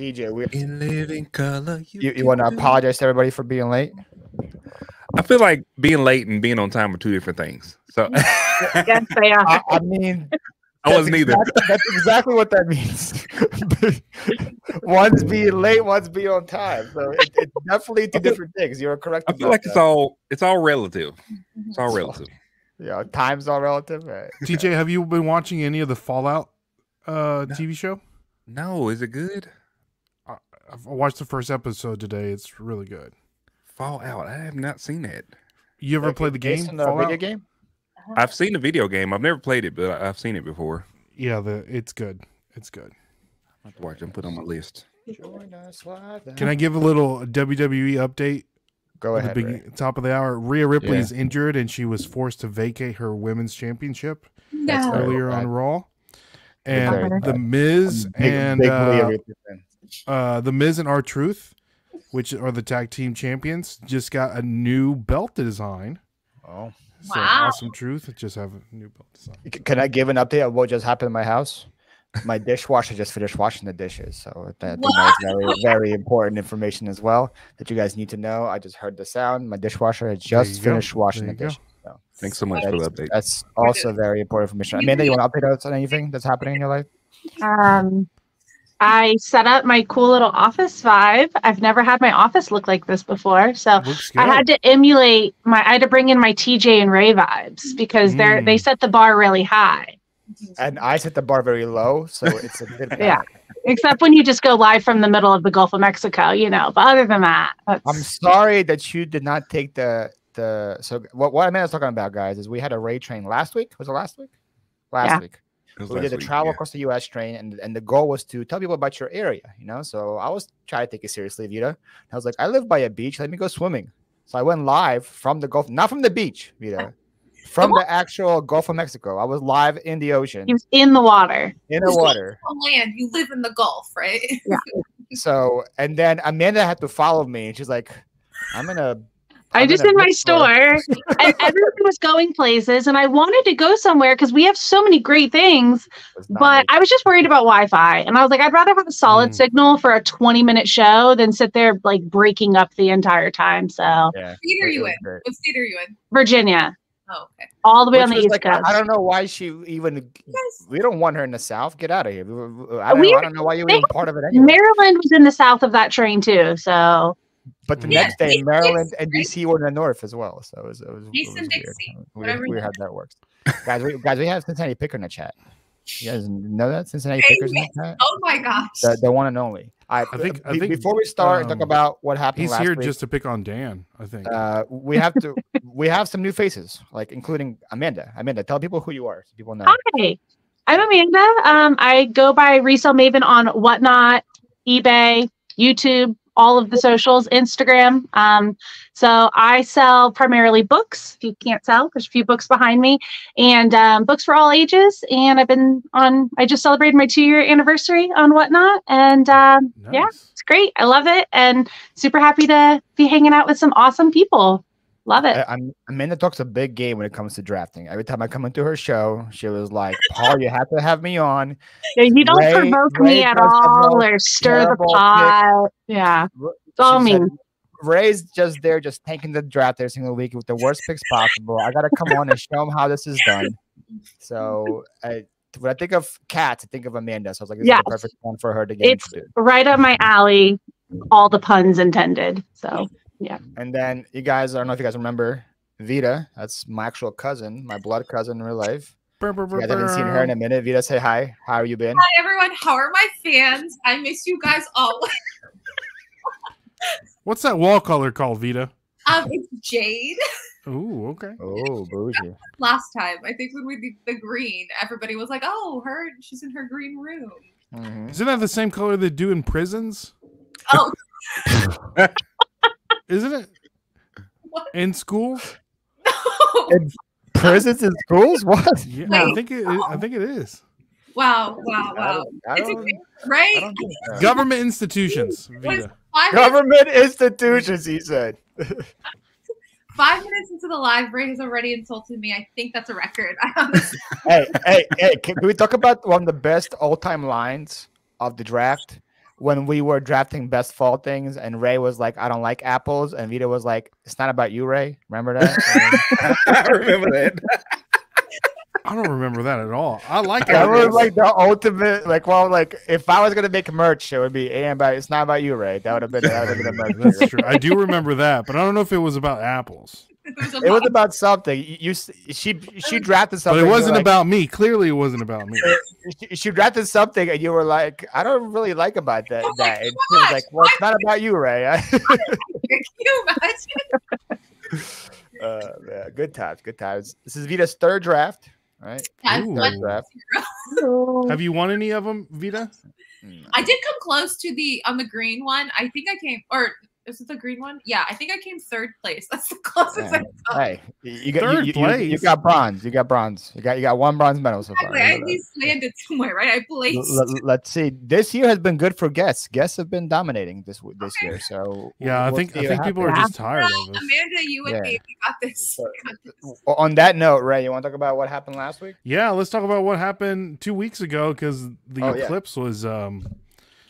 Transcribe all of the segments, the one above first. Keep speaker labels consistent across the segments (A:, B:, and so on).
A: DJ, we,
B: In living color.
A: you, you want to apologize to everybody for being late?
B: I feel like being late and being on time are two different things. So
C: Yes, they are.
A: I, I mean,
B: I wasn't either.
A: Exactly, that's exactly what that means. one's being late, one's being on time. So it, it's definitely two different things. You're correct.
B: I feel
A: about
B: like it's all it's all relative. It's all relative.
A: yeah, time's all relative. Right.
D: TJ, have you been watching any of the Fallout uh, TV show?
B: No, is it good?
D: I, I've watched the first episode today. It's really good.
B: Fallout. I have not seen it.
D: You ever played the game?
A: Based the
D: Fallout?
A: video game?
B: I've seen the video game. I've never played it, but I- I've seen it before.
D: Yeah, the it's good. It's good.
B: I have to watch them. Put it on my list.
A: Join us live
D: Can I give a little WWE update?
A: Go
D: at the
A: ahead.
D: big- top of the hour. Rhea Ripley is injured and she was forced to vacate her women's championship
C: No.
D: earlier on Raw.
A: Very
D: And the
A: bad.
D: Miz
A: Big-
D: and
A: big
D: uh,
A: Ripley fan.
D: Uh, the Miz and R Truth, which are the tag team champions, just got a new belt design.
A: Oh.
D: So
E: Wow.
D: awesome truth just have a new belt design.
A: Can I give an update of what just happened in my house? My dishwasher just finished washing the dishes, so that, that's very, very important information as well that you guys need to know. I just heard the sound. My dishwasher has just
D: you go.
A: finished washing
D: There
A: the
D: go.
A: dishes. So
B: Thanks so much for the update.
A: that's also very important information. Amanda, you want to update us on anything that's happening in your life?
C: Um, I set up my cool little office vibe. I've never had my office look like this before, so I had to emulate my. I had to bring in my TJ and Ray vibes because they're they
D: Mm.
C: set the bar really high.
A: And I set the bar very low, so it's a bit
C: Yeah. Except when you just go live from the middle of the Gulf of Mexico, you know. But other than that, that's,
A: I'm sorry that you did not take the the. So what what Amanda's talking about, guys, is we had a Ray train last week. Was it last week? Last
C: Yeah.
A: week.
B: It was
A: we did a
B: week,
A: travel
B: yeah.
A: across the U.S. train, and and the goal was to tell people about your area. You know, so I was trying to take it seriously, Vita. I was like, I live by a beach. Let me go swimming. So I went live from the Gulf, not from the beach, Vita, from the actual Gulf of Mexico. I was live in the ocean,
C: he was in the water.
A: in the water.
E: On land, you live in the Gulf, right? Yeah.
A: So and then Amanda had to follow me, and she's like, I'm in a.
C: I
A: I'm
C: just in my store, and everyone was going places, and I wanted to go somewhere because we have so many great things. But
A: me.
C: I was just worried about Wi-Fi, and I was like, I'd rather have a solid
D: Mm.
C: signal for a 20-minute show than sit there like breaking up the entire time. So
A: yeah,
E: State are you in?
A: great.
E: What state are you in?
C: Virginia,
E: Oh, okay.
C: all the way
A: Which
C: on the East
A: like,
C: Coast.
A: I don't know why she even.
E: Yes.
A: We don't want her in the South. Get out of here. We- we- I don't,
C: We-
A: know, I don't know why you were
C: they-
A: even part of it anyway.
C: Maryland was in the south of that train too. So
A: But the
D: Yeah,
A: next day,
E: Mason
A: Maryland and DC were in the north as well. So it was, it was, it
E: Mason
A: was weird.
E: Dixie,
A: Weird,
E: whatever
A: weird how that works. guys, we, guys, we have Cincinnati Picker in the chat. You guys know that Cincinnati
E: Hey,
A: Pickers in the chat?
E: Oh my gosh.
A: The, the one and only. I,
D: I think- I think,
A: before we start and talk
D: um,
A: about what happened
D: He's
A: last
D: here
A: week,
D: just to pick on Dan, I think.
A: uh, we have to we have some new faces, like including Amanda. Amanda, tell people who you are, so people know.
C: hi, I'm Amanda. Um, I go by Resale Maven on Whatnot, eBay, YouTube, all of the socials, Instagram. Um, so I sell primarily books. If you can't tell, there's a few books behind me, and um, books for all ages. And I've been on. I just celebrated my two-year anniversary on Whatnot, and um, yeah, it's great. I love it, and super happy to be hanging out with some awesome people. Love it.
A: I, I'm, Amanda talks a big game when it comes to drafting. Every time I come into her show, she was like, "Paul, you have to have me on."
C: Yeah, you don't
A: Ray-
C: provoke
A: Ray
C: me at all or stir the
A: terrible pick.
C: pot. Yeah. It's all me.
A: Ray's just there, just tanking the draft every single week with the worst picks possible. I gotta come on and show him how this is done. So, I, when I think of cats, I think of Amanda. So I was like, "This
C: Yes.
A: is the perfect one for her to get
C: It's
A: introduced."
C: right up my alley. All the puns intended. So
A: And then you guys, I don't know if you guys remember Vita. That's my actual cousin, my blood cousin in real life.
D: Brr, brr,
A: You
D: brr,
A: guys haven't seen her in a minute. Vita, say hi. How have you been?
E: Hi everyone. How are my fans? I miss you guys all.
D: What's that wall color called, Vita?
E: um, it's Jade.
D: Ooh, okay.
A: Oh, bougie.
E: Last time, I think when we did the green, everybody was like, "Oh, her, she's in her green room."
A: Mhm.
D: Isn't that the same color they do in prisons?
E: Oh,
D: Isn't it?
E: What?
D: In school?
E: no.
A: It- Prisons and schools? What?
D: Yeah, I think it. I think it is.
E: wow, wow, wow.
A: I
E: It's
A: don't, I
E: right?
A: don't think so.
D: Government institutions, Vita.
A: Government institutions, he said.
E: five minutes into the live, Ray has already insulted me. I think that's a record.
A: Hey, hey, hey, can, can we talk about one of the best all time lines of the draft? When we were drafting best fall things, and Ray was like, "I don't like apples," and Vita was like, "It's not about you, Ray." Remember that?
B: I remember that.
D: I don't remember that at all. I like
A: that was
D: apples.
A: like the ultimate. Like, well, like if I was gonna make merch, it would be "Ain't about it's not about you, Ray." That would have been that would have been a merch.
D: That's true. I do remember that, but I don't know if it was about apples.
E: It was,
A: It was about something. You, you she she drafted something.
D: But
A: something.
D: it wasn't
A: like-
D: about me. Clearly, it wasn't about me.
A: she, she drafted something and you were like, I don't really like about that.
E: Oh
A: that. And she was like, Well, it's not about you, Ray.
E: Can you imagine?
A: uh, yeah, good times, good times. This is Vita's third draft, right?
E: I've
A: Third draft.
D: Have you won any of them, Vita?
A: Mm.
E: I did come close to the on the green one. I think I came or is it the green one? Yeah, I think I came third place. That's the closest
A: Yeah.
E: I got.
A: Hey, you you got
D: Third
A: you, you, you, you got bronze. You got bronze. You got you got one bronze medal so far.
E: Exactly. I at least landed somewhere, right? I
A: L-
E: placed.
A: l- let's see. This year has been good for guests. Guests have been dominating this this
E: Okay.
A: year. So
D: Yeah, I
A: we'll
D: think I think people are just tired of us.
E: Amanda, you and
A: Yeah.
E: me, we got this.
A: So-
E: We got this.
A: Well, On that note, Ray, you want to talk about what happened last week?
D: Yeah, let's talk about what happened two weeks ago because the
A: Oh, yeah.
D: eclipse was um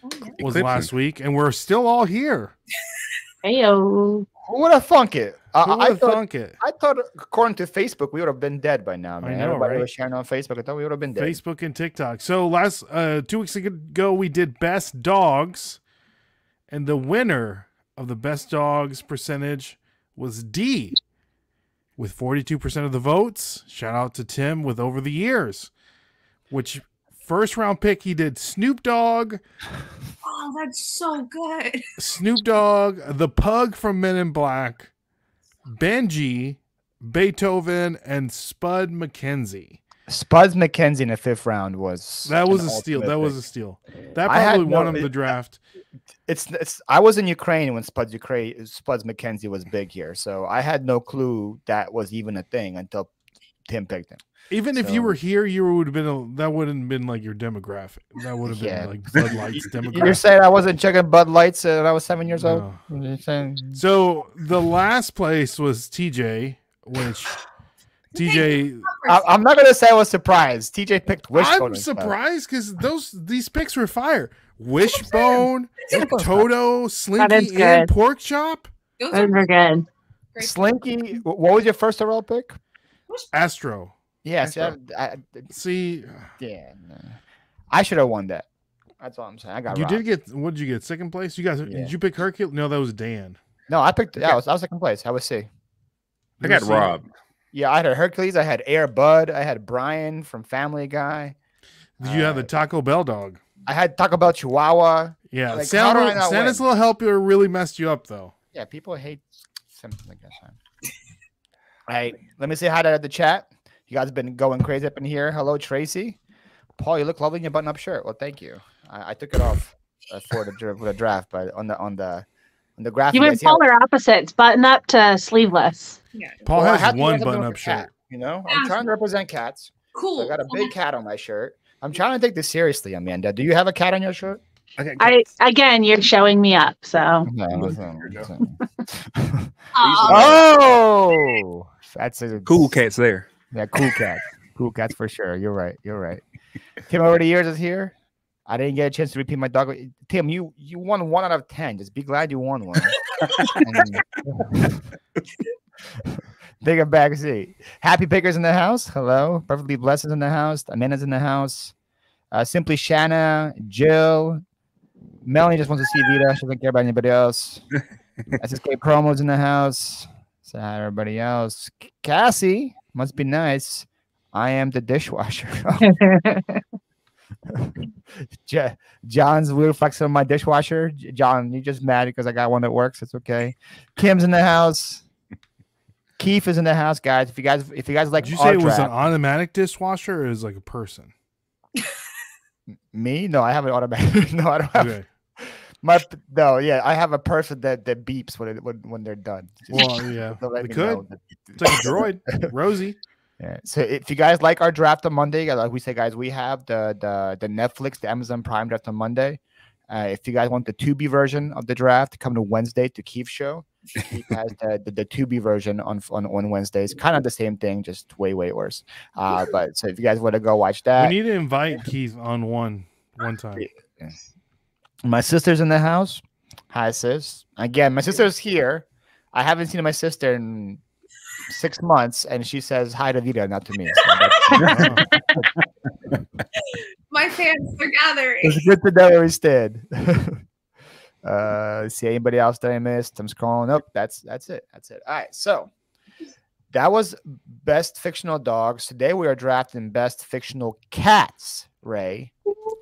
E: Oh, yeah.
D: was
B: Eclipse
D: last
B: is-
D: week, and we're still all here.
C: Heyo.
A: Who would have thunk it? Uh, I
D: would
A: thought
D: thunk it?
A: I thought, according to Facebook, we would have been dead by now, man.
D: know,
A: Everybody
D: right?
A: was sharing on Facebook. I thought we would have been dead.
D: Facebook and TikTok. So last uh two weeks ago we did best dogs, and the winner of the best dogs percentage was D with 42% of the votes. Shout out to Tim with over the years. Which first round pick he did Snoop Dogg,
E: Oh, that's so good.
D: Snoop Dogg, the pug from Men in Black, Benji, Beethoven, and Spud McKenzie.
A: Spuds McKenzie in the fifth round was
D: That was a steal.
A: ultimate
D: That was a steal. That probably won
A: no-
D: him the draft.
A: It's it's. I was in Ukraine when Spuds Ukraine Spuds McKenzie was big here, so I had no clue that was even a thing until Tim picked him.
D: Even if you were here, you would have been a, that wouldn't have been like your demographic. That would have been like Bud Light's demographic.
A: You're saying I wasn't checking Bud Lights when I was seven years old?
D: No.
A: You're saying
D: So the last place was TJ, which TJ.
A: I, I'm not gonna say I was surprised. TJ picked Wishbone.
D: I'm surprised because those these picks were fire. Wishbone, Toto,
C: is
D: Slinky,
C: good.
D: and Pork Chop.
E: Those
C: Those
E: are
C: were good.
A: Slinky. What was your first overall pick?
D: Astro.
A: Yeah, see, I, I,
D: See,
A: yeah. I should have won that. That's all I'm saying. I got
D: you
A: robbed.
D: did get what did you get? Second place. You guys
A: Yeah.
D: did you pick Hercules? No, that was Dan.
A: No, I picked. Yeah, I was, I was second place. I was C.
B: I got
D: See?
B: robbed.
A: Yeah, I had Hercules. I had Air Bud. I had Brian from Family Guy.
D: Did you have the
A: Uh,
D: Taco Bell dog?
A: I had Taco Bell Chihuahua.
D: Yeah,
A: like,
D: Santa,
A: how do I not
D: Santa's
A: win?
D: little helper really messed you up though.
A: Yeah, people hate something like that. Huh? All right, let me say hi to the chat. You guys have been going crazy up in here. Hello, Tracy. Paul, you look lovely in your button-up shirt. Well, thank you. I, I took it off uh, for the for the draft, but on the on the on the graphic.
C: You went
A: guys see how-
C: polar opposites, button up to sleeveless.
E: Yeah.
D: Paul
A: Well,
D: has one button-up
A: a cat,
D: shirt.
A: You know, I'm trying to represent cats. So
E: Cool.
A: I got a big cat on my shirt. I'm trying to take this seriously, Amanda. Do you have a cat on your shirt?
B: I got
C: I again, you're showing me up. So
A: No.
B: Here you go.
E: aw,
A: oh, that's a
B: cool cats there.
A: Yeah, cool cat. cool cats for sure. You're right. You're right. Tim over the years is here. I didn't get a chance to repeat my dog. Tim, you you won one out of ten. Just be glad you won one. And- Take a back seat. Happy Pickers in the house. Hello. Perfectly Blessed in the house. Amanda's in the house. Uh, Simply Shanna, Jill. Melanie just wants to see Vita. She doesn't care about anybody else. SSK Promos in the house. Say hi everybody else. Cassie must be nice. I am the dishwasher. John's weird flexing on my dishwasher. John, you're just mad because I got one that works. It's okay. Kim's in the house. Keith is in the house, guys. If you guys, if you guys like,
D: Did you say it was an automatic dishwasher or is like a person?
A: me? No, I have an automatic. no, I don't have
D: Okay.
A: My. No, yeah, I have a person that that beeps when it, when when they're done. Just
D: Well, yeah, they could. It's like a droid, Rosie.
A: Yeah. So if you guys like our draft on Monday, uh, like we say, guys, we have the the the Netflix, the Amazon Prime draft on Monday. Uh, if you guys want the Tubi version of the draft, come to Wednesday to Keith's show. Keith has the, the, the Tubi version on, on on Wednesdays. Kind of the same thing, just way way worse. Uh, but so if you guys want to go watch that.
D: We need to invite Keith on one one time.
A: My sister's in the house. Hi, sis. Again, my sister's here. I haven't seen my sister in six months, and she says hi to Vita, not to me. So
E: My fans are gathering.
A: it's good to know where we stand. uh, see anybody else that I missed? I'm scrolling up. That's that's it. That's it. All right. So that was best fictional dogs. Today we are drafting best fictional cats. Ray.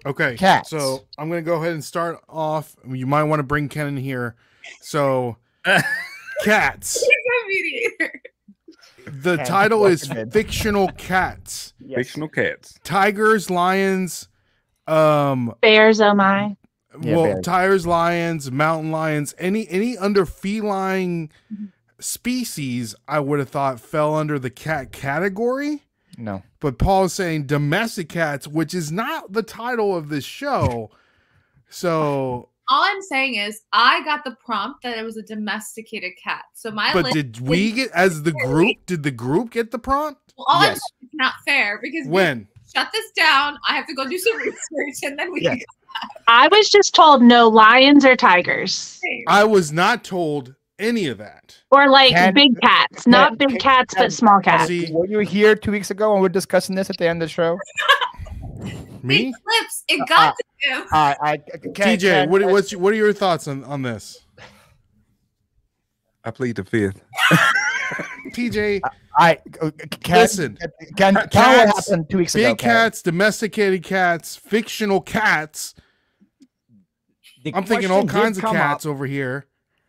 D: Okay.
A: Cats.
D: So I'm gonna go ahead and start off. You might want to bring Ken in here. So cats.
E: He's a mediator.
D: The
A: Ken,
D: title is
A: welcome in.
D: fictional cats.
B: Fictional cats.
D: Tigers, lions, um
C: Bears, oh my.
A: Yeah,
D: well,
A: bears.
D: tigers, lions, mountain lions, any any under feline species, I would have thought fell under the cat category.
A: No.
D: But Paul is saying domestic cats, which is not the title of this show. So,
E: All I'm saying is, I got the prompt that it was a domesticated cat. So my
D: but did we get as the group? Did the group get the prompt?
E: well, all I'm
A: Yes.
E: saying is not fair because we
D: When?
E: shut this down. I have to go do some research and then we
A: Yes.
E: can
C: I was just told no lions or tigers.
D: I was not told any of that.
C: Or like
A: Can-
C: big cats. Not
A: can-
C: big cats,
A: can-
C: but small cats.
D: See,
A: Were you here two weeks ago when we were discussing this at the end of the show?
D: me,
E: Big clips. It got to him.
A: Uh, I, Ken,
D: TJ,
A: Ken,
D: what what's what are your thoughts on on this?
B: I plead the fifth.
D: TJ,
A: I uh, Ken,
D: Listen,
A: Ken, Ken,
D: cats,
A: what happened two weeks ago?
D: big
A: Ken?
D: cats, domesticated cats, fictional cats.
F: The
D: I'm thinking all kinds of cats
F: up
D: over here.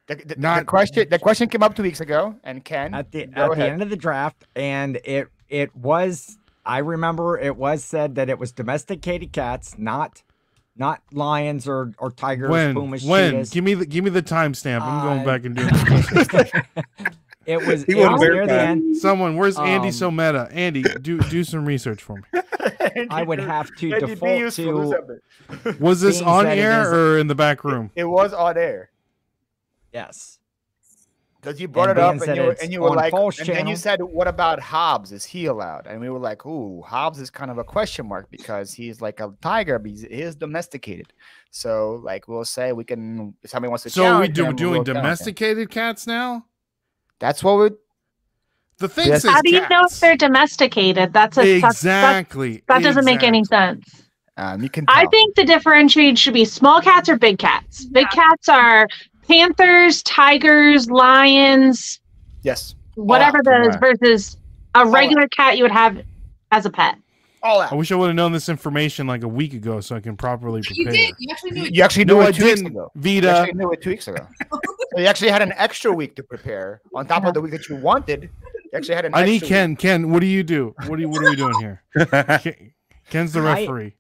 A: The, the- the
D: Not-
A: question. The question came up two weeks ago, and Ken,
F: at the
A: go
F: at the end of the draft, and it it was. I remember it was said that it was domesticated cats, not not lions or or tigers,
D: When?
F: pumas,
D: When?
F: cheetahs.
D: Give me the give me the timestamp. I'm going
F: Uh,
D: back and doing this.
F: It was, it
B: wasn't
F: near the end.
D: Someone, where's Andy
F: Um,
D: so meta? Andy, do do some research for me.
F: I would have to
A: Andy,
F: default to.
D: Was this on air or in the back room?
A: It was on air
F: yes.
A: because you brought
F: And
A: it up, and you, were, and you were like,
F: False
A: and then you said, "What about Hobbs? Is he allowed?" And we were like, "Ooh, Hobbs is kind of a question mark because he's like a tiger, but he's, he is domesticated." So, like, we'll say we can. If somebody wants to,
D: So we
A: challenge
D: do,
A: him,
D: doing
A: we'll
D: domesticated cats now?
A: That's what we.
D: The thing
A: Yes.
D: says
C: How do you know if they're domesticated? That's a that's- that,
D: exactly.
C: that doesn't make any sense.
A: Um, you can.
C: I think the differentiate should be small cats or big cats. Big cats are panthers, tigers, lions,
A: yes,
C: whatever
A: out,
C: those
B: right.
C: versus a regular cat you would have as a pet.
A: all
D: I wish I would have known this information like a week ago so I can properly
E: You
D: prepare.
E: did. You actually knew it.
A: You actually knew
D: No,
A: it two weeks
D: didn't.
A: ago. You
D: Vita.
A: actually knew it two weeks ago. so you actually had an extra week to prepare on top of the week that you wanted. You actually had an.
D: I need
A: extra
D: Ken. Ken, what do you do? What do you, what are we doing here? Ken's the referee.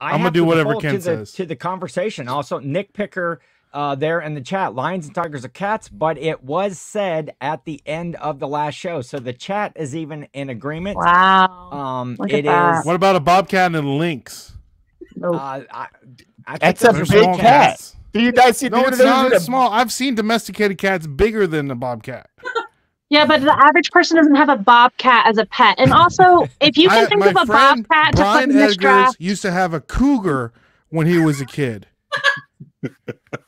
F: I
D: I'm gonna do whatever Ken
F: to the,
D: says.
F: to the conversation. Also, Nick Picker uh, there in the chat, lions and tigers are cats, but it was said at the end of the last show, so the chat is even in agreement.
C: Wow.
F: Um,
C: Look at
F: it
C: that.
F: is.
D: What about a bobcat and a lynx?
C: Nope.
F: Uh, I, I think
A: That's a
F: those
A: big cat.
D: cats.
A: Do you guys see?
D: No, it's not.
A: do
D: It's small. I've seen domesticated cats bigger than a bobcat.
C: yeah, but the average person doesn't have a bobcat as a pet. And also, if you can
D: I-
C: think of a
D: friend
C: bobcat to put in this
D: Edgars
C: draft,
D: used to have a cougar when he was a kid.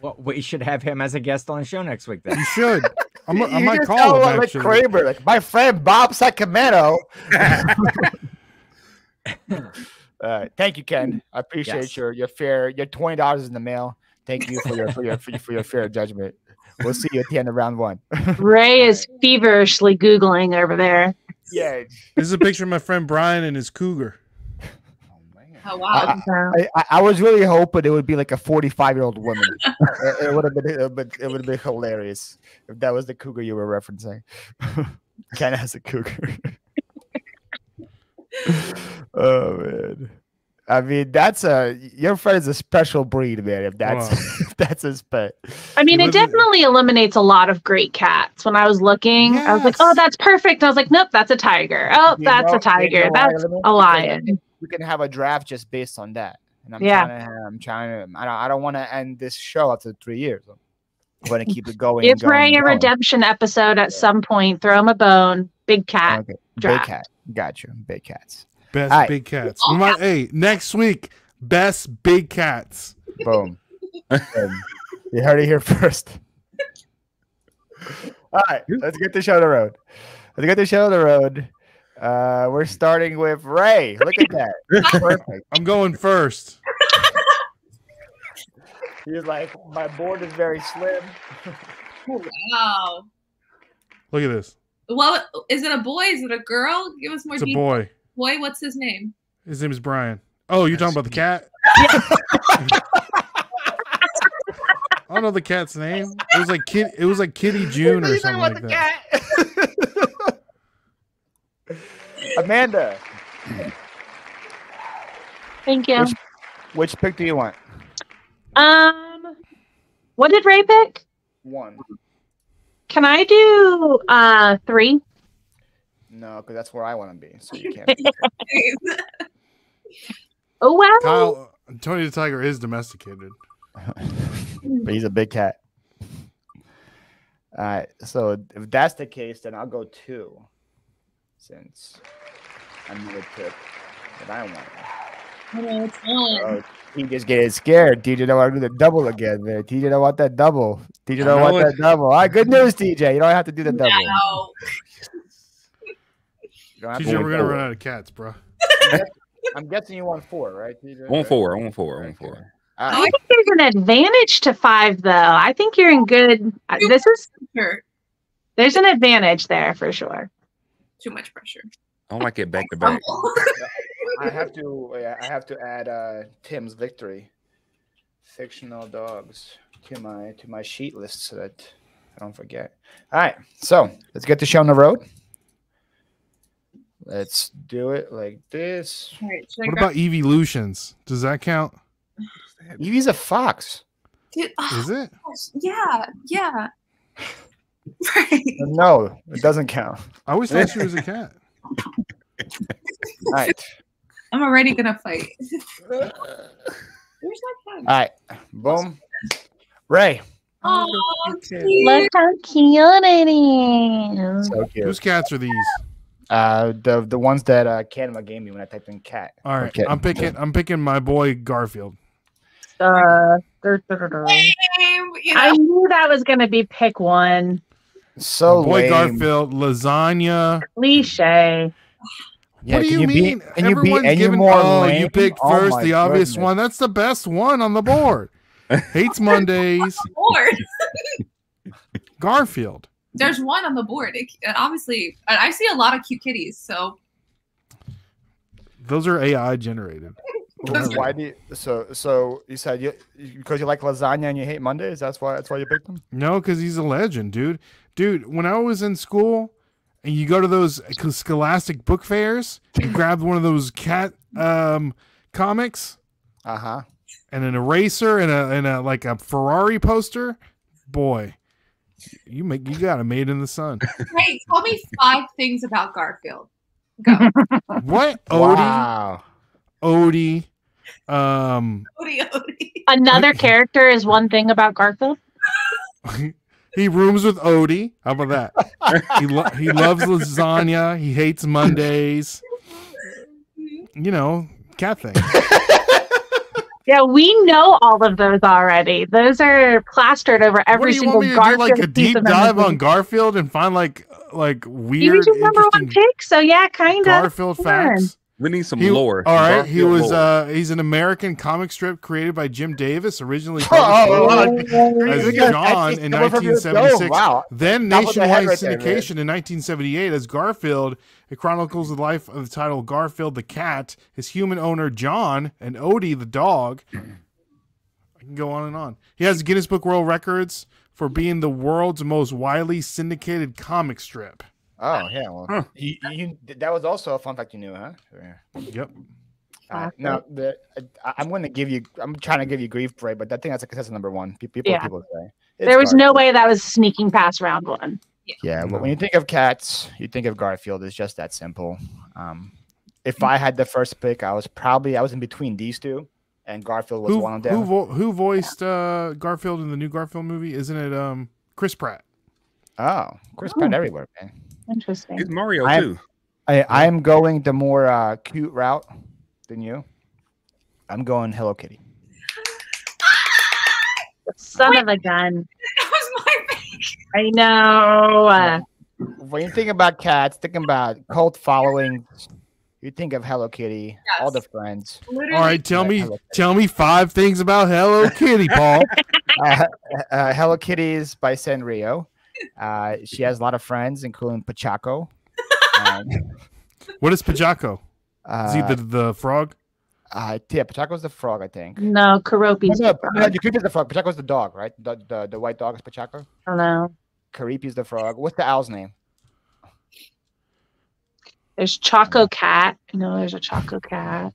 F: Well, we should have him as a guest on the show next week. Then
D: You should. I'm, I
A: You
D: might
A: just
D: call him
A: like
D: actually.
A: Kramer, like my friend Bob Sacramento. uh, thank you, Ken. I appreciate
F: Yes.
A: your your fair your twenty dollars in the mail. Thank you for your for your for your, for your fair judgment. We'll see you at the end of round one.
C: Ray is feverishly Googling over there.
A: yeah.
D: This is a picture of my friend Brian and his cougar.
E: Oh wow.
A: I, I, I was really hoping it would be like a 45 year old woman. it, it would have been, it would, it would have been hilarious if that was the cougar you were referencing. Ken has a cougar. oh man, I mean that's a your friend is a special breed, man. If that's
D: Wow.
A: if that's his pet.
C: I mean, it definitely eliminates a lot of great cats. When I was looking, I was like, "Oh, that's perfect." I was like, "Nope, that's a tiger. Oh,
A: You
C: that's
A: know-
C: a tiger.
A: know why I
C: That's a
A: because
C: lion."
A: We can have a draft just based on that. And I'm
C: Yeah.
A: trying to, I'm trying to, I don't, I don't want to end this show after three years. I'm going to keep it going.
C: Give
A: and going
C: Ray
A: and
C: a
A: going.
C: redemption episode at some point. Throw him a bone. Big cat.
A: Okay. Big cat. Got you. Big cats.
D: Best
A: All right.
D: big cats. We might, hey, next week, best big cats.
A: Boom. Boom. You heard it here first. All right, let's get the show on the road. Let's get the show on the road. Uh, we're starting with Ray. Look at that. Perfect.
D: I'm going first.
A: He's like, my board is very slim.
E: Wow.
D: Look at this.
E: Well, is it a boy? Is it a girl? Give us more
D: It's a boy.
E: Boy, what's his name?
D: His name is Brian. Oh, you're talking about the cat? I don't know the cat's name. It was like kid. It was like Kitty June or something like that.
A: the cat? Amanda,
C: Thank you.
A: Which- which pick do you want?
C: Um, what did Ray pick?
A: One.
C: Can I do uh three?
A: No, because that's where I want to be. So you can't.
C: Oh wow.
D: Kyle, Tony the Tiger is domesticated.
A: but he's a big cat. All right. So if that's the case, then I'll go two. Since I'm the tip that I want.
E: Oh, it's on.
A: He just getting scared. TJ don't want to do the double again, man. TJ don't want that double. TJ don't
B: I
A: want that double. All right, good news, TJ. You don't have to do the double.
E: No.
A: You don't have
D: TJ, we're gonna
A: the
D: run out of cats, bro.
A: double. I'm guessing you want four, right, TJ?
B: One four, one four, one four.
A: All
C: I
A: right.
C: think there's an advantage to five, though. I think you're in good. uh, This is there's an advantage there for sure.
E: Too much pressure.
B: I don't like it back to back.
A: I have to. yeah, I have to add uh, Tim's victory, fictional dogs, to my to my sheet list so that I don't forget. All right, so let's get the show on the road. Let's do it like this.
E: All right, should I
D: What
E: grab-
D: about Eeveelutions? Does that count?
A: Eevee's a fox.
E: Dude, oh,
D: Is it?
E: gosh, yeah, yeah. Right.
A: No, it doesn't count.
D: I always thought she was a cat.
A: All right,
E: I'm already gonna fight. Where's that
A: all right, boom. Ray,
E: Oh,
C: Look how cute it is.
A: so cute.
D: Whose cats are these?
A: Uh, the the ones that uh, Canva gave me when I typed in cat.
D: All right,
A: Okay.
D: I'm picking. I'm picking my boy Garfield.
C: Uh, I knew that was gonna be pick one.
A: So
D: boy
A: lame.
D: Garfield, lasagna.
C: Cliche.
A: Yeah,
D: what do
A: can
D: you,
A: be-
D: mean?
A: can you be
D: Everyone's
A: any
D: giving.
A: more
D: oh, you
A: lame?
D: picked
A: Oh
D: first,
A: my
D: the obvious one. That's the best one on the board. Hates Mondays.
E: board.
D: Garfield.
E: There's one on the board. It, obviously, I see a lot of cute kitties. So
D: Those are AI generated.
E: Those are-
A: Why do you, so so you said you because you like lasagna and you hate Mondays? That's why that's why you picked them.
D: No, because he's a legend, dude. Dude, when I was in school and you go to those scholastic book fairs, you grab one of those cat um, comics
A: Uh huh.
D: and an eraser and a and a like a Ferrari poster. Boy, you make you got a made in the sun.
E: hey, tell me five things about Garfield. Go.
D: What? Odie,
A: Wow.
D: Odie, um,
E: Odie, Odie.
C: Another character is one thing about Garfield.
D: he rooms with Odie. How about that? he lo- he loves lasagna. He hates Mondays. You know, cat thing.
C: Yeah, we know all of those already. Those are plastered over
D: what
C: every
D: do you
C: single
D: want me to do? Like a deep dive
C: imagery.
D: on Garfield and find like like
C: He
D: weird,
C: was your number one pick, so yeah, kind of.
D: Garfield
C: Come
D: facts.
B: We need some
D: He,
B: lore.
D: All right,
B: some
D: right, he was
B: lore.
D: uh he's an American comic strip created by Jim Davis, originally
A: Oh,
D: published
A: wow.
D: as John in
A: coming from your
D: 1976.
A: dome. Wow.
D: Then
A: Top of the head
D: nationwide
A: there,
D: syndication in 1978 as Garfield. It chronicles the life of the title Garfield the cat, his human owner John, and Odie the dog. I can go on and on. He has Guinness Book World Records for being the world's most widely syndicated comic strip.
A: Oh yeah. Well,
B: Huh.
A: you, you, that was also a fun fact you knew, huh? Yeah.
D: Yep.
A: All right. No, the, I, I'm going to give you. I'm trying to give you grief, Ray, but I think that's a contestant number one. People,
C: Yeah.
A: people say It's
C: There was no way that was sneaking past round one.
A: Yeah, but
D: No.
A: when you think of cats, you think of Garfield. It's just that simple. Um, if I had the first pick, I was probably I was in between these two, and Garfield was
D: Who
A: one of
D: who,
A: them.
D: vo- who voiced uh, Garfield in the new Garfield movie? Isn't it um Chris Pratt?
A: oh, Chris
C: Oh.
A: Pratt everywhere, man.
C: Interesting.
B: It's Mario
A: I'm-
B: too.
A: I I am going the more uh, cute route than you. I'm going Hello Kitty.
C: Son of a gun.
E: That was my pick.
C: I know. Uh,
A: When you think about cats, thinking about cult following, you think of Hello Kitty, all the friends.
E: Literally.
D: All right, tell me, tell me five things about Hello Kitty, Paul.
A: uh, uh, Hello Kitty is by Sanrio. Uh, she has a lot of friends, including Pochacco. And,
D: what is Pochacco? Is he
A: uh,
D: the the frog?
A: uh, yeah, Pochacco's the frog, I think.
C: no,
A: No,
C: Keroppi's.
A: no,
C: the frog.
A: no, Keroppi's the frog. Pochacco's the dog, right? The, the, the white dog is Pochacco.
C: I don't know.
A: Keroppi's the frog. What's the owl's name?
C: There's Choco Cat. You know, there's a Choco Cat.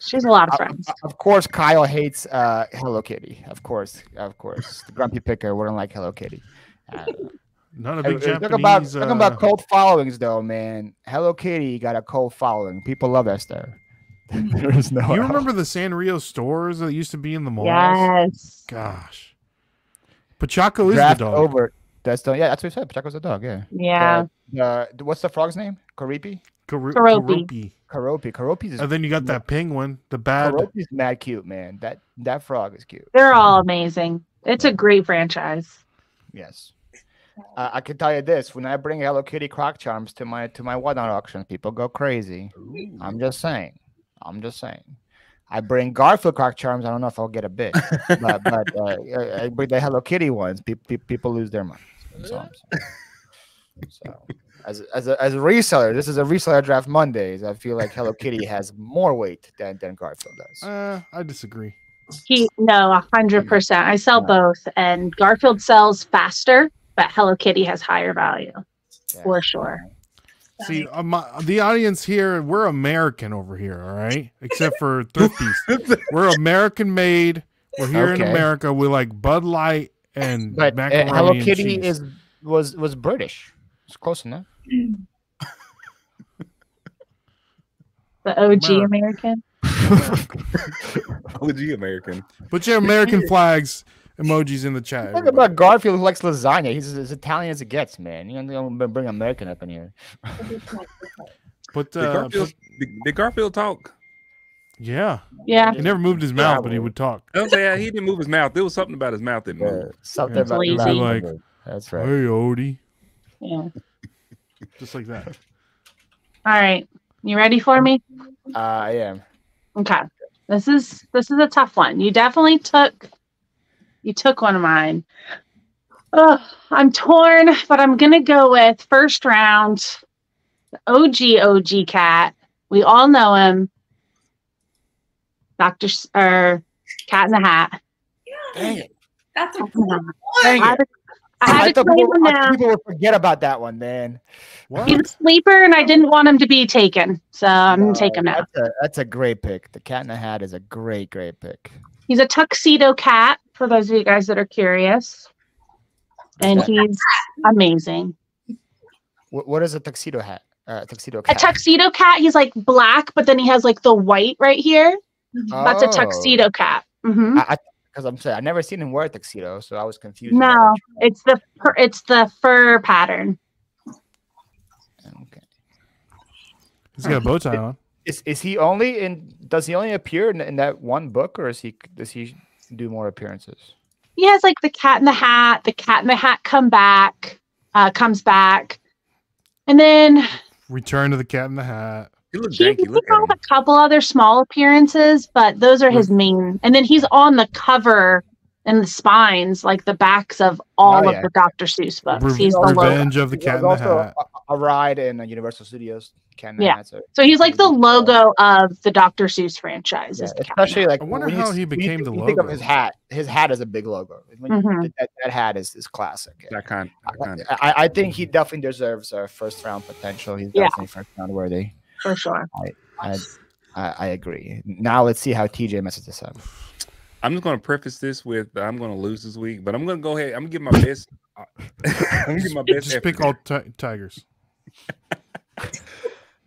C: She has a lot of friends.
A: Uh, Of course, Kyle hates uh, Hello Kitty. Of course, of course. The grumpy picker wouldn't like Hello Kitty. Uh,
D: Not a big
A: hey,
D: Japanese.
A: talk about talking
D: uh,
A: about cult followings though, man. Hello Kitty got a cult following. People love Esther. there is no.
D: you remember the Sanrio stores that used to be in the malls?
C: Yes.
D: Gosh, Pochacco is
A: draft
D: the dog.
A: over. That's the yeah. That's what he said. Pochacco's a dog. Yeah.
C: Yeah.
A: Uh, what's the frog's name? Keroppi.
D: Karu-
C: Keroppi.
D: Keroppi.
A: Keroppi. Keroppi's is
D: And then you got that penguin, the bad.
A: Keroppi's mad cute, man. That that frog is cute.
C: They're all amazing. It's a great franchise.
A: Yes. Uh, I can tell you this: when I bring Hello Kitty croc charms to my to my whatnot auction, people go crazy. I'm just saying. I'm just saying. I bring Garfield croc charms. I don't know if I'll get a bit, but but uh, I I bring the Hello Kitty ones. People people lose their mind. That's all I'm saying. So, as as a, as a reseller, this is a reseller draft Mondays. I feel like Hello Kitty has more weight than than Garfield does.
D: Uh, I disagree.
C: He no, a hundred percent. I sell both, and Garfield sells faster, but Hello Kitty has higher value
A: Yeah.
C: for sure.
D: See, uh, my, the audience here, we're American over here, all right? Except for Thrifties. we're American made. We're here in America. We like Bud Light and
A: But uh, Hello
D: and
A: Kitty
D: cheese.
A: is was was British. It's close enough.
C: The OG
D: America.
C: American.
B: OG American.
D: Put your American flags emojis in the chat.
A: Talk
D: everybody.
A: about Garfield who likes lasagna. He's as Italian as it gets, man. You don't bring American up in here.
D: Put,
B: Did
D: uh,
B: Garfield,
D: put-
B: did, did Garfield talk?
D: yeah.
C: Yeah.
D: He never moved his
A: Yeah,
D: mouth, but he would talk.
B: I don't say uh, he didn't move his mouth. There was something about his mouth that moved.
A: Uh, something
D: Yeah.
A: about
C: Lazy.
A: the
D: Like-
A: That's right.
D: Hey,
A: right.
D: Odie.
C: Yeah.
D: Just like that.
C: All right. You ready for me?
A: Uh, I am.
C: Okay. This is this is a tough one. You definitely took you took one of mine. Oh, I'm torn, but I'm gonna go with first round the OG OG cat. We all know him. Dr. S- or Cat in the Hat.
A: Dang it.
E: That's a
C: Dang
E: cool one.
A: Dang
C: I had
A: it.
C: to, I had
A: I
C: to claim him now.
A: people would forget about that one, man.
D: What?
C: He's a sleeper, and I didn't want him to be taken, so I'm gonna
A: No,
C: take him now.
A: That's a, that's a great pick. The Cat in the Hat is a great, great pick.
C: He's a tuxedo cat, for those of you guys that are curious. And he's amazing.
A: What, what is a tuxedo hat? Uh, tuxedo
C: A tuxedo cat, he's like black, but then he has like the white right here. That's a
A: Oh.
C: tuxedo cat. hmm
A: I, because I'm saying I never seen him wear a tuxedo, so I was confused.
C: No, it's the fur, it's the fur pattern.
A: Okay.
D: He's got a bow tie on.
A: Is is he only in? Does he only appear in, in that one book, or is he does he do more appearances?
C: He has like the cat in the hat. The cat in the hat come back, uh, comes back, and then
D: Return to the Cat in the Hat.
B: He looks
C: he,
B: Look
C: has a couple other small appearances, but those are his main. And then he's on the cover and the spines, like the backs of all
A: Oh,
C: of
A: yeah.
C: the Dr. Seuss books.
D: Re-
C: he's the logo.
D: Revenge of the
A: He
D: Cat in the
A: also
D: Hat.
A: a, a ride in uh, Universal Studios. Cat in the
C: Yeah.
A: Hat, so-
C: So he's like the logo of the Dr. Seuss franchise.
A: Yeah,
C: is the cat in the
A: especially like
D: I wonder how he
A: when you
D: became the
A: you think of
D: logo.
A: his hat. His hat is a big logo. When you-
C: Mhm.
A: that, that hat is, is classic.
B: That kind, that kind.
A: I, I think he definitely deserves a first round potential. He's
C: Yeah.
A: definitely first round worthy.
C: for sure.
A: I, I, I agree. Now let's see how TJ messes this up.
B: I'm just gonna preface this with I'm gonna lose this week, but I'm gonna go ahead. I'm gonna give my best. uh, I'm gonna give my best.
D: Just pick all ti- tigers.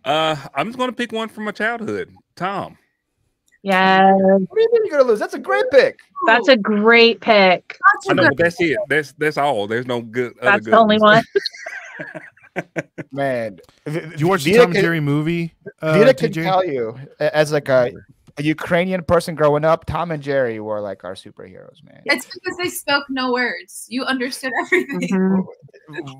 B: Uh, I'm just gonna pick one from my childhood. Tom.
C: Yeah,
A: What do you mean you're gonna lose? That's a great pick.
C: that's a great pick.
E: That's
B: I
E: a
B: know, but that's it. That's that's all. There's no good. other
C: That's
B: good
C: the only
B: ones.
C: one.
A: Man,
D: Did you watch the
A: Vita
D: Tom
A: can-
D: Jerry movie? Uh,
A: Vita can
D: TJ?
A: tell you as like a a Ukrainian person growing up, Tom and Jerry were like our superheroes, man.
E: It's because they spoke no words. You understood everything.
C: Mhm.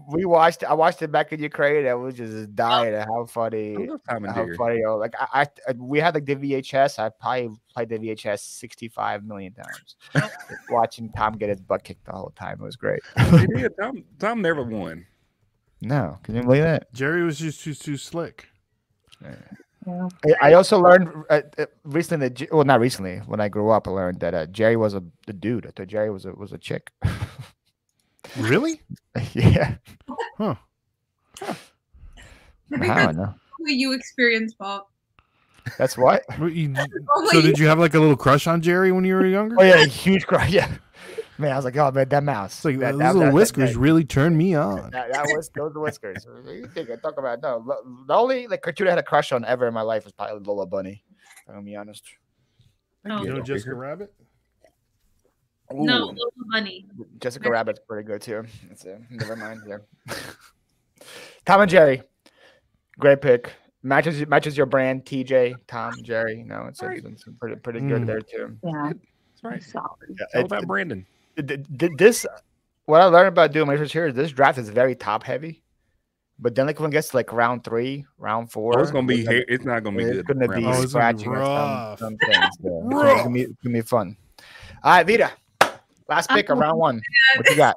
A: We watched. I watched it back in Ukraine. I was just dying at how funny,
B: Tom and
A: how
B: Jerry.
A: funny. Oh, like I, I, we had like the VHS. I probably played the VHS sixty-five million times, watching Tom get his butt kicked the whole time. It was great.
B: He did. Tom, Tom never won.
A: No, can you believe that?
D: Jerry was just too too slick.
C: Yeah.
A: I- I also learned uh, uh, recently that well, not recently. When I grew up, I learned that uh, Jerry was a, a dude. I thought Jerry was a was a chick.
D: Really?
A: yeah,
D: Huh.
E: I
A: I don't know.
E: what you experienced, Bob.
A: That's what.
D: What, you- so did you have like a little crush on Jerry when you were younger?
A: Oh yeah, a huge crush. Yeah, man, I was like, oh man, that mouse.
D: It's like
A: that,
D: those
A: that-
D: little
A: that-
D: whiskers
A: That,
D: really turned me on.
A: that, that was those whiskers. What do you think? I talk about no. The only like cartoon I had a crush on ever in my life was probably Lola Bunny. I'm gonna be honest.
E: No,
D: You know Jessica
B: bigger.
D: Rabbit?
E: no,
A: Ooh,
E: little bunny.
A: Jessica Rabbit's pretty good too. That's it. Never mind. Yeah. Tom and Jerry, great pick. Matches matches your brand. TJ, Tom, Jerry. No, know, it's, it's,
B: Right.
A: it's pretty pretty good
D: Mm.
A: there too.
C: Yeah.
B: That's right.
C: Solid.
A: Yeah,
B: It's all about Brandon.
A: Th- th- th- this what I learned about doing my research here is this draft is very top heavy, but then like when it gets to like round three, round four,
B: Oh, it's gonna be.
A: it's gonna-
B: It's not gonna be
A: it's
B: good.
A: gonna be
B: round
D: Oh,
B: one.
D: gonna be
A: scratching at some, some things. Yeah. It's gonna- it's gonna be, it's gonna be fun. All right, Vita, last pick of round one. What you got?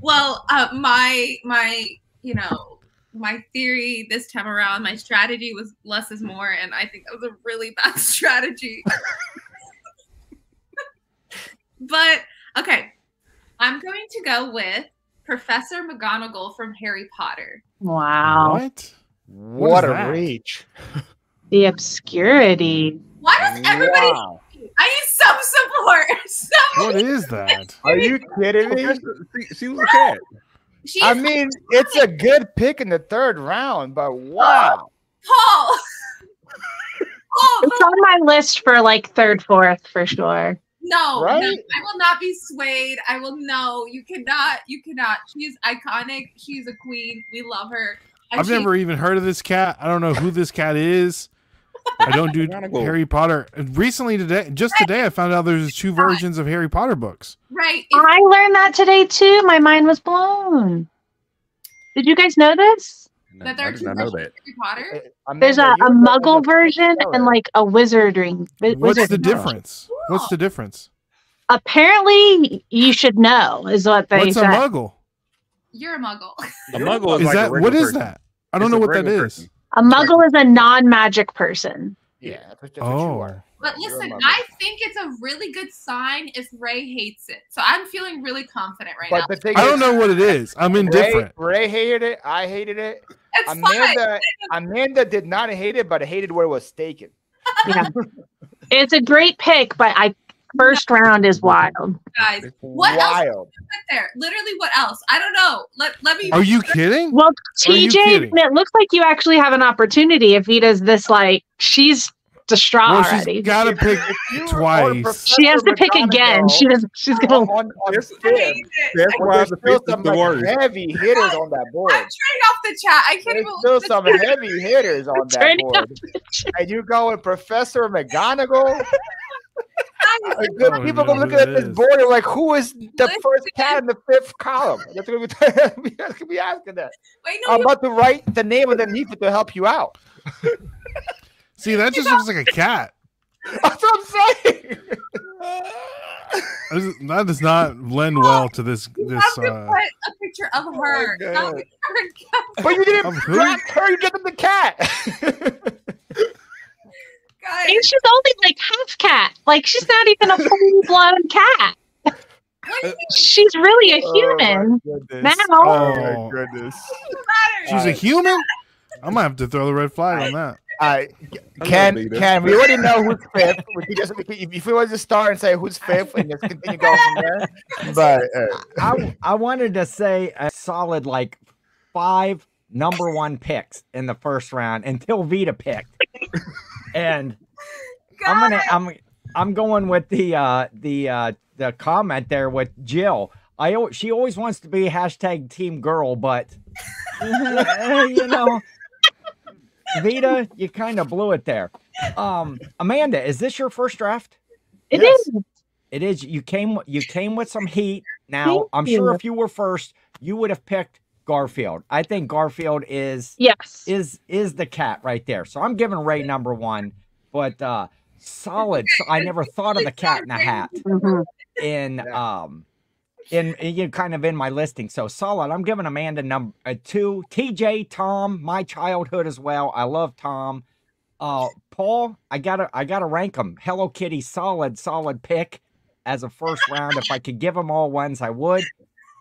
E: Well, uh, my my you know my theory this time around, my strategy was less is more, and I think that was a really bad strategy. But okay, I'm going to go with Professor McGonagall from Harry Potter.
C: Wow.
D: What?
A: What a
D: that?
A: reach!
C: The obscurity.
E: Why does everybody?
A: Wow.
E: I need some support. Some,
D: What is that?
A: Are you kidding me?
B: She, she was a cat.
A: I mean, it's a good pick in the third round, but wow.
E: Paul. Paul,
C: It's on my list for like third, fourth for sure.
E: No, no, I will not be swayed. I will no. You cannot. You cannot. She's iconic. She's a queen. We love her. And
D: I've
E: she-
D: never even heard of this cat. I don't know who this cat is. I don't do Harry Potter. Recently today, just today, I found out there's two versions of Harry Potter books.
E: right.
C: I learned that today too. My mind was blown. Did you guys know this?
B: No,
E: that there
B: I
E: are
B: did
E: two
B: not know
E: versions
B: that.
E: of Harry Potter.
A: Amanda,
C: There's a,
A: you
C: a
A: were going
C: muggle
A: with the
C: version
A: oh,
C: and like a wizarding. wi-
D: What's
C: wizard-
D: the difference? What's the difference?
C: Apparently, you should know, is what they
D: What's a
C: said.
D: muggle?
E: You're a muggle.
B: A muggle is,
D: Is
B: like a
D: that what
B: regular
D: is
B: person.
D: that? I don't
B: It's
D: know
B: a
D: what that
B: regular
D: is.
B: person.
C: A muggle is a non-magic person.
A: Yeah, that's what, that's what you
D: Oh,
A: are.
E: But listen. I think it's a really good sign if Ray hates it. So I'm feeling really confident right
A: But
E: now.
A: the thing
D: I
A: is,
D: don't know what it is. I'm indifferent.
A: Ray hated it. I hated it.
E: It's fine.
A: Amanda, Amanda did not hate it, but I hated where it was taken.
C: Yeah. it's a great pick, but I first round is wild.
E: guys.
B: It's
E: What else
A: Wild.
E: put there? Literally, what else? I don't know. Let let me.
D: Are you kidding?
C: Well, TJ,
D: kidding?
C: it looks like you actually have an opportunity if he does this. Like she's distraught
D: Well,
C: already.
D: she's got to pick.
A: If you were
D: twice.
C: she has to pick again.
A: McGonagall
C: She does. She's gonna.
A: on, on
B: Yes.
A: fifth,
E: I hate.
B: That's why
A: there's
B: the
A: still
B: fifth
A: some
B: the
A: like, heavy hitters on that board.
E: I'm
A: board.
E: turning off the chat. I can't
A: There's
E: even.
A: still
E: look
A: some
E: the
A: heavy hitters on that board. And you go with Professor McGonagall. Like, good
D: don't
A: people
D: know
A: gonna look at this board and like, who is the
E: Listen.
A: first cat in the fifth column? That's what we that's gonna be asking that.
E: Wait, no,
A: I'm about to write the name underneath it to help you out.
D: See, that just looks like a cat.
A: That's what I'm saying.
D: That does- not lend well to this.
E: you
D: This.
E: have to
D: Uh,
E: put a picture of her.
A: God.
E: not her
A: but you didn't
D: Of who?
A: draft her. You gave did the cat.
E: guys.
C: And she's only like half cat. Like she's not even a full blown cat.
E: What do you
C: She's really a human. Now.
D: Oh.
A: my goodness.
D: she's a human. I'm gonna have to throw the red flag on that.
A: All right,
B: I
A: Ken,
B: love Vita.
A: Ken, we already know who's fifth. We can just, we can, if we want to start and say who's fifth and just continue going from there. But uh,
F: I, I wanted to say a solid like five number one picks in the first round until Vita picked, and I'm gonna I'm I'm going with the uh the uh the comment there with Jill. I al- she always wants to be hashtag team girl, but you know Vita, you kind of blew it there. Um, Amanda, is this your first draft?
C: It
A: Yes.
C: is.
F: It is. You came. You came with some heat. Now,
C: Thank
F: I'm sure if you were first, you would have picked Garfield. I think Garfield is
C: Yes.
F: is is the cat right there. So I'm giving Ray number one. But uh solid. So I never thought of the cat in the hat
C: Mhm.
F: in um in, you kind of in my listing. So solid. I'm giving Amanda number uh, two. TJ, Tom, my childhood as well. I love Tom. Uh Paul, I gotta I gotta rank him. Hello Kitty, solid, solid pick as a first round. If I could give them all ones, I would.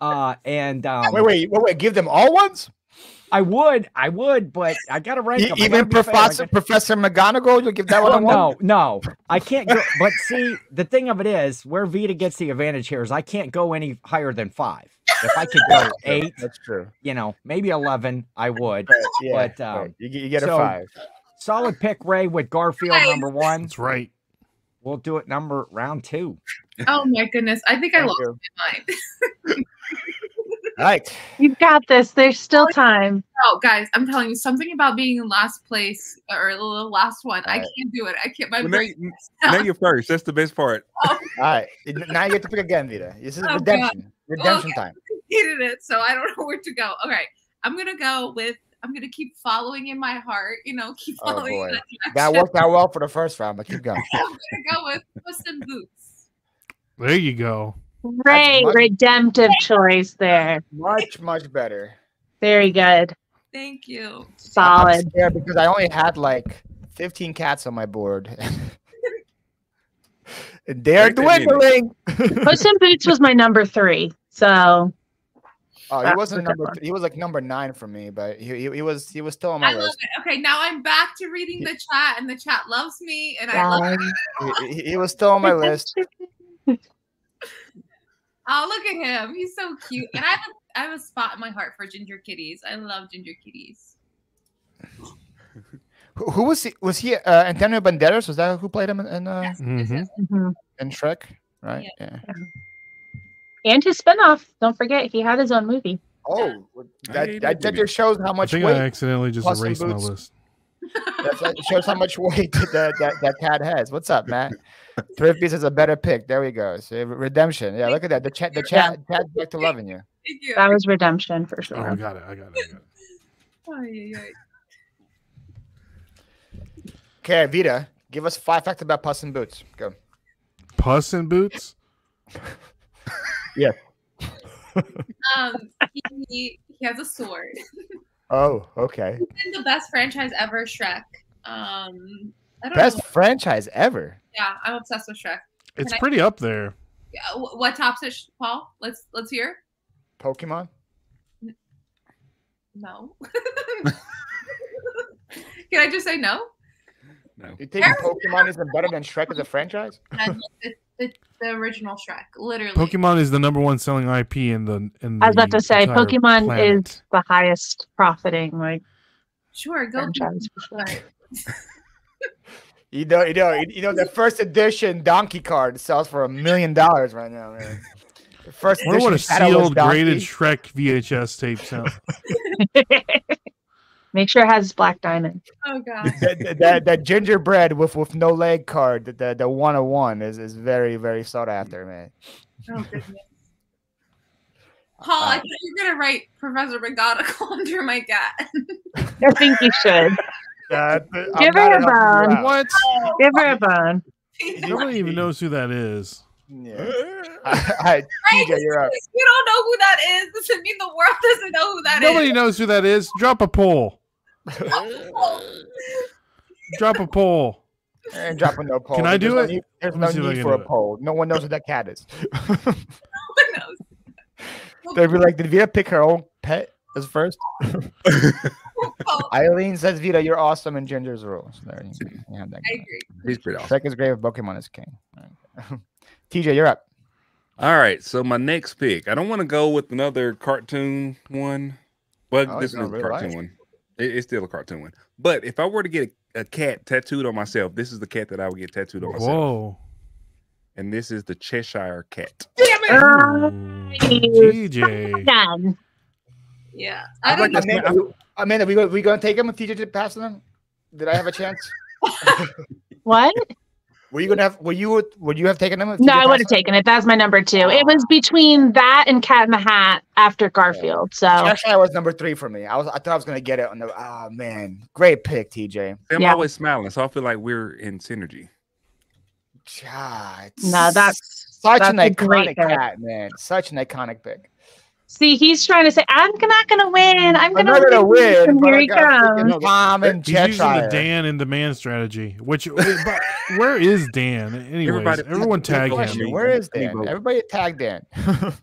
F: Uh and um
A: Wait, wait, wait, wait. Give them all ones?
F: I would, I would, but I gotta rank them.
A: Even
F: gotta fair.
A: Professor
F: gotta-
A: Professor McGonagall, you'll give that one
F: Oh,
A: a one?
F: no, no, I can't go. But see, the thing of it is, where Vita gets the advantage here is I can't go any higher than five. If I could go eight,
A: That's true.
F: you know, maybe eleven, I would.
A: Right, yeah,
F: But, um,
A: right. you, get- you get
F: so-
A: a five.
F: Solid pick, Ray, with Garfield number one.
D: That's right.
F: We'll do it number round two.
E: Oh my goodness. I think I
A: Thank
E: lost
A: you.
E: my mind.
A: All right.
C: You've got this. There's still time.
E: Oh, guys, I'm telling you something about being in last place or the last one. I
A: Right.
E: can't do it. I can't. My
B: Well, now,
E: brain.
B: you- now you're first. That's the best part. Oh.
A: All right. Now you get to pick again, Vita. This is
E: Oh, God.
A: redemption. Redemption
E: Okay.
A: time.
E: hated it, so I don't know where to go. Okay, I'm gonna go with. I'm gonna keep following in my heart. You know, keep
A: Oh,
E: following.
A: boy.
E: in that
A: That worked out well for the first round, but keep going.
E: I'm gonna go with Puss in Boots.
D: There you go.
C: Great
A: much-
C: redemptive choice there.
A: Much, much better.
C: Very good.
E: Thank you.
C: Solid.
A: scared because I only had like 15 cats on my board. They're
B: Take that
A: dwindling.
C: Puss in Boots was my number three. So
A: Oh, he
C: That's
A: wasn't number. Th- he was like number nine for me, but he, he, he was he was still on my
E: I love
A: list.
E: it. Okay, now I'm back to reading the chat, and the chat loves me, and I love.
A: He, he- he was still on my list.
E: Oh, look at him. He's so cute, and I have a, I have a spot in my heart for ginger kitties. I love ginger kitties.
A: Who, who was he? Was he uh, Antonio Banderas? Was that who played him in in, uh,
E: Yes, yes,
D: Mhm.
C: mhm.
A: in Shrek? Right. Yeah.
C: and his spinoff. Don't forget, he had his own movie.
A: Oh, that, that, that just shows how
D: I
A: much
D: think
A: weight.
D: I accidentally just
A: Puss
D: erased my list.
A: That, that shows how much weight that that, that cat has. What's up, Matt? Thrifties is a better pick. There we go. So redemption. Yeah, look at that. The chat. The chat. Chat back to loving you.
E: Thank you.
C: That was redemption for
D: Oh, I
C: sure.
D: got it. I got it. I got it.
E: Ay, ay, ay.
A: Okay, Vita, give us five facts about Puss in Boots. Go.
D: Puss in Boots.
E: Um, he, he has a sword.
A: Oh, okay.
E: And the best franchise ever, Shrek. Um, I don't
A: Best
E: know.
A: franchise ever.
E: Yeah, I'm obsessed with Shrek.
D: It's
E: I-
D: pretty up there.
E: Yeah, what tops it, Paul? Let's let's hear.
A: Pokemon.
E: No. Can I just say no?
B: No.
A: You think Pokemon isn't better than Shrek as a franchise?
E: I love the, the, the original Shrek, literally.
D: Pokemon is the number one selling IP in the in the
C: I was about to say, Pokemon
D: planet.
C: is the highest profiting like
E: Sure, go.
C: franchise for sure.
E: Right.
A: You know, you know, you know, the first edition Donkey card sells for a million dollars right now, man. The first
D: I wonder what a
A: edition
D: sealed graded Shrek VHS tape sound.
C: Make sure it has black diamond.
E: Oh god.
A: that, that- that, that gingerbread with with no leg card, the the, the 101 is is very very sought after, man.
E: Oh goodness. Paul, I
A: uh,
E: think you're gonna write Professor McGonagall under my cat.
C: I think you should.
A: Uh,
C: Give her a bone.
D: what?
C: Give her a bone.
D: Nobody even knows who that is.
A: Yeah. All right, TJ, you're up.
E: You don't know who that is. Doesn't mean the world doesn't know who that is.
D: Nobody knows who that is. Drop a poll. Drop a poll.
A: And dropping no poll.
D: Can I
A: There's
D: do
A: no
D: it?
A: need- there's
D: Let me
A: no
D: see if I
A: need for a
D: do it.
A: poll. No one knows who that cat is.
E: No one knows.
A: They'd be like, did Vita pick her own pet as first?
E: Paul,
A: Eileen says, Vita, you're awesome in Ginger's rules. There you, go. you have that.
E: I
A: going.
E: agree.
B: He's pretty awesome.
A: Shrek is great. Pokemon is king. All right. TJ, you're up.
B: All right, so my next pick. I don't want to go with another cartoon one. Well,
A: Oh,
B: this is a
A: really
B: cartoon
A: like.
B: one. It- it's still a cartoon one. But if I were to get a, a cat tattooed on myself, this is the cat that I would get tattooed on myself.
D: Whoa.
B: And this is the Cheshire Cat.
C: Damn Uh,
D: TJ.
E: Yeah. I
B: I'd like
E: don't
B: to-
E: know.
A: Amanda, we- Amanda, we go, we gonna take him if TJ just passes them? Did I have a chance?
C: What?
A: Were you gonna have? Were you? Would you have taken him?
C: No, I would have taken it. That's my number two. It was between that and Cat in the Hat after Garfield. So
A: Cheshire was number three for me. I was. I thought I was gonna get it on the. Oh man, great pick, TJ.
B: I'm
C: Yeah.
B: always smiling, so I feel like we're in synergy.
A: God,
C: no, that's
A: such
C: that's
A: an
C: a great
A: iconic cat, man. Such an iconic pick.
C: See, he's trying to say, I'm not gonna win. I'm
A: I'm
C: gonna,
A: not win.
C: And here
A: I
C: he comes.
A: Tom and
D: He's using the Dan and the man strategy. Which, but where is Dan? Anyways,
B: Everybody-
D: everyone tag
A: Question,
D: him.
A: Where is Dan? Everybody tag Dan.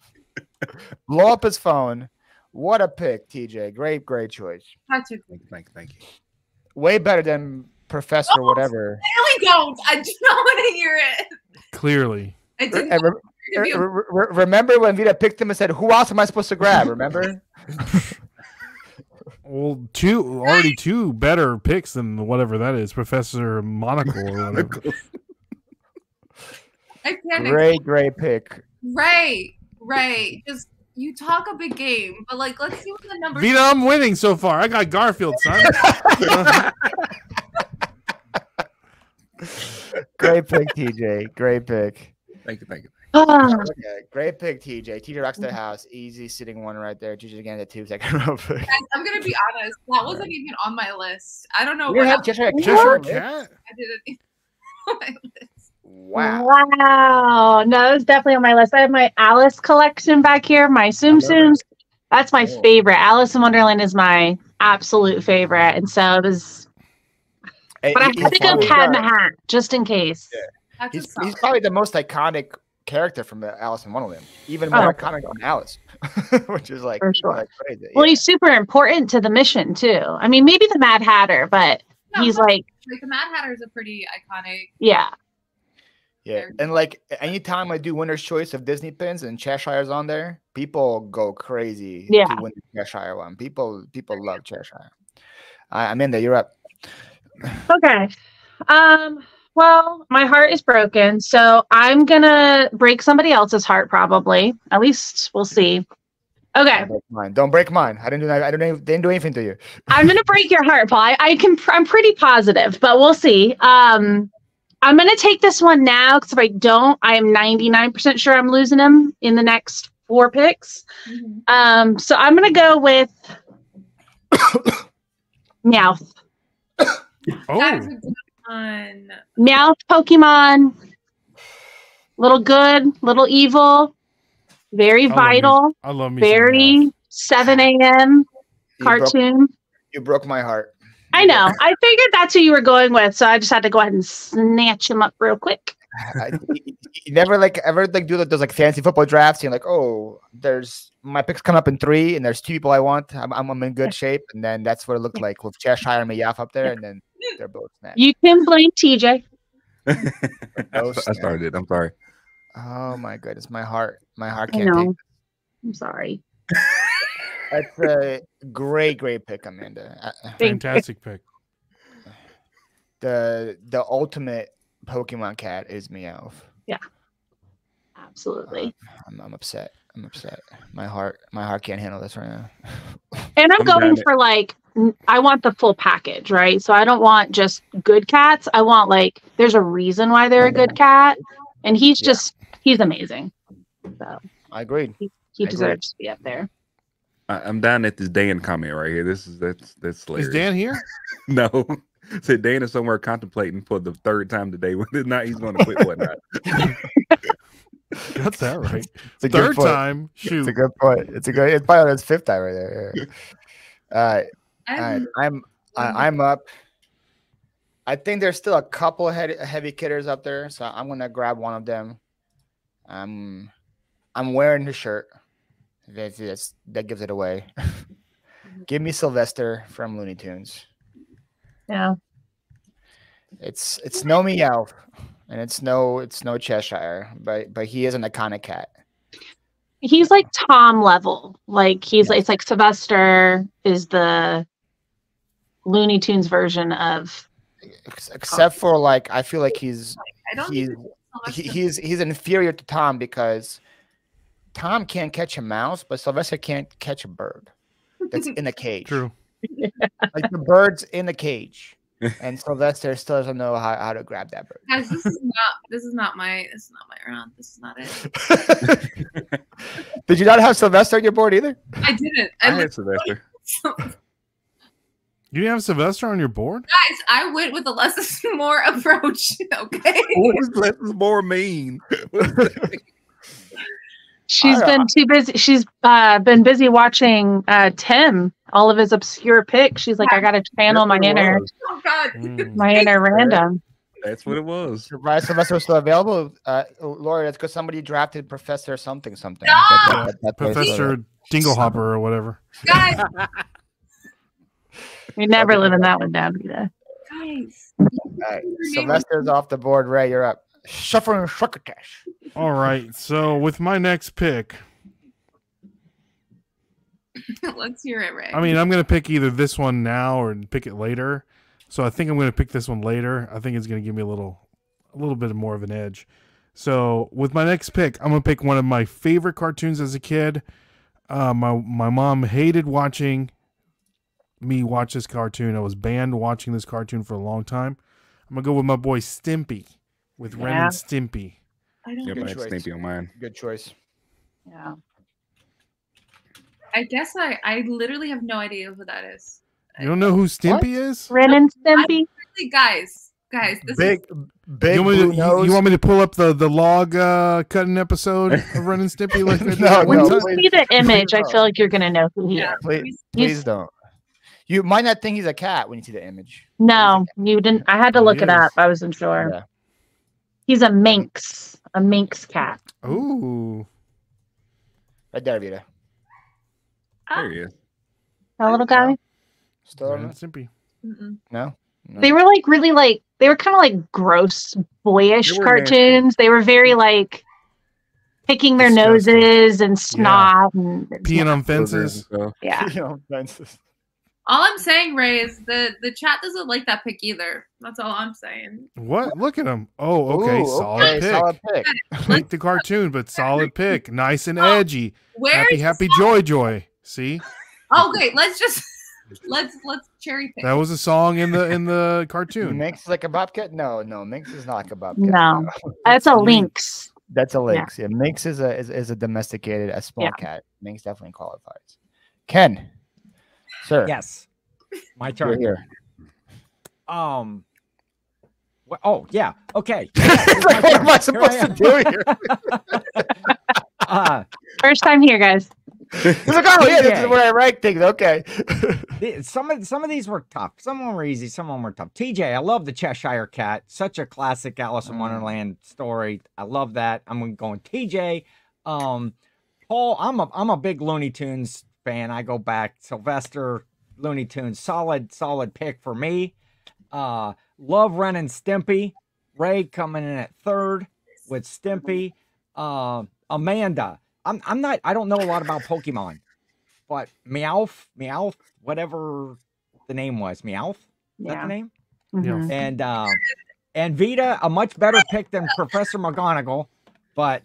A: Blow up his phone. What a pick, TJ. Great, great choice.
E: That's a-
B: Thank you, thank you, thank you.
A: Way better than Professor oh, whatever.
E: really don't. I do not want to hear it.
D: Clearly,
E: I did
A: And
E: not
A: re-
E: want to
A: re-
E: be a-
A: re- re- remember when Vita picked him and said, "Who else am I supposed to grab?" Remember?
D: well, two already two better picks than whatever that is, Professor Monocle or whatever.
E: I can't.
A: great, great pick.
E: Right, right. Just you talk a big game, but like, let's see what the numbers.
D: Vita, I'm winning so far. I got Garfield, son.
A: Great pick, TJ. Great pick.
B: Thank you, thank you.
C: Ah,
A: Okay, great pick, TJ. TJ rocks the house. Easy sitting one right there. TJ again at two second row pick.
E: Guys, I'm gonna be honest. That wasn't even on my list. I don't know
A: You have
E: else
A: Cheshire
D: Cheshire
A: Cat?
D: Cat.
E: I didn't on my list.
A: Wow.
C: Wow. No, that was definitely on my list. I have my Alice collection back here, my Tsum Tsums. That's my
A: Oh.
C: favorite. Alice in Wonderland is my absolute favorite. And so it was,
A: Hey,
C: but I
A: he-
C: had to go Cat in
A: the-
C: the Hat just in case.
A: Yeah. He's, he's probably the most iconic character from the Alice in Wonderland. Even
C: Oh.
A: more iconic than Alice, which is like,
C: For sure.
A: like crazy.
C: Well,
A: yeah.
C: he's super important to the mission too. I mean, maybe the Mad Hatter, but
E: No,
C: he's like,
E: like the Mad Hatter is a pretty iconic.
C: yeah.
A: Yeah, and like anytime I do winner's choice of Disney pins and Cheshire's on there, people go crazy
C: Yeah.
A: to win the Cheshire one. People people love Cheshire. I, I'm in there. You're up.
C: Okay. Um, well, my heart is broken, so I'm gonna break somebody else's heart probably. At least we'll see. Okay.
A: Don't break mine. Don't break mine. I didn't do that. I didn't, didn't do anything to you.
C: I'm gonna break your heart, Paul. I, I can. I'm pretty positive, but we'll see. Um, I'm gonna take this one now because if I don't, I am 99% sure I'm losing him in the next four picks. Um, so I'm gonna go with Meowth.
E: That is
D: Oh,
E: a good.
C: Meowth Pokemon. Little good, little evil, very
D: I love me-
C: vital,
D: I love me.
C: very
D: Meowth.
C: 7 a.m.
A: You broke,
C: cartoon.
A: you broke my heart.
C: I know. I figured that's who you were going with, so I just had to go ahead and snatch him up real quick.
A: I, you- you never like ever like do those like fancy football drafts. You're like, oh, there's my picks come up in three, and there's two people I want. I'm, I'm, I'm in good shape, and then that's what it looked like with Cheshire and Meowth up there, and then they're both snatched.
C: You can blame TJ.
A: Oh,
B: I
A: snap.
B: started it. I'm sorry.
A: Oh my goodness, my heart, my heart can't take.
C: know. I'm sorry.
A: That's a great, great pick, Amanda. Uh,
C: Thank you.
D: Fantastic pick.
A: The the ultimate Pokemon cat is Meowth.
C: Yeah, absolutely.
A: I'm, I'm upset. I'm upset. My heart, my heart can't handle this right now.
C: And I'm,
B: I'm
C: going
B: down
C: for like, I want the full package, right? So I don't want just good cats. I want like, there's a reason why they're a good cat. And he's
A: Yeah.
C: just, he's amazing. So
A: I agreed.
C: he
A: I agree.
C: deserves to be up there.
B: I, I'm down at this Dan comment right here. This is that's that's
D: Is. Dan here?
B: No. Said Dan is somewhere contemplating for the third time today whether or not he's going to quit whatnot.
D: Got that right.
A: It's a good
D: Third
A: point.
D: time. Shoot.
A: It's a good point. It's a good. It's probably on his fifth time right there. Yeah. All right, all right.
E: I'm,
A: I'm I, I'm up. I think there's still a couple heavy heavy kitters up there, so I'm gonna grab one of them. I'm I'm wearing the shirt. That's, that's, that gives it away. Mm-hmm. Give me Sylvester from Looney Tunes.
C: Yeah.
A: It's it's no meow, and it's no it's no Cheshire, but but he is an iconic cat.
C: He's like Tom level. Like he's like, it's like Sylvester is the Looney Tunes version of,
A: Ex- Except for like, I feel like he's
E: I
A: he's
E: think so much
A: he, he's he's inferior to Tom because Tom can't catch a mouse, but Sylvester can't catch a bird that's in a cage.
D: True.
A: Like the bird's in a cage. And Sylvester still doesn't know how, how to grab that bird.
E: Guys, this is not this is not my this is not my round. This is not it.
A: Did you not have Sylvester on your board either?
E: I didn't.
B: I
E: I
B: had Sylvester.
D: You didn't have Sylvester on your board?
E: Guys, I went with a less is more approach. Okay.
B: What was less is more mean?
C: She's
A: I-
C: been too busy. She's uh, been busy watching uh, Tim, all of his obscure picks. She's like, I got to channel my
B: That's what it
C: inner,
B: was.
E: God.
D: Mm.
C: my inner random.
B: That's what it was.
A: Surprise, Sylvester was still available. Uh, Lori, that's because somebody drafted Professor something something.
E: No!
A: That- that- that
D: Professor Dinglehopper or whatever.
E: Guys,
C: We never live in that one down, Vita.
E: guys.
A: All right, Sylvester's off the board. Ray, you're up. Shuffle and succotash.
D: All right. So with my next pick,
E: Let's hear it, Ray.
D: I mean, I'm gonna pick either this one now or pick it later. So I think I'm gonna pick this one later. I think it's gonna give me a little, a little bit more of an edge. So with my next pick, I'm gonna pick one of my favorite cartoons as a kid. Uh, my my mom hated watching me watch this cartoon. I was banned watching this cartoon for a long time. I'm gonna go with my boy Stimpy, with Ren and Stimpy.
E: I don't.
B: Yep,
A: Good
B: I had
A: choice.
B: Stimpy on mine.
A: Good choice.
C: Yeah.
E: I guess I I literally have no idea who that is.
D: You don't know who Stimpy is?
C: Ren and Stimpy.
E: Really, guys, guys, this
A: Big,
E: is
A: big
D: You want, me
A: blue
D: to, you,
A: nose.
D: you want me to pull up the the log uh, cutting episode of Ren and Stimpy like I
A: No,
C: When
A: no,
C: you
A: please.
C: see the image, I feel like you're gonna know who he
E: Yeah.
C: is.
A: please, please don't. You might not think he's a cat when you see the image.
C: No, you didn't. I had to look it up. I wasn't sure.
A: Yeah.
C: He's a minx, a minx cat.
D: Ooh,
A: Right there, Vita.
B: There he is.
C: That little guy.
A: Still
D: Ren
A: on
D: and Stimpy.
E: mm-mm.
A: No. No.
C: They were like really like they were kind of like gross boyish
B: They were nasty.
C: cartoons. They were very mm. like picking their
D: Disgusting.
C: noses and snot and
D: Peeing on
B: Fences
D: fences.
B: and stuff.
C: yeah.
A: You know, fences.
E: All I'm saying, Ray, is the the chat doesn't like that pick either. That's all I'm saying.
D: What? Look at him. Oh, okay,
A: Ooh,
D: solid
A: okay,
D: pick.
A: Solid pick.
D: Like the cartoon, but solid pick. Nice and oh, edgy.
E: Where?
D: Happy, happy, joy, joy. See, oh,
E: Okay, let's just let's let's cherry pick.
D: that was a song in the in the cartoon.
A: Minx is like a bobcat? No, no. Minx is not like a bobcat.
C: No. That's a lynx.
A: That's a lynx. Yeah, Minx is a is, is a domesticated, a small
C: Yeah.
A: cat. Minx definitely qualifies. Ken, sir,
F: Yes. My
A: you're
F: turn.
A: here.
F: Um. wh- Oh yeah. Okay.
A: It's like, what am I supposed
F: Here
A: to do here?
F: Uh,
C: First time here, guys.
A: He's like, oh yeah, this is where I rank things. Okay.
F: some of some of these were tough. Some of them were easy. Some of them were tough. TJ, I love the Cheshire Cat. Such a classic Alice in
A: Mm.
F: Wonderland story. I love that. I'm going TJ. Um, Paul, I'm a I'm a big Looney Tunes fan. I go back Sylvester Looney Tunes. Solid solid pick for me. Uh, love Ren and Stimpy. Ray coming in at third with Stimpy. Uh, Amanda. I'm I'm not. I don't know a lot about Pokemon, but Meowth, Meowth, whatever the name was, Meowth. Is that
C: Yeah.
F: the name?
C: Mhm.
F: And uh, and Vita, a much better pick than Professor McGonagall, but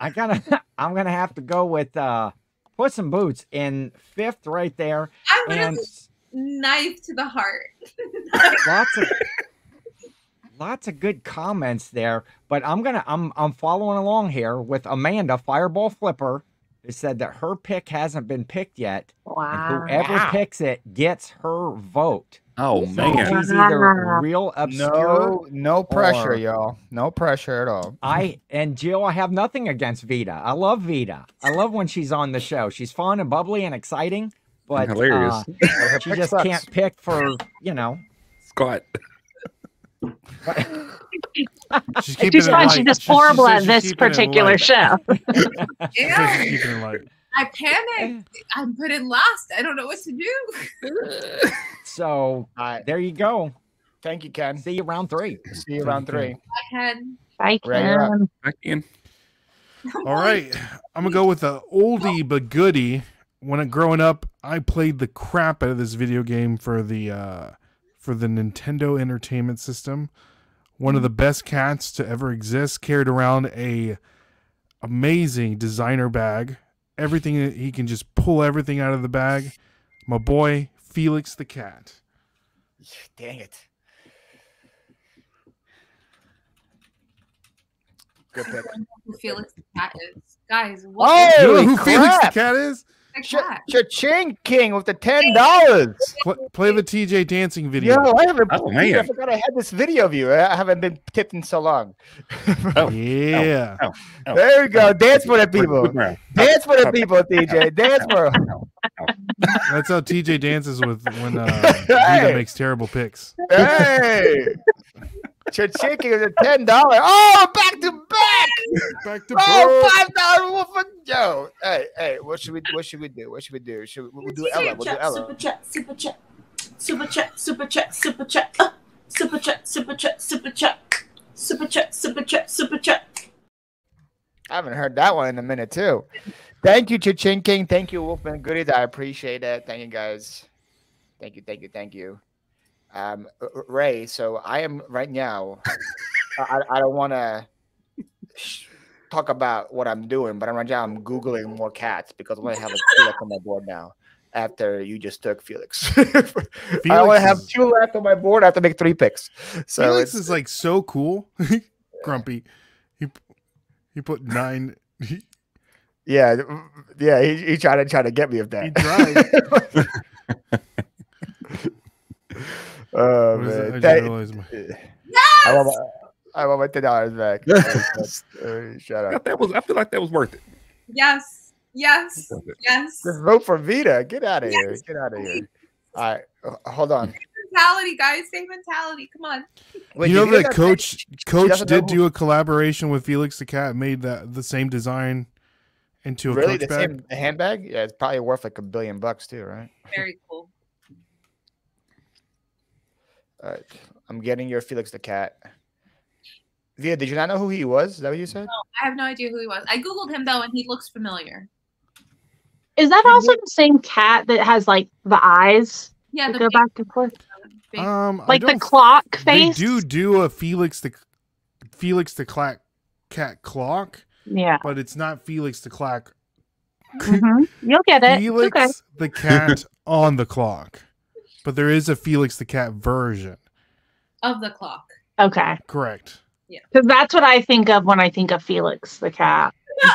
F: I gotta I'm gonna have to go with uh Puss in Boots in fifth right there.
E: I'm gonna
F: And
E: knife to the heart.
F: lots of lots of good comments there. But I'm gonna I'm I'm following along here with Amanda Fireball Flipper. Who said that her pick hasn't been picked yet, and
C: Wow.
F: whoever
A: Wow.
F: picks it gets her vote.
B: Oh
F: So
B: man.
F: she's either real obscure.
A: No, no pressure,
F: or-
A: y'all. No pressure at all.
F: I and Jill, I have nothing against Vita. I love Vita. I love when she's on the show. She's fun and bubbly and exciting, but
B: Hilarious.
F: uh, she just
A: sucks.
F: can't pick for you know.
B: Scott.
D: She's
C: I
D: keeping
C: just
D: it
C: find
D: light.
C: she's just
D: She- she
C: horrible
D: says
C: at
D: she's
C: this
D: keeping it
C: particular
D: light.
C: show.
D: She says
E: Yeah,
D: she's keeping it light.
E: I panicked. I'm put in last. I don't know what to do.
F: So
A: All right.
F: there you go.
A: Thank you, Ken.
F: See you round three.
A: See you round three.
E: I had.
C: Bye,
A: Ray, you're up.
C: Ken.
D: All right, I'm gonna go with the oldie but goodie. When I, growing up, I played the crap out of this video game for the uh, for the Nintendo Entertainment System. One of the best cats to ever exist. Carried around a amazing designer bag. Everything that he can just pull everything out of the bag. My boy Felix the cat.
A: Dang it. Good pick.
E: Who Felix the cat is. Guys,
A: Oh,
E: what
D: You know
A: Holy
D: who Felix the cat is?
E: Is the
A: Ch-
E: cat?
A: Cha-ching King with the ten dollars.
D: Play the TJ dancing video.
A: Yo, I haven't.
B: Oh,
A: dude, I forgot I had this video of you. I haven't been tipped in so long.
B: Oh,
D: yeah.
B: oh, oh.
A: there we go. Dance for the people. Dance for the people, DJ. Dance for.
D: That's how TJ dances with when uh,
A: Hey.
D: Vita makes terrible picks.
A: Hey. Cha-ching King a ten dollar. Oh, back to back.
D: Back to
A: Oh, five dollar wolf for Joe. Hey, hey, what should we what should we do? What should we do? Should we we'll do Ella? We'll do Ella.
G: Super chat, super chat, super chat, super chat, super chat, uh, super chat, super chat, super chat, super chat, super chat, super chat.
A: I haven't heard that one in a minute too. Thank you, Cha-ching King. Thank you, Wolfman Goodies. I appreciate it. Thank you guys. Thank you, thank you, thank you. Um, Ray. So I am right now. I, I don't want to sh- talk about what I'm doing, but I'm right now. I'm googling more cats because I want to have a two left on my board now. After you just took Felix, I only have two left on my board. I have to make three picks. So
D: Felix is like so cool. Grumpy. He he put nine. He,
A: yeah, yeah. He, he tried to try to get me with that.
D: he tried.
A: Oh
D: What is it? I
A: man,
D: just
A: Thank-
D: realized my-
A: I want my, I want my ten dollars back. Uh, Shut
B: I,
A: up.
B: that was, I feel like that was worth it.
E: Yes. Yes. Yes.
A: Just vote for Vita. Get out of here. Get out of here. All right, hold on.
E: Mentality, guys. Same mentality. Come on.
A: Wait,
D: you know
A: did Vita
D: that coach
A: she
D: coach
A: doesn't know
D: did do a collaboration with Felix the cat, made that the same design into a
A: really
D: coach
A: the
D: bag.
A: same handbag? Yeah, it's probably worth like a billion bucks too, right?
E: Very cool.
A: All right, I'm getting your Felix the cat. Via, did you not know who he was? Is that what you said?
E: No, I have no idea who he was. I googled him though, and he looks familiar.
C: Is that also the same cat that has like the eyes
E: Yeah, the
C: go back and forth?
D: Um,
C: Like the
D: don't
C: clock
D: They
C: face?
D: do do a Felix the Felix the Clack cat clock,
C: Yeah.
D: but it's not Felix the Clack.
C: hmm You'll get it.
D: Felix
C: okay.
D: the cat on the clock, but there is a Felix the cat version.
E: of the clock.
C: Okay.
D: Correct. Yeah.
C: Because that's what I think of when I think of Felix the cat. is.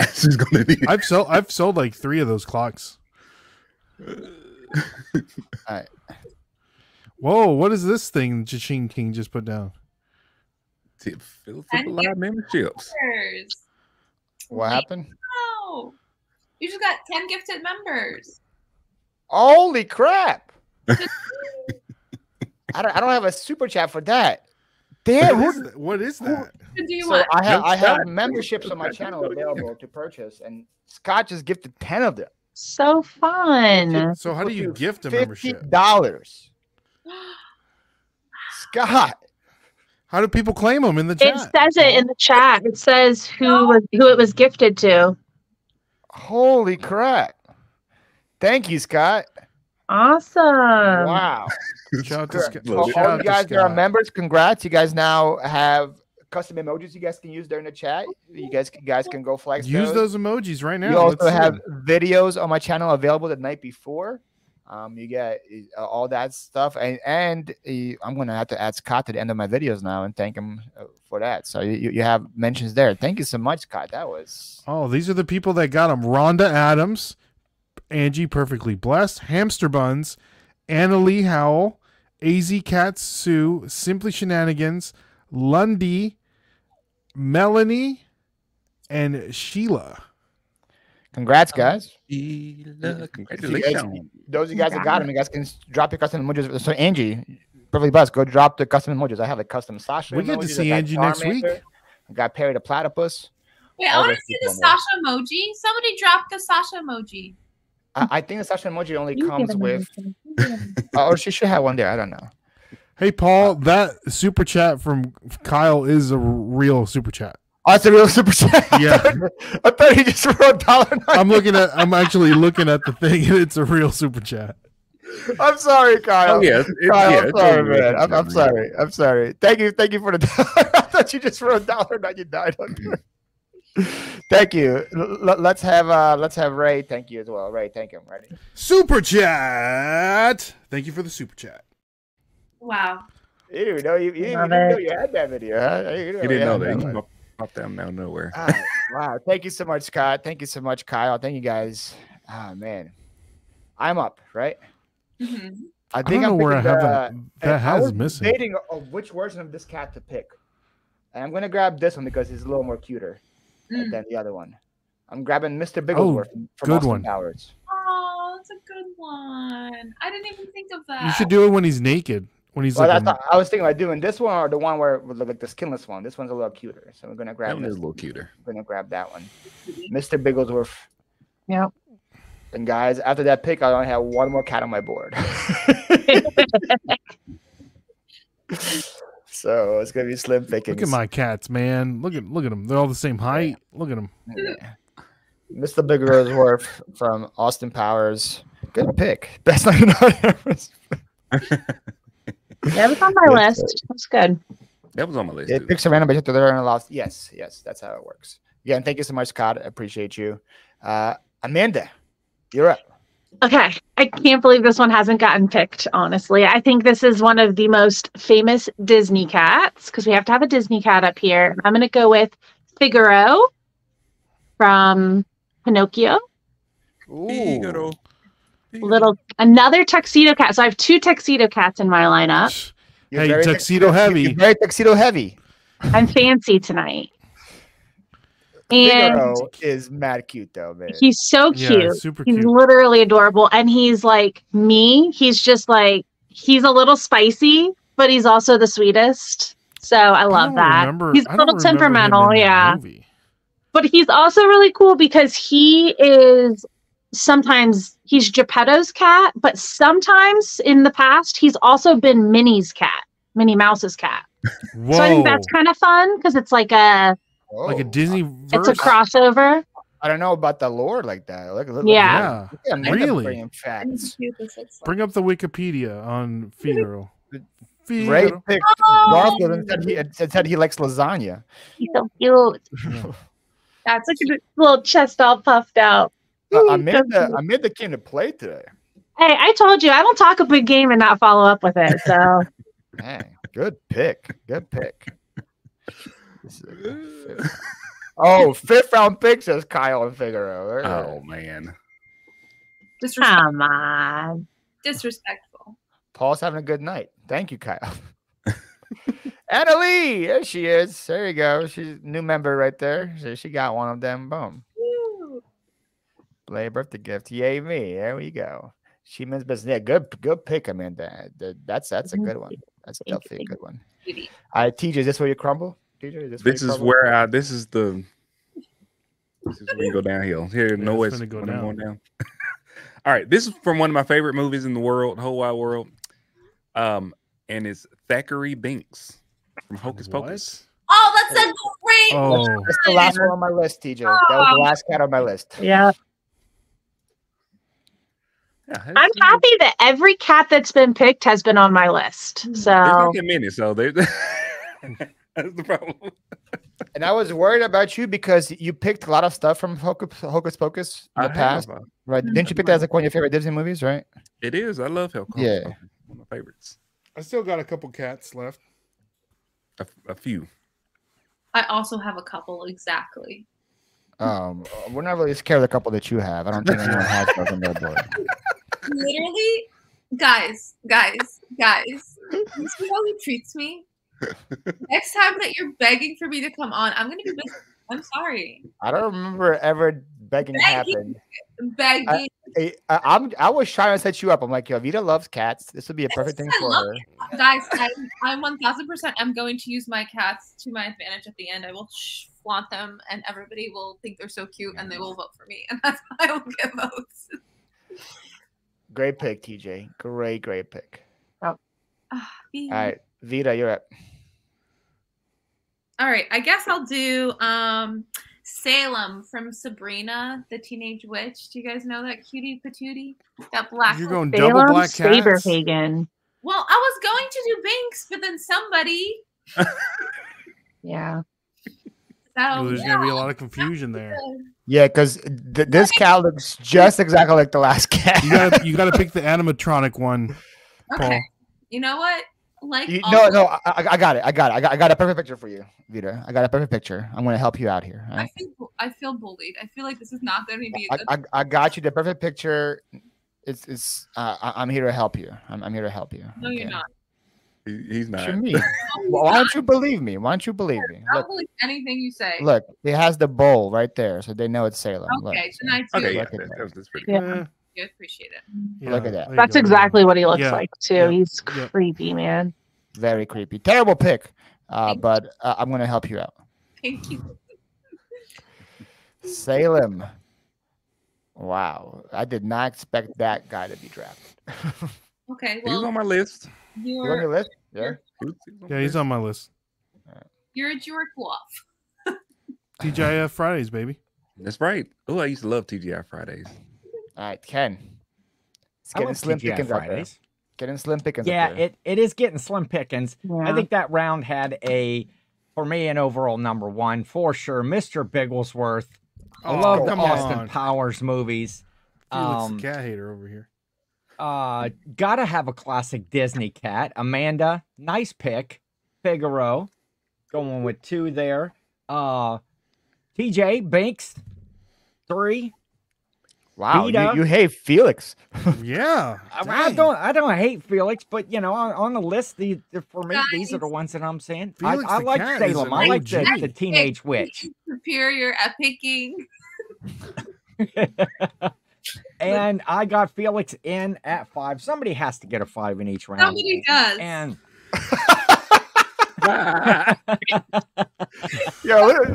B: She's gonna be.
D: I've sold I've sold like three of those clocks.
A: Alright.
D: Whoa! What is this thing? Cha-ching King just put down.
B: Tip
E: Philly
B: Phlipper Live memberships.
E: Members.
A: What happened?
E: No. You just got 10 gifted members.
A: Holy crap! I don't. I don't have a super chat for that. Damn.
D: What
A: Who,
D: is, that? what is that?
E: Who do you
A: so
E: want?
A: I have. I have memberships on my channel available to purchase, and Scott just gifted ten of them.
C: So fun.
D: So how do you gift a
A: Fifty
D: membership?
A: dollars. Scott.
D: How do people claim them in the chat?
C: It says it in the chat. It says who was who it was gifted to.
A: Holy crap! Thank you, Scott.
C: Awesome.
A: Wow.
D: Shout out to
A: Correct.
D: Scott.
A: All you guys that are members, congrats! You guys now have custom emojis you guys can use during the chat. You guys, you guys can go flex.
D: Use those emojis right now.
A: You also
D: Let's
A: have
D: them.
A: videos on my channel available the night before. Um, you get uh, all that stuff, and and uh, I'm gonna have to add Scott to the end of my videos now and thank him uh, for that. So you, you have mentions there. Thank you so much, Scott. That was
D: Oh, these are the people that got them: Rhonda Adams, Angie Perfectly Blessed, Hamster Buns, Anna Lee Howell, Az Cat Sue, Simply Shenanigans, Lundy, Melanie, and Sheila.
A: Congrats, guys.
B: Congratulations.
A: Those of you guys that got them, you guys can drop your custom emojis. So Angie, perfectly blessed. Go drop the custom emojis. I have a custom Sasha.
D: We get to see Angie next week.
A: I got Perry the platypus.
E: Wait, I want to see the
A: people on there.
E: Sasha emoji. Somebody drop the Sasha emoji.
A: I, I think the Sasha emoji only
C: You
A: comes with,
C: membership.
A: or oh, she should have one there. I don't know.
D: Hey, Paul, that super chat from Kyle is a real super chat.
A: Oh, it's a real super chat.
D: Yeah.
A: I thought he just wrote dollar.
D: I'm looking at, I'm actually looking at the thing, and it's a real super chat.
A: I'm sorry, Kyle.
B: Oh yeah, it's- it's-
A: Kyle,
B: yeah,
A: I'm sorry,
B: over.
A: man. I'm, I'm sorry. I'm sorry. Thank you. Thank you for the dollar. I thought you just wrote dollar ninety nine on there. thank you. L- l- let's have uh let's have Ray. Thank you as well. Ray, thank you. Ready?
D: Super chat. Thank you for the super chat.
E: Wow.
A: You didn't know you, you, didn't know you had that video, huh? You
B: You didn't know
A: you
B: that.
A: Had
B: You
A: one.
B: pop- pop down out of nowhere.
A: All right. Wow. Thank you so much, Scott. Thank you so much, Kyle. Thank you guys. Oh man. I'm up, right?
E: Mhm.
A: I
D: I
A: think
D: don't know
A: am
D: where I
A: picking
D: have
A: the-
D: that.
A: and
D: That has missing.
A: debating of which version of this cat to pick. And I'm gonna grab this one because he's a little more cuter
E: Mm.
A: than the other one. I'm grabbing Mr. Bigglesworth from, from
D: good
A: Austin
D: one.
A: Powers.
E: Oh, that's a good one. I didn't even think of that.
D: You should do it when he's naked. When he's
A: Well,
D: like,
A: that's
D: a-
A: not, I was thinking about doing this one or the one where with like the skinless one. This one's a little cuter, so we're gonna grab.
B: That
A: grab
B: one
A: this.
B: is a little cuter.
A: We're gonna grab that one, Mr. Bigglesworth.
C: Yep.
A: And guys, after that pick, I only have one more cat on my board. so it's gonna be slim pickings.
D: look at my cats, man. Look at look at them. They're all the same height. Look at them.
A: Yeah. Mr. Bigglesworth from Austin Powers. Good pick. Best night in Audience.
C: That was on my
A: Yes,
C: list. That's good.
B: That was on my list.
A: It
B: too.
A: picks a random but budget there and lost. Yes, yes, that's how it works. Again, thank you so much, Scott. I appreciate you. Uh, Amanda, you're up.
C: Okay. I can't believe this one hasn't gotten picked, honestly. I think this is one of the most famous Disney cats because we have to have a Disney cat up here. I'm going to go with Figaro from Pinocchio.
B: Figaro. Figaro.
C: Little another tuxedo cat. So I have two tuxedo cats in my lineup.
A: You're
D: Hey,
A: very
D: tuxedo
A: you're-
D: heavy.
A: You're very tuxedo heavy.
C: I'm fancy tonight. And
A: Figaro is mad cute though, man.
C: he's so
D: Yeah,
C: cute.
D: super
C: he's literally adorable. And he's like me. He's just like he's a little spicy, but he's also the sweetest. So I love
D: don't
C: that.
D: remember-
C: he's a little temperamental, yeah. But he's also really cool because he is sometimes he's Geppetto's cat, but sometimes in the past he's also been Minnie's cat, Minnie Mouse's cat.
D: Whoa.
C: So I think that's kind of fun because it's like a
D: like a Disney
C: it's a crossover.
A: I don't know about the lore like that. Look, look,
C: Yeah.
D: Yeah.
A: Look at
D: Really?
A: facts.
D: Bring up the Wikipedia on Figaro.
A: Ray
D: Figaro.
A: picked
E: Oh.
A: Garfield and said he, and said he likes lasagna.
C: He's so cute.
E: That's
C: Look at his little chest all puffed out.
A: Uh,
C: Ooh,
A: Amanda,
C: so cute.
A: Amanda came to play today.
C: Hey, I told you I don't talk a big game and not follow up with it. So
A: Hey, good pick. Good pick. This is a good pick. oh, fifth round pick says Kyle and Figaro.
B: Oh man.
E: disrespectful.
C: come on.
E: disrespectful.
A: Paul's having a good night. Thank you, Kyle. Anna Lee, there she is. There you go. She's a new member right there. So she got one of them. Boom.
E: Woo.
A: Play birthday gift. Yay me. There we go. She means business. Yeah, good good pick, Amanda. That's that's a good one. That's
C: Thank you,
A: definitely a good one.
E: Beauty.
A: All right, TJ, is this where you crumble? TJ, is this,
B: This
A: you
B: is where I. This is the. This is where you go downhill. Here,
D: Yeah,
B: no
D: it's
B: it's
D: finna go down.
B: down. All right, this is from one of my favorite movies in the world, whole wide world. Um, and it's Thackery Binx from Hocus
D: What?
B: Pocus.
E: Oh, that's a great.
D: Oh,
A: That's the last one on my list, TJ. That was the last cat on my list.
C: Yeah.
B: Yeah,
C: I'm happy that every cat that's been picked has been on my list. So
B: not that many, so there's that's the problem.
A: And I was worried about you because you picked a lot of stuff from Hocus, Hocus Pocus in
B: I
A: the past,
B: have, uh,
A: right? Didn't you pick that as like one of your favorite Disney movies, right?
B: It is. I love Hocus
A: Yeah.
B: Pocus. One of my favorites.
D: I still got a couple cats left.
B: A, a few.
E: I also have a couple exactly.
A: Um, we're not really scared of the couple that you have. I don't think anyone has those on their board.
E: Literally, guys, guys, guys. You see how he treats me? Next time that you're begging for me to come on, I'm gonna be busy. I'm sorry.
A: I don't remember ever begging
E: Begging.
A: happened.
E: Begging.
A: I, I, I'm I was trying to set you up. I'm like, yo, Vita loves cats. This would be a perfect thing
E: I
A: for
E: love
A: her.
E: guys, I, I'm 1000% I'm going to use my cats to my advantage at the end. I will flaunt them, and everybody will think they're so cute, and they will vote for me, and that's how I will get votes.
A: Great pick, TJ. Great, great pick.
E: Ah,
A: All right, Vita, you're up.
E: All right, I guess I'll do um Salem from Sabrina, the Teenage Witch. Do you guys know that cutie patootie? That black.
D: You're going
C: Salem
D: double black cats.
C: Saberhagen.
E: well, I was going to do Binx, but then somebody
C: Yeah.
E: That'll,
D: there's
E: yeah.
D: gonna be a lot of confusion there.
A: Yeah, because th- this cat looks just exactly like the last cat.
D: You gotta you gotta pick the animatronic one,
E: Okay.
D: Paul.
E: You know what? Like
A: You- no, no, I, I- I got it. I got it. I got, I got a perfect picture for you, Vita. I got a perfect picture. I'm going to help you out here. all
E: I feel I feel bullied. I feel like this is not going to be a
A: I,
E: good.
A: I, I got you the perfect picture. It's, it's. Uh, I, I'm here to help you. I'm, I'm here to help you.
E: no, you're not.
B: He- he's
A: What
B: not.
A: you mean? Why don't you believe me? Why don't you believe me?
E: I
A: Look,
E: don't believe anything you say.
A: look. It has the bowl right there, so they know it's Salem. Look,
E: okay,
A: so-
E: then I
B: Okay, yeah,
A: Look at
B: that,
A: that.
B: that that's pretty
C: Yeah.
B: good.
D: Eh,
E: appreciate it.
D: yeah,
A: Look at that.
C: That's
D: go.
C: exactly what he looks
D: Yeah.
C: like too.
D: Yeah.
C: He's
D: Yeah.
C: creepy, man.
A: very creepy. Terrible pick. Uh, but uh, I'm going to help you out.
E: Thank you.
A: Salem. Wow, I did not expect that guy to be drafted.
E: Okay,
B: He was on my list.
A: You're on your list? Yeah.
E: you're,
B: He was- he was on
D: Yeah, he's on my list.
E: you're a jerk off.
D: TGIF Fridays, baby.
B: That's right. Oh, I used to love TGI Fridays.
A: All right, Ken. It's
F: I
A: getting
F: love
A: slim
F: TGI
A: pickings out there.
F: Fridays.
A: Getting slim pickings.
F: Yeah,
A: up there.
F: it, it is getting slim pickings. I think that round had a, for me, an overall number one for sure. Mr. Bigglesworth. I
D: Oh,
F: love the
D: come
F: Austin
D: on.
F: Powers movies.
D: Felix
F: Um,
D: the cat hater over here.
F: Uh, gotta have a classic Disney cat. Amanda, nice pick. Figaro, going with two there. Uh, TJ Binx, three.
A: wow, you, you hate Felix.
D: Yeah.
F: I, I don't, I don't hate Felix, but you know, on, on the list, the, the- for me, these are the ones that I'm saying.
D: Felix
F: I, I like Salem. I like the, the teenage witch.
E: Superior at picking.
F: and I got Felix in at five. Somebody has to get a five in each round.
E: Somebody does.
F: And
A: Yo, look,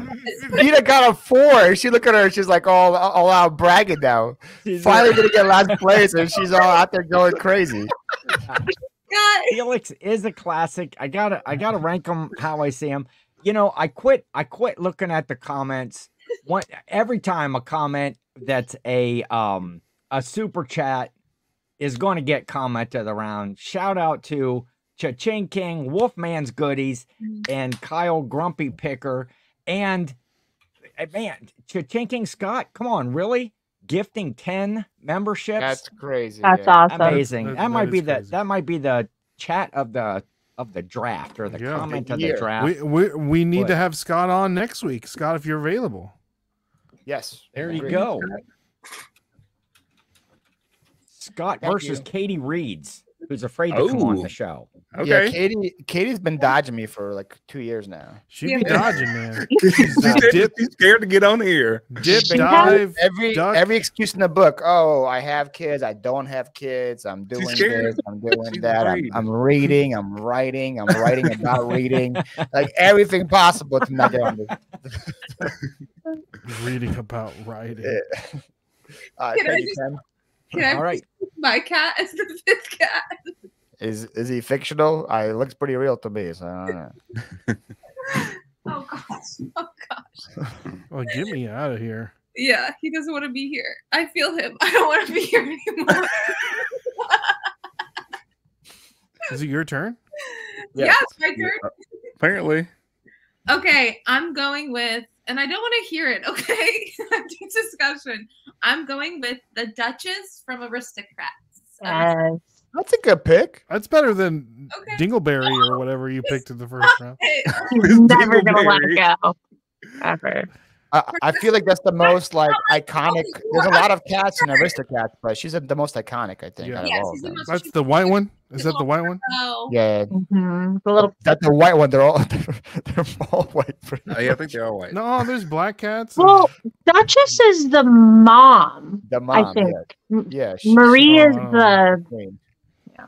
A: Vita got a four. She look at her. She's like all all out bragging now.
F: she's
A: Finally gonna get last place, and she's all out there going crazy.
E: God.
F: Felix is a classic. I gotta I gotta rank him how I see him. You know, I quit I quit looking at the comments. One every time a comment that's a um a super chat is going to get commented around. Shout out to Cha-Ching King, Wolfman's Goodies,
E: Mhm.
F: and Kyle Grumpy Picker. And eh, man, Cha-Ching King Scott, come on, really? Gifting 10 memberships?
A: That's crazy.
C: That's
A: yeah.
C: awesome.
F: amazing.
D: That-
F: That,
D: that
F: might
D: is
F: be the that might be the chat of the of the draft or the
D: Yeah.
F: comment of the draft.
D: We, we, we need to have Scott on next week. Scott, if you're available.
A: Yes.
F: there you go. Scott
A: Thank
F: versus
A: you.
F: Katie Reeds, who's afraid to come on
B: Oh.
F: the show.
B: Okay.
A: Yeah, Katie. Katie's been dodging me for like two years now.
D: She'd
E: Yeah.
D: be dodging, man.
B: She's
D: She's dip,
B: she's scared to get on here.
D: dip,
A: She
D: dive.
A: Every
D: duck.
A: every excuse in the book. Oh, I have kids. I don't have kids. I'm doing this. I'm doing that. I'm. I'm reading. I'm writing. I'm writing about reading. Like everything possible to not get on this.
D: Reading about writing.
A: Yeah. Uh, thank you,
E: just-
A: Ken.
E: Can I
F: All right.
E: my cat is the fifth cat?
A: Is is he fictional? Uh, it looks pretty real to me. So I don't know.
E: Oh gosh. Oh gosh.
D: Oh, get me out of here.
E: Yeah, he doesn't want to be here. I feel him. I don't want to be here anymore.
D: Is it your turn?
A: Yeah.
E: yeah, it's my turn.
B: Apparently.
E: Okay, I'm going with, and I don't want to hear it. Okay, discussion. I'm going with the Duchess from Aristocats. Um,
C: Yes.
A: That's a good pick.
D: That's better than
E: Okay.
D: Dingleberry or whatever you picked in the first round.
C: never gonna let it go. Ever.
A: I, I feel like that's the most like iconic. There's a lot of cats in Aristocats, but she's the most iconic. I think.
D: Yeah.
A: out of
E: Yes,
A: all of
E: she's the most-
D: That's the white one? Is that the white one?
E: oh,
A: Yeah,
C: hmm The little
A: that's the white one. They're all they're all white. For
B: Oh, yeah, I think they're all white.
D: No, there's black cats. and-
C: well, Duchess is the mom.
A: the mom.
C: I think
A: Yeah, yeah.
C: Marie
D: Oh,
C: is
D: I
C: the
A: queen.
C: Yeah.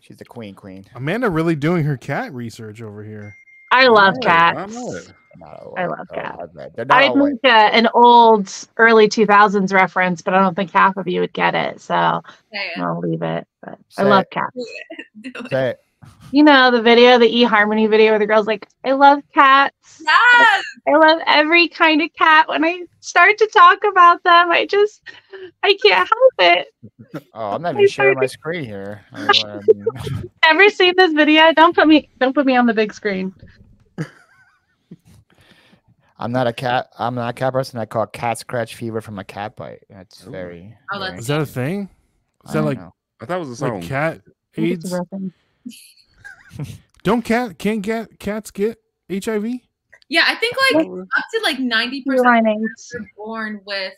A: She's the queen. Queen.
D: Amanda really doing her cat research over here.
C: I love
B: Yeah,
C: cats.
B: know it.
C: I love cats.
A: my bad. They're not
C: I'd
A: all
C: make a, an old early 2000s reference, but I don't think half of you would get it. So
E: it.
C: I'll leave it. But I love
A: it.
C: cats.
A: Say it.
C: You know, the video, the eHarmony video where the girl's like, I love cats.
E: Yes!
C: I love every kind of cat. When I start to talk about them, I just, I can't help it.
A: Oh, I'm not
C: I
A: even sharing
C: tried
A: my screen here. I don't I mean.
C: Ever seen this video? Don't put me, don't put me on the big screen.
A: I'm not a cat. I'm not a cat person. I call cat scratch fever from a cat bite. That's
B: Ooh.
A: very.
E: Oh,
A: very-
E: that's-
D: Is that a thing? Is that
A: don't
D: like
A: know.
B: I thought it was a
D: like cat
C: I think it's
D: AIDS?
C: a.
D: Don't cat can't cat cats get HIV?
E: Yeah, I think like up to like ninety percent
C: Feline AIDS.
E: are born with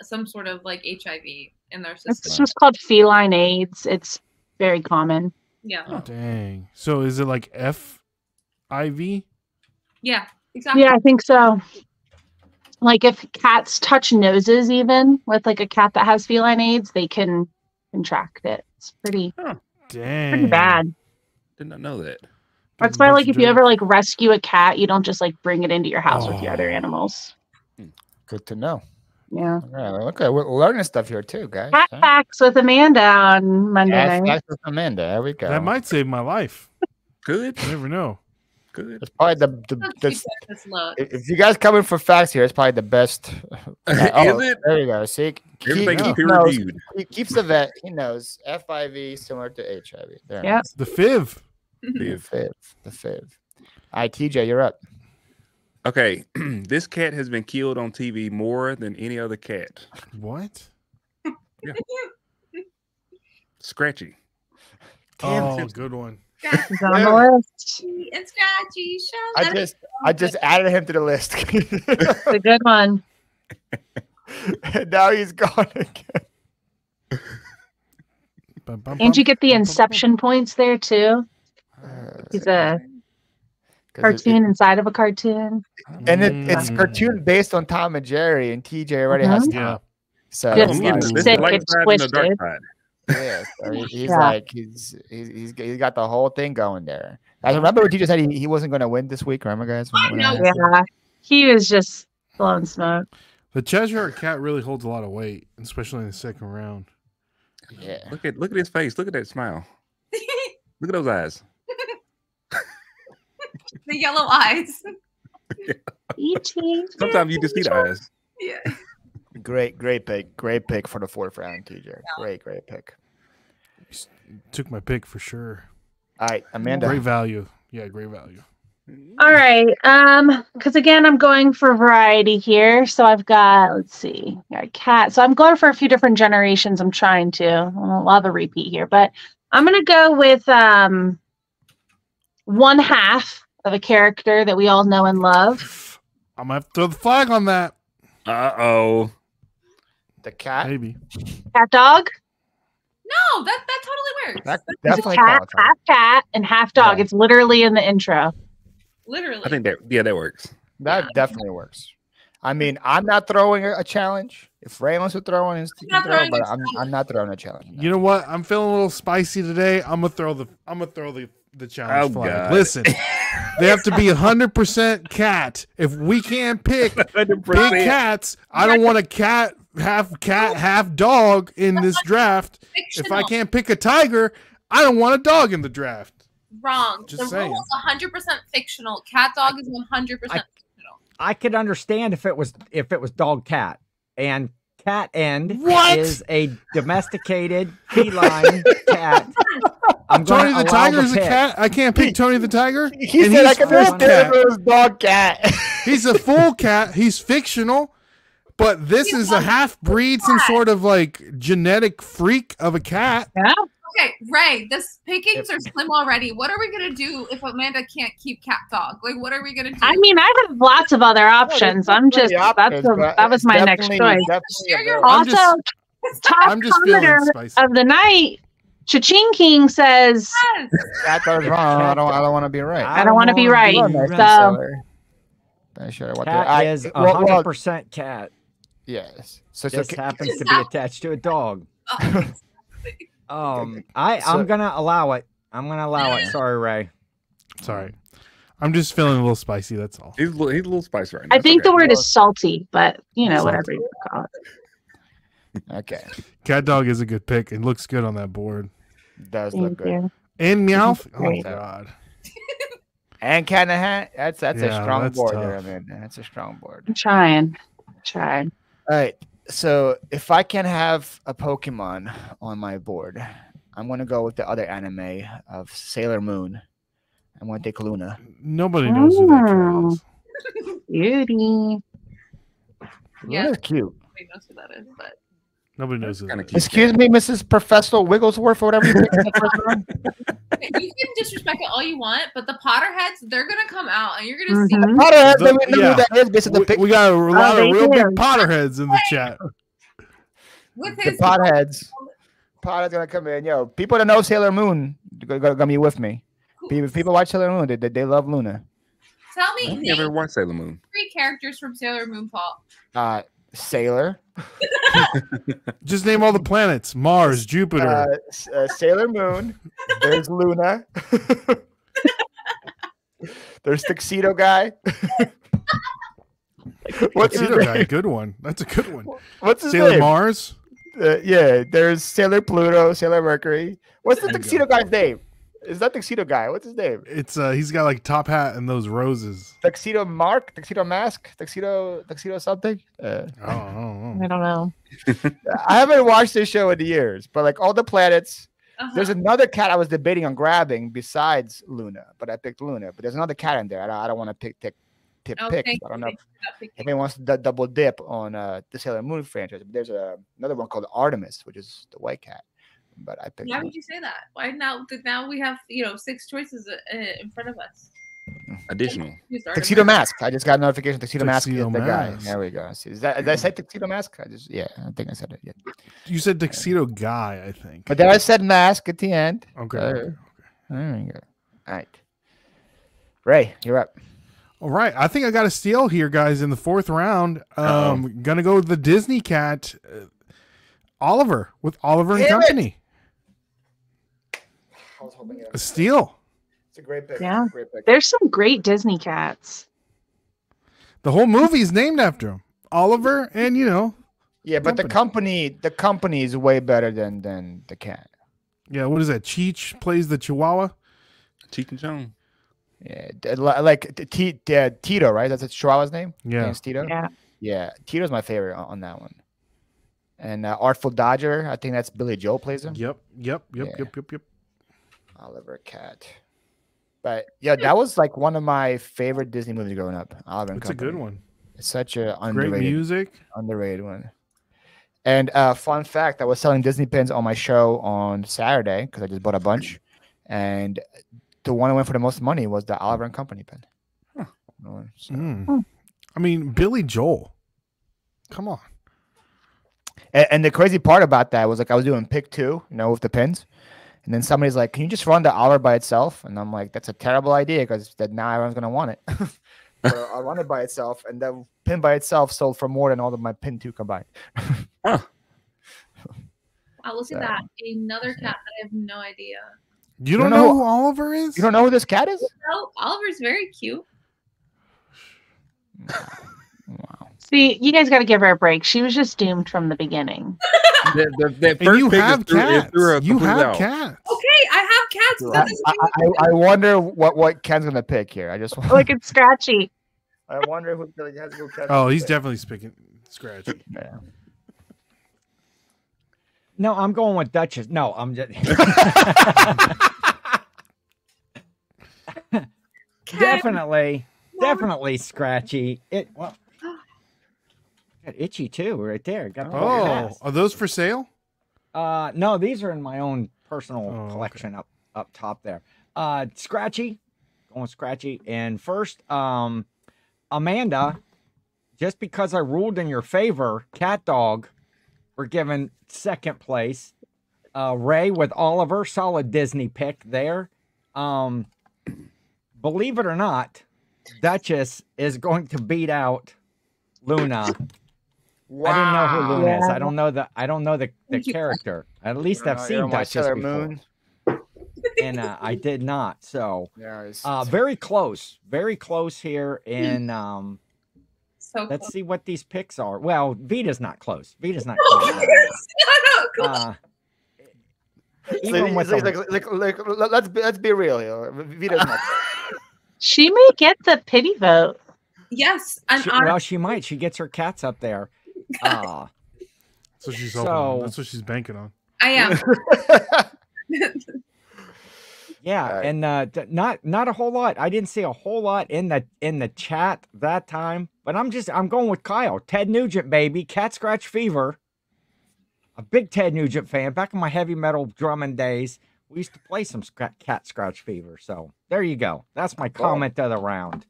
E: some sort of like HIV in their system.
C: It's just called feline AIDS. It's very common.
E: Yeah, oh,
D: Dang. So is it like FIV?
E: yeah, exactly.
C: Yeah, I think so. Like if cats touch noses, even with like a cat that has feline AIDS, they can contract it. It's pretty
D: Dang.
C: pretty bad.
B: Did not know that.
C: That's why, like, if you ever like rescue a cat, you don't just like bring it into your house with your other
D: Oh.
C: animals.
A: Good to know.
C: Yeah.
A: All right, okay, we're learning stuff here too, guys.
C: Cat
A: huh?
C: facts with Amanda on Monday
A: Ask
C: night.
A: Facts with Amanda. There we go.
D: That might save my life.
B: Good.
D: You never know.
B: Good.
A: It's probably the, the,
E: Let's
A: the
E: keep this low.
A: if if you guys coming for facts here, it's probably the best.
B: Uh, is
A: Oh,
B: it?
A: There you go. See,
B: Everything's
A: Keith
B: peer
A: knows-
B: reviewed.
A: He keeps the vet. He knows FIV similar to HIV. There.
C: Yep.
D: The FIV.
A: The FIV. The FIV. All right, TJ, you're up.
B: Okay, this cat has been killed on TV more than any other cat.
D: What? Yeah.
B: Scratchy.
A: Damn
D: oh, good one.
C: He's on the list.
E: and Scratchy, show
A: I just I just added him to the list.
C: It's a good one.
A: and now he's gone again.
D: Bum, bum,
C: And you get the
D: bum, bum,
C: inception points there too. He's a
A: 'Cause it-
C: cartoon inside of a cartoon.
A: and it, it's
D: Mm.
A: cartoon based on Tom and Jerry, and TJ already has
C: Mhm.
A: Tom.
D: Yeah.
A: So
C: Good
B: I'm
C: It's like
B: this
C: sick
B: light
C: and
B: side and the dark
C: twisted.
B: Side.
A: yeah, so he- he's
C: Yeah.
A: like he's he's he's he's got the whole thing going there. I remember when TJ said he, he wasn't going to win this week. Remember, guys? When, when
E: No.
C: Yeah. He was just blowing smoke.
D: The Cheshire cat really holds a lot of weight, especially in the second round.
A: Yeah.
B: Look at look at his face. Look at that smile. Look at those eyes.
E: the yellow eyes.
C: E.T.
B: Sometimes you just see the eyes.
E: Yeah.
A: Great, great pick. Great pick for the fourth round, TJ. Great, great pick.
D: Took my pick for sure.
A: All right, Amanda.
D: Great value. Yeah, great value.
C: All right. Um, because again, I'm going for variety here. So I've got, let's see, got a cat. So I'm going for a few different generations. I'm trying to. I'll have a repeat here, but I'm gonna go with um one half of a character that we all know and love.
D: I'm gonna have to throw the flag on that.
B: Uh oh.
A: The cat.
D: Maybe.
C: Cat dog.
E: No, that that totally works.
A: That
C: It's a
A: definitely
C: cat, half cat, and half dog.
A: Yeah.
C: It's literally in the intro.
E: Literally.
B: I think that yeah, that works.
A: That definitely works. I mean, I'm not throwing a, a challenge. If Ray wants to throw one, he's
E: You're not
A: throw,
E: throwing
A: but
E: a
A: I'm, I'm not throwing a challenge. no.
D: You know what? I'm feeling a little spicy today. I'm gonna throw the I'm gonna throw the the challenge
B: Oh,
D: flag.
B: God.
D: Listen, they have to be 100% cat. If we can't pick big cats, I don't want a cat half cat half dog in this draft. If I can't pick a tiger, I don't want a dog in the draft.
E: Wrong.
D: Just
E: the
D: saying.
E: rule is 100% fictional. Cat dog is 100%
F: I-
E: fictional.
F: I could understand if it was if it was dog cat and cat end
D: What?
F: is a domesticated feline cat. I'm
D: Tony the tiger is a cat. I can't pick Tony the tiger.
A: He
D: And
A: said I
D: he's
A: can
D: full
A: understand
D: cat.
A: if it was dog cat.
D: He's a full cat. He's fictional, but this is a half breed, some sort of like genetic freak of a cat.
C: Yeah.
E: Okay, Ray, the pickings are slim already. What are we going to do if Amanda can't keep cat dog? Like, what are we going to do?
C: I mean, I have lots of other options. I'm just
A: Plenty
C: that's
A: options,
C: a, that was my next choice.
A: definitely
E: Share your
A: available.
D: I'm
C: Also,
D: just-
C: top
D: I'm just
C: commenter
D: spicy.
C: of the night, Cha-ching King says,
E: Yes.
A: Cat dog is wrong. I don't. I don't want to be right.
C: I don't wanna be right,
A: Well,
C: so-
A: to see her. Nice to see her. What
F: Cat
A: I-
F: is
A: well, well,
F: 100% cat.
A: Yes. So, so
F: Just
A: ca-
F: happens to be attached to a dog.
E: Oh,
F: Um, I
A: So-
F: I'm gonna allow it. I'm gonna allow it. Sorry, Ray.
D: Sorry, I'm just feeling a little spicy. That's all.
B: He's he's a little spicy right now.
C: I think
B: okay.
C: the word is salty, but you know,
D: Salty.
C: whatever you call it.
A: okay.
D: Cat dog is a good pick. It looks good on that board.
A: Does look good.
C: you.
D: And Meowth. Oh
C: Great.
D: God.
A: And cat in a hat. That's that's
D: Yeah,
A: a strong
D: that's
A: board there,
D: tough.
A: Amanda. That's a strong board.
C: I'm trying. Trying.
A: All right. So if I can have a Pokemon on my board, I'm gonna go with the other anime of Sailor Moon. I'm gonna take Luna.
D: Nobody knows who that cat
C: Oh.
D: is.
C: Beauty.
E: Yeah.
A: Luna's cute.
E: Nobody knows who that is, but
D: Nobody knows
B: Kind of.
A: Excuse me, Mrs. Professor Wigglesworth, or whatever you picked in the first round.
E: Okay, you can disrespect it all you want, but the Potterheads, they're gonna come out and you're gonna see
C: Mhm.
A: Potterhead,
D: The-
A: let me know
D: yeah.
A: who that is based on the
D: We, we got a lot
C: they
D: of real big. Potterheads in the chat.
E: with
A: The
E: his
A: potheads. Pothead's gonna come in. Yo, people that know Sailor Moon gonna, gonna be with me. People, people watch Sailor Moon. They, they, they love Luna.
E: Tell me
B: ain't never
E: name
B: watched Sailor Moon.
E: three characters from Sailor Moon Paul.
A: Uh, Sailor,
D: Just name all the planets: Mars, Jupiter.
A: uh, uh, Sailor Moon. There's Luna. There's Tuxedo Guy. What's his
D: Tuxedo guy, good one. That's a good one.
A: What's his
D: Sailor
A: name?
D: Mars.
A: Uh, yeah, there's Sailor Pluto, Sailor Mercury. What's the Tuxedo Guy's name? Is that Tuxedo Guy? What's his name?
D: It's uh, he's got like top hat and those roses.
A: Tuxedo Mark, Tuxedo Mask, Tuxedo, Tuxedo something. Uh,
D: Oh, oh,
C: I don't know.
A: I haven't watched this show in years, but like all the planets,
E: Uh-huh.
A: there's another cat I was debating on grabbing besides Luna, but I picked Luna. But there's another cat in there. I don't, I don't want to pick pick tip
E: Oh,
A: pick. I don't
E: you,
A: know
E: thank you for not picking.
A: if anyone wants to d- double dip on uh, the Sailor Moon franchise. But there's a, another one called Artemis, which is the white cat. But I picked.
E: Why would you say that? Why now? that Now we have you know six choices uh, uh, in front of us.
B: Additional.
A: Tuxedo
E: with-
A: Mask. I just got a notification. Tuxedo, Mask is
D: Tuxedo
A: the guy. There we go. Is that did I say Tuxedo Mask? I just yeah, I think I said it. Yeah.
D: You said tuxedo guy, I think.
A: But then I said mask at the end.
D: Okay.
A: Uh,
D: okay.
A: There you go. All right. Ray, you're up.
D: All right. I think I got a steal here, guys, in the fourth round.
B: Uh-oh.
D: Um, gonna go with the Disney cat, uh, Oliver with Oliver and
A: Company. it!
D: Company.
A: I was hoping
D: A steal.
A: It's a great pick.
C: Yeah.
A: Great pick.
C: There's some great Disney cats.
D: The whole movie is named after him. Oliver and you know,
A: Yeah, but the company, the company is way better than than the cat.
D: yeah, what is that? Cheech plays the Chihuahua.
B: Cheech and Chong.
A: Yeah, like T- T- uh, Tito, right? That's a Chihuahua's name.
D: Yeah.
A: Name's Tito.
C: Yeah.
A: Yeah, Tito's my favorite on, on that one. And uh, Artful Dodger, I think that's Billy Joel plays him.
D: Yep. Yep. Yep.
A: Yeah.
D: Yep. Yep. Yep.
A: Oliver Cat. But yeah, that was like one of my favorite Disney movies growing up. Oliver and
D: It's a good one.
A: It's such a
D: Great
A: underrated,
D: music.
A: underrated one. And uh, fun fact: I was selling Disney pins on my show on Saturday because I just bought a bunch, and the one I went for the most money was the Oliver and Company pin.
B: Huh.
A: Uh, so-
D: Mm. I mean, Billy Joel. Come on.
A: And, and the crazy part about that was like I was doing pick two, you know, with the pins, and then somebody's like, "Can you just run the Oliver by itself?" And I'm like, "That's a terrible idea because that now everyone's gonna want it." so I'll run it by itself, and the pin by itself sold for more than all of my pin two combined.
E: Wow, look
A: So-
E: at that. Another cat that I have no idea.
D: You
A: You
D: don't
A: don't
D: know
A: know-
D: who Oliver is?
A: You don't know who this cat is?
E: Oh, Oliver's very cute.
A: Wow.
C: See, you guys got to give her a break. She was just doomed from the beginning.
B: That, that, that
D: And
B: first
D: you
B: pick
D: have
B: threw-
D: cats.
B: threw her
D: You have
B: off.
D: cats.
E: Okay, I have cats.
A: I, I, I, I wonder what, what Ken's gonna pick here. I just
C: Look at Scratchy.
A: I wonder who's gonna has who Ken's
D: Oh, he's
A: pick.
D: definitely speaking scratchy.
A: Yeah.
F: No, I'm going with Duchess. No, I'm just
E: Cat.
F: definitely, definitely scratchy. It well, got itchy too, right there. Got the
D: Oh, are those for sale?
F: Uh, no, these are in my own personal
D: Oh, okay.
F: collection up up top there. Uh, Scratchy, going Scratchy, and first, um, Amanda, just because I ruled in your favor, Cat Dog, we're given second place. Uh, Ray with Oliver, solid Disney pick there. Um, believe it or not, Duchess is going to beat out Luna. I didn't know who Luna is. I don't know the I don't know the, the character. At least I've seen
A: don't
F: Duchess before,
A: Moon.
F: and uh, I did not. So uh, very close, very close here. And um,
E: So
F: let's
E: close.
F: see what these picks are. Well, Vita's not close. Vita's not close.
E: no, no, come.
F: Uh,
A: So
F: even
A: it's
F: with
A: like,
F: the-
A: like, like, like, let's be, let's be real here. Vita's not.
C: She may get the pity vote.
E: Yes, and
F: she-
E: I-
F: well, she might. She gets her cats up there. Uh,
D: That's what she's hoping.
F: So-
D: That's what she's banking on.
E: I am.
F: Yeah,
A: Alright.
F: and uh, not not a whole lot. I didn't see a whole lot in the in the chat that time, but I'm just I'm going with Kyle. Ted Nugent, baby, Cat Scratch Fever. A big Ted Nugent fan. Back in my heavy metal drumming days, we used to play some scra- Cat Scratch Fever. So there you go. That's my comment of the round.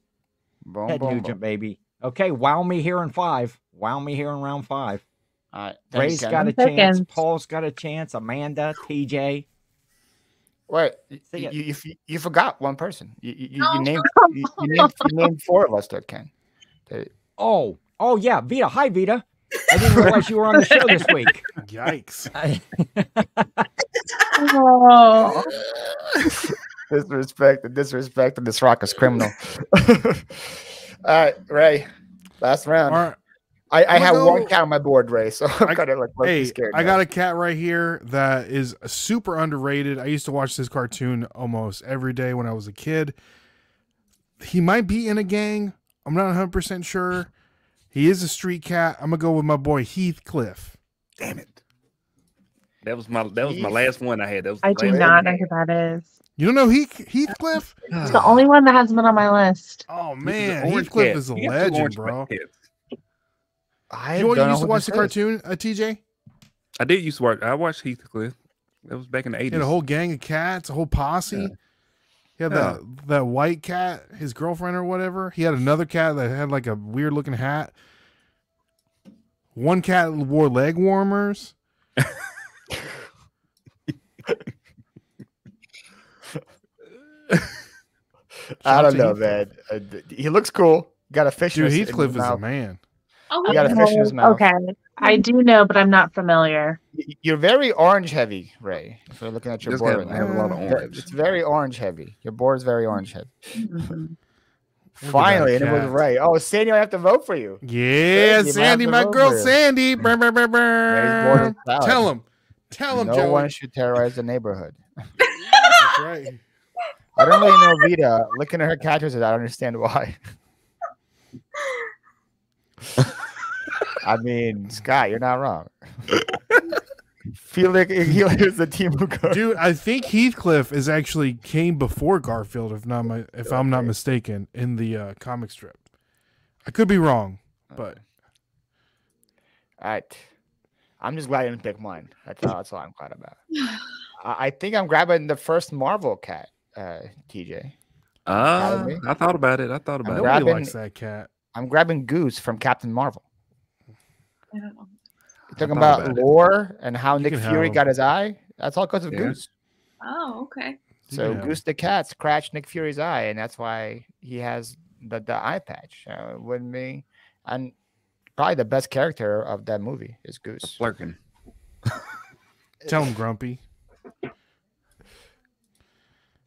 A: Boom,
F: Ted
A: boom,
F: Nugent,
A: boom.
F: baby. Okay, wow me here in five. Wow me here in round five.
A: All right. thanks,
F: Ray's
A: Ken.
F: got a
C: Seconds.
F: chance. Paul's got a chance. Amanda, TJ.
A: Wait,
F: See
A: you, you, you, you forgot one person. You, you, you,
E: No.
A: you named you, you named you named four of us there, Ken.
F: Oh, oh yeah, Vita. Hi, Vita. I didn't realize you were on the show this week.
D: Yikes.
C: Oh.
A: disrespect, the disrespect, and this rock is criminal. All right, Ray. Last round.
D: All right.
A: I, I
D: I'ma
A: have one cat on my board, Ray. So I'm kind of like low-key
D: Hey,
A: scared.
D: I
A: now.
D: got a cat right here that is super underrated. I used to watch this cartoon almost every day when I was a kid. He might be in a gang. I'm not 100% sure. He is a street cat. I'm going to go with my boy Heathcliff.
A: Damn it.
B: That was my that was my last one I had. That was
C: I do not know who that is.
D: You don't know Heath- Heathcliff?
C: It's the only one that hasn't been on my list.
D: Oh, man. Heathcliff
B: cat.
D: is a
B: You
D: legend, bro.
B: cats.
A: I
D: You, know,
A: don't
D: you used
A: who
D: to watch the
A: is.
D: cartoon, uh, TJ?
B: I did used to watch. I watched Heathcliff. That was back in the
D: He
B: eighties.
D: had a whole gang of cats, a whole posse.
B: Yeah.
D: He had
B: Yeah.
D: that that white cat, his girlfriend or whatever. He had another cat that had like a weird looking hat. One cat wore leg warmers.
A: I don't know,
D: to
A: man. Uh, he looks cool. Got a fish.
D: Dude,
A: his- in his
D: Heathcliff is a man.
E: Oh,
A: He got a fish in his mouth.
C: Okay. I do know, but I'm not familiar.
A: You're very orange heavy, Ray. If you're looking at your
B: Just
A: board, right
B: I have a lot of orange.
A: It's very orange heavy. Your board is very orange heavy.
C: Mhm.
A: Finally, and it was
D: cat.
A: Ray. Oh, Sandy, I have to vote for you.
D: Yeah,
A: Sandy,
D: Sandy, my girl. Sandy.
A: Ray's board
D: brr.
A: is valid.
D: Tell him. Tell him,
A: no
D: Joey.
A: one should terrorize the neighborhood.
D: That's right.
A: I don't really know Vita. Looking at her catchers, I don't understand why. I mean, Scott, you're not wrong. Feel like Healer is the team who goes.
D: Dude, I think Heathcliff is actually came before Garfield, if not my, if I'm not mistaken, in the uh, comic strip. I could be wrong, but
A: All right. I'm just glad I didn't pick mine. That's all, that's all I'm glad about. I, I think I'm grabbing the first Marvel cat, uh, TJ.
B: Ah,
A: Probably.
B: I thought about it. I thought about
A: I'm
B: it.
D: nobody
A: grabbing-
D: likes that cat.
A: I'm grabbing Goose from Captain Marvel.
E: I don't know.
A: You're talking
B: thought
A: about,
B: about it.
A: lore and how
D: You
A: Nick
D: can have
A: Fury got his eye. That's all because of
B: Yeah.
A: Goose.
E: Oh, okay.
A: So
D: can have
A: Goose the cat scratched Nick Fury's eye, and that's why he has the, the eye patch. Uh, it wouldn't be, and probably the best character of that movie is Goose.
B: Flerken.
D: Tell him, Grumpy.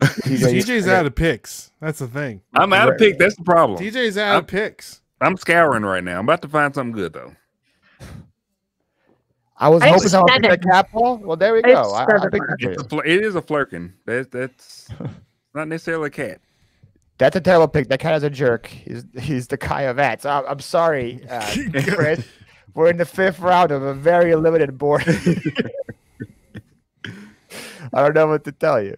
A: TJ, you-
D: TJ's out of picks. That's the thing.
B: I'm out of pick. That's the problem.
D: TJ's out of picks.
B: I'm scouring right now. I'm about to find something good though.
A: I was
C: I
A: hoping someone would pick
C: seven.
A: that cat Paul. Well, there we
C: I
A: go. I, I
C: seven.
A: picked that for
B: It's a fl- it is a flerken. That, that's not necessarily a cat.
A: That's a terrible pick. That cat is a jerk. He's he's the Kai of Ats. I'm, I'm sorry, uh, Chris. We're in the fifth round of a very limited board. I don't know what to tell you.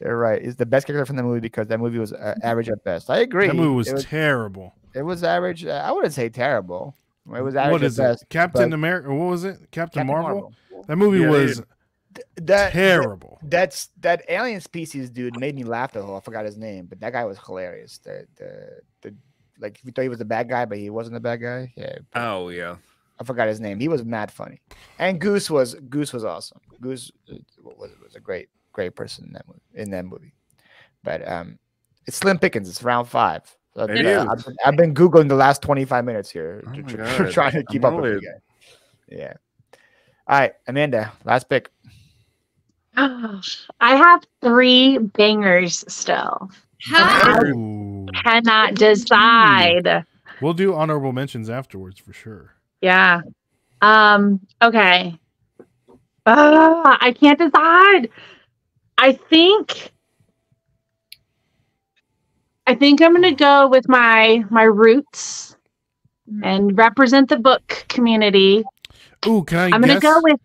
A: You're right. He's the best character from the movie because that movie was uh, average at best. I agree.
D: That movie was,
A: was,
D: terrible.
A: it was average. Uh, I wouldn't say terrible. It was average
D: What is
A: at
D: it? Captain
A: but-
D: America? What was it? Captain,
A: Captain
D: Marvel? That movie
B: Yeah,
D: was
A: That
D: terrible.
A: That's that alien species dude made me laugh the whole. I forgot his name, but that guy was hilarious. The the the like we thought he was a bad guy, but he wasn't a bad guy. Yeah,
B: Oh yeah.
A: I forgot his name. He was mad funny, and Goose was Goose was awesome. Goose uh, was was a great great person in that movie. In that movie, but um, it's Slim Pickens. It's round five. So,
B: It
A: uh. I've, been, I've been googling the last twenty five minutes here,
B: Oh
A: to
B: my
A: tr- trying to
B: I
A: keep up
B: know
A: with you
B: it.
A: guys. Yeah. All right, Amanda, last pick.
C: Oh, I have three bangers still.
E: How?
D: Ooh.
C: Cannot decide.
D: We'll do honorable mentions afterwards for sure.
C: Yeah. Um. Okay. Uh, I can't decide. I think. I think I'm gonna go with my my roots mm. and represent the book community.
D: Ooh, can I
C: I'm gonna go with.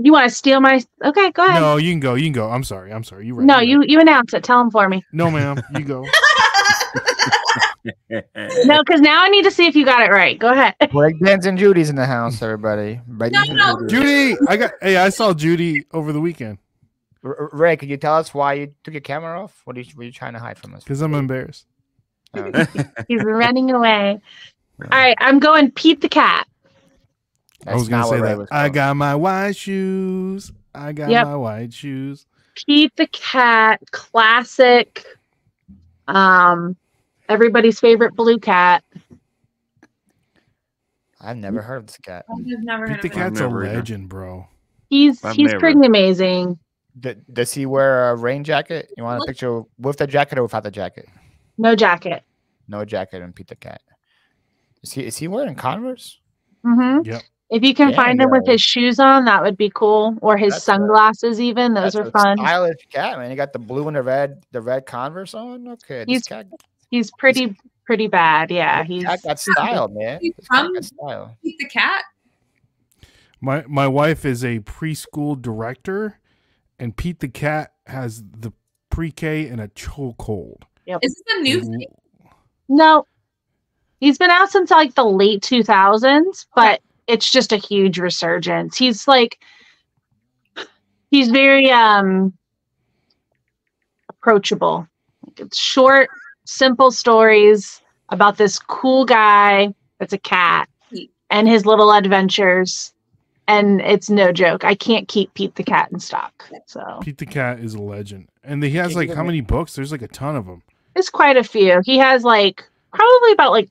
C: You want to steal my? Okay, go ahead.
D: No, you can go. You can go. I'm sorry. I'm sorry. You right.
C: No,
D: you're
C: you you announce it. Tell them for me.
D: No, ma'am. You go.
C: No, because now I need to see if you got it right. Go ahead.
A: Break dancing Judy's in the house, everybody. Break
E: No, no.
D: Judy, I got. Hey, I saw Judy over the weekend
A: R- R- Ray, could you tell us why you took your camera off? What are you, were you trying to hide from us?
D: because I'm embarrassed.
A: Oh,
C: He's running away. All right, I'm going Pete the cat.
D: I was gonna say
A: Ray
D: that. I got my white shoes. I got
C: Yep.
D: my white shoes.
C: Pete the cat, classic. Um, everybody's favorite blue cat.
A: I've never heard of this cat.
E: I've never heard
D: Pete the
E: of.
D: Cat's a legend, bro.
C: He's
B: I've
C: he's
B: never-
C: pretty amazing.
A: D- does he wear a rain jacket? You want a picture with the jacket or without the jacket?
C: No jacket.
A: No jacket and Pete the cat. Is he is he wearing Converse?
C: Mm-hmm.
D: Yep.
C: If you can
A: Dang,
C: find him with his shoes on, that would be cool. Or his
A: That's a-
C: sunglasses, even those
A: That's
C: are
A: a
C: fun.
A: Stylish cat, man. He got the blue and the red, the red Converse on. Okay,
C: He's-
A: this cat,
C: He's pretty pretty bad. Yeah, he's
A: cat got style, man.
E: He's
A: This cat style.
E: Pete the cat.
D: My my wife is a preschool director, and Pete the Cat has the pre-K and a chokehold. Yep.
E: Is this a new thing?
C: no. He's been out since like the late 2000s, but it's just a huge resurgence. He's like he's very um approachable. It's short, simple stories about this cool guy that's a cat and his little adventures. And it's no joke. I can't keep Pete the cat in stock. So
D: Pete the Cat is a legend, and he has like how many books? There's like a ton of them.
C: there's quite a few. He has like probably about like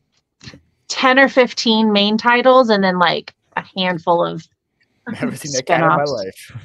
C: 10 or 15 main titles and then like a handful of
A: Never seen a cat in my life.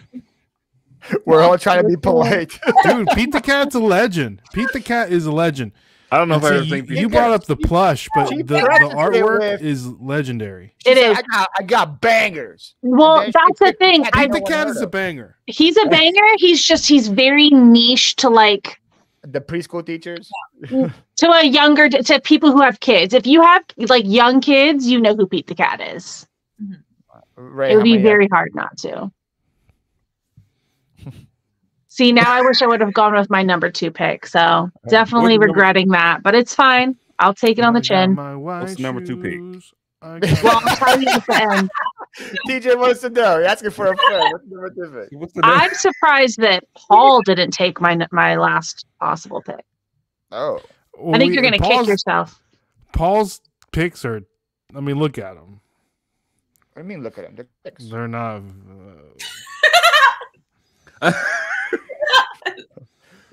A: We're all trying to be polite.
D: Dude, Pete the Cat's a legend. Pete the Cat is a legend.
B: I don't know if
D: And
B: I
D: see,
B: ever
D: you,
B: think
D: you brought up the plush, but the, the artwork
A: with-
D: is legendary.
C: It
A: She said. I got, I got bangers.
C: Well,
A: then
C: that's the thing. I,
D: Pete the Cat is a banger.
C: he's a banger. He's just he's very niche to like
A: The preschool teachers.
C: to a younger to people who have kids. If you have like young kids, you know who Pete the Cat is. Mm-hmm.
A: Ray,
C: it would be
A: many-
C: very hard not to. See, now I wish I would have gone with my number two pick. So definitely
B: number-
C: regretting that, but it's fine. I'll take it on the chin.
D: my
B: What's the number two pick?
D: shoes.
C: Well, I'll tell you at the end.
A: TJ wants to know. You're asking for a friend. What's the number two pick?
B: What's the name?
C: I'm surprised that Paul didn't take my my last possible pick.
A: Oh,
D: Well,
C: I think
D: we-
C: you're gonna
D: Paul's,
C: kick yourself.
D: Paul's picks are. I mean, look at them.
A: what do you mean? Look at them. They're picks.
D: They're not. Uh,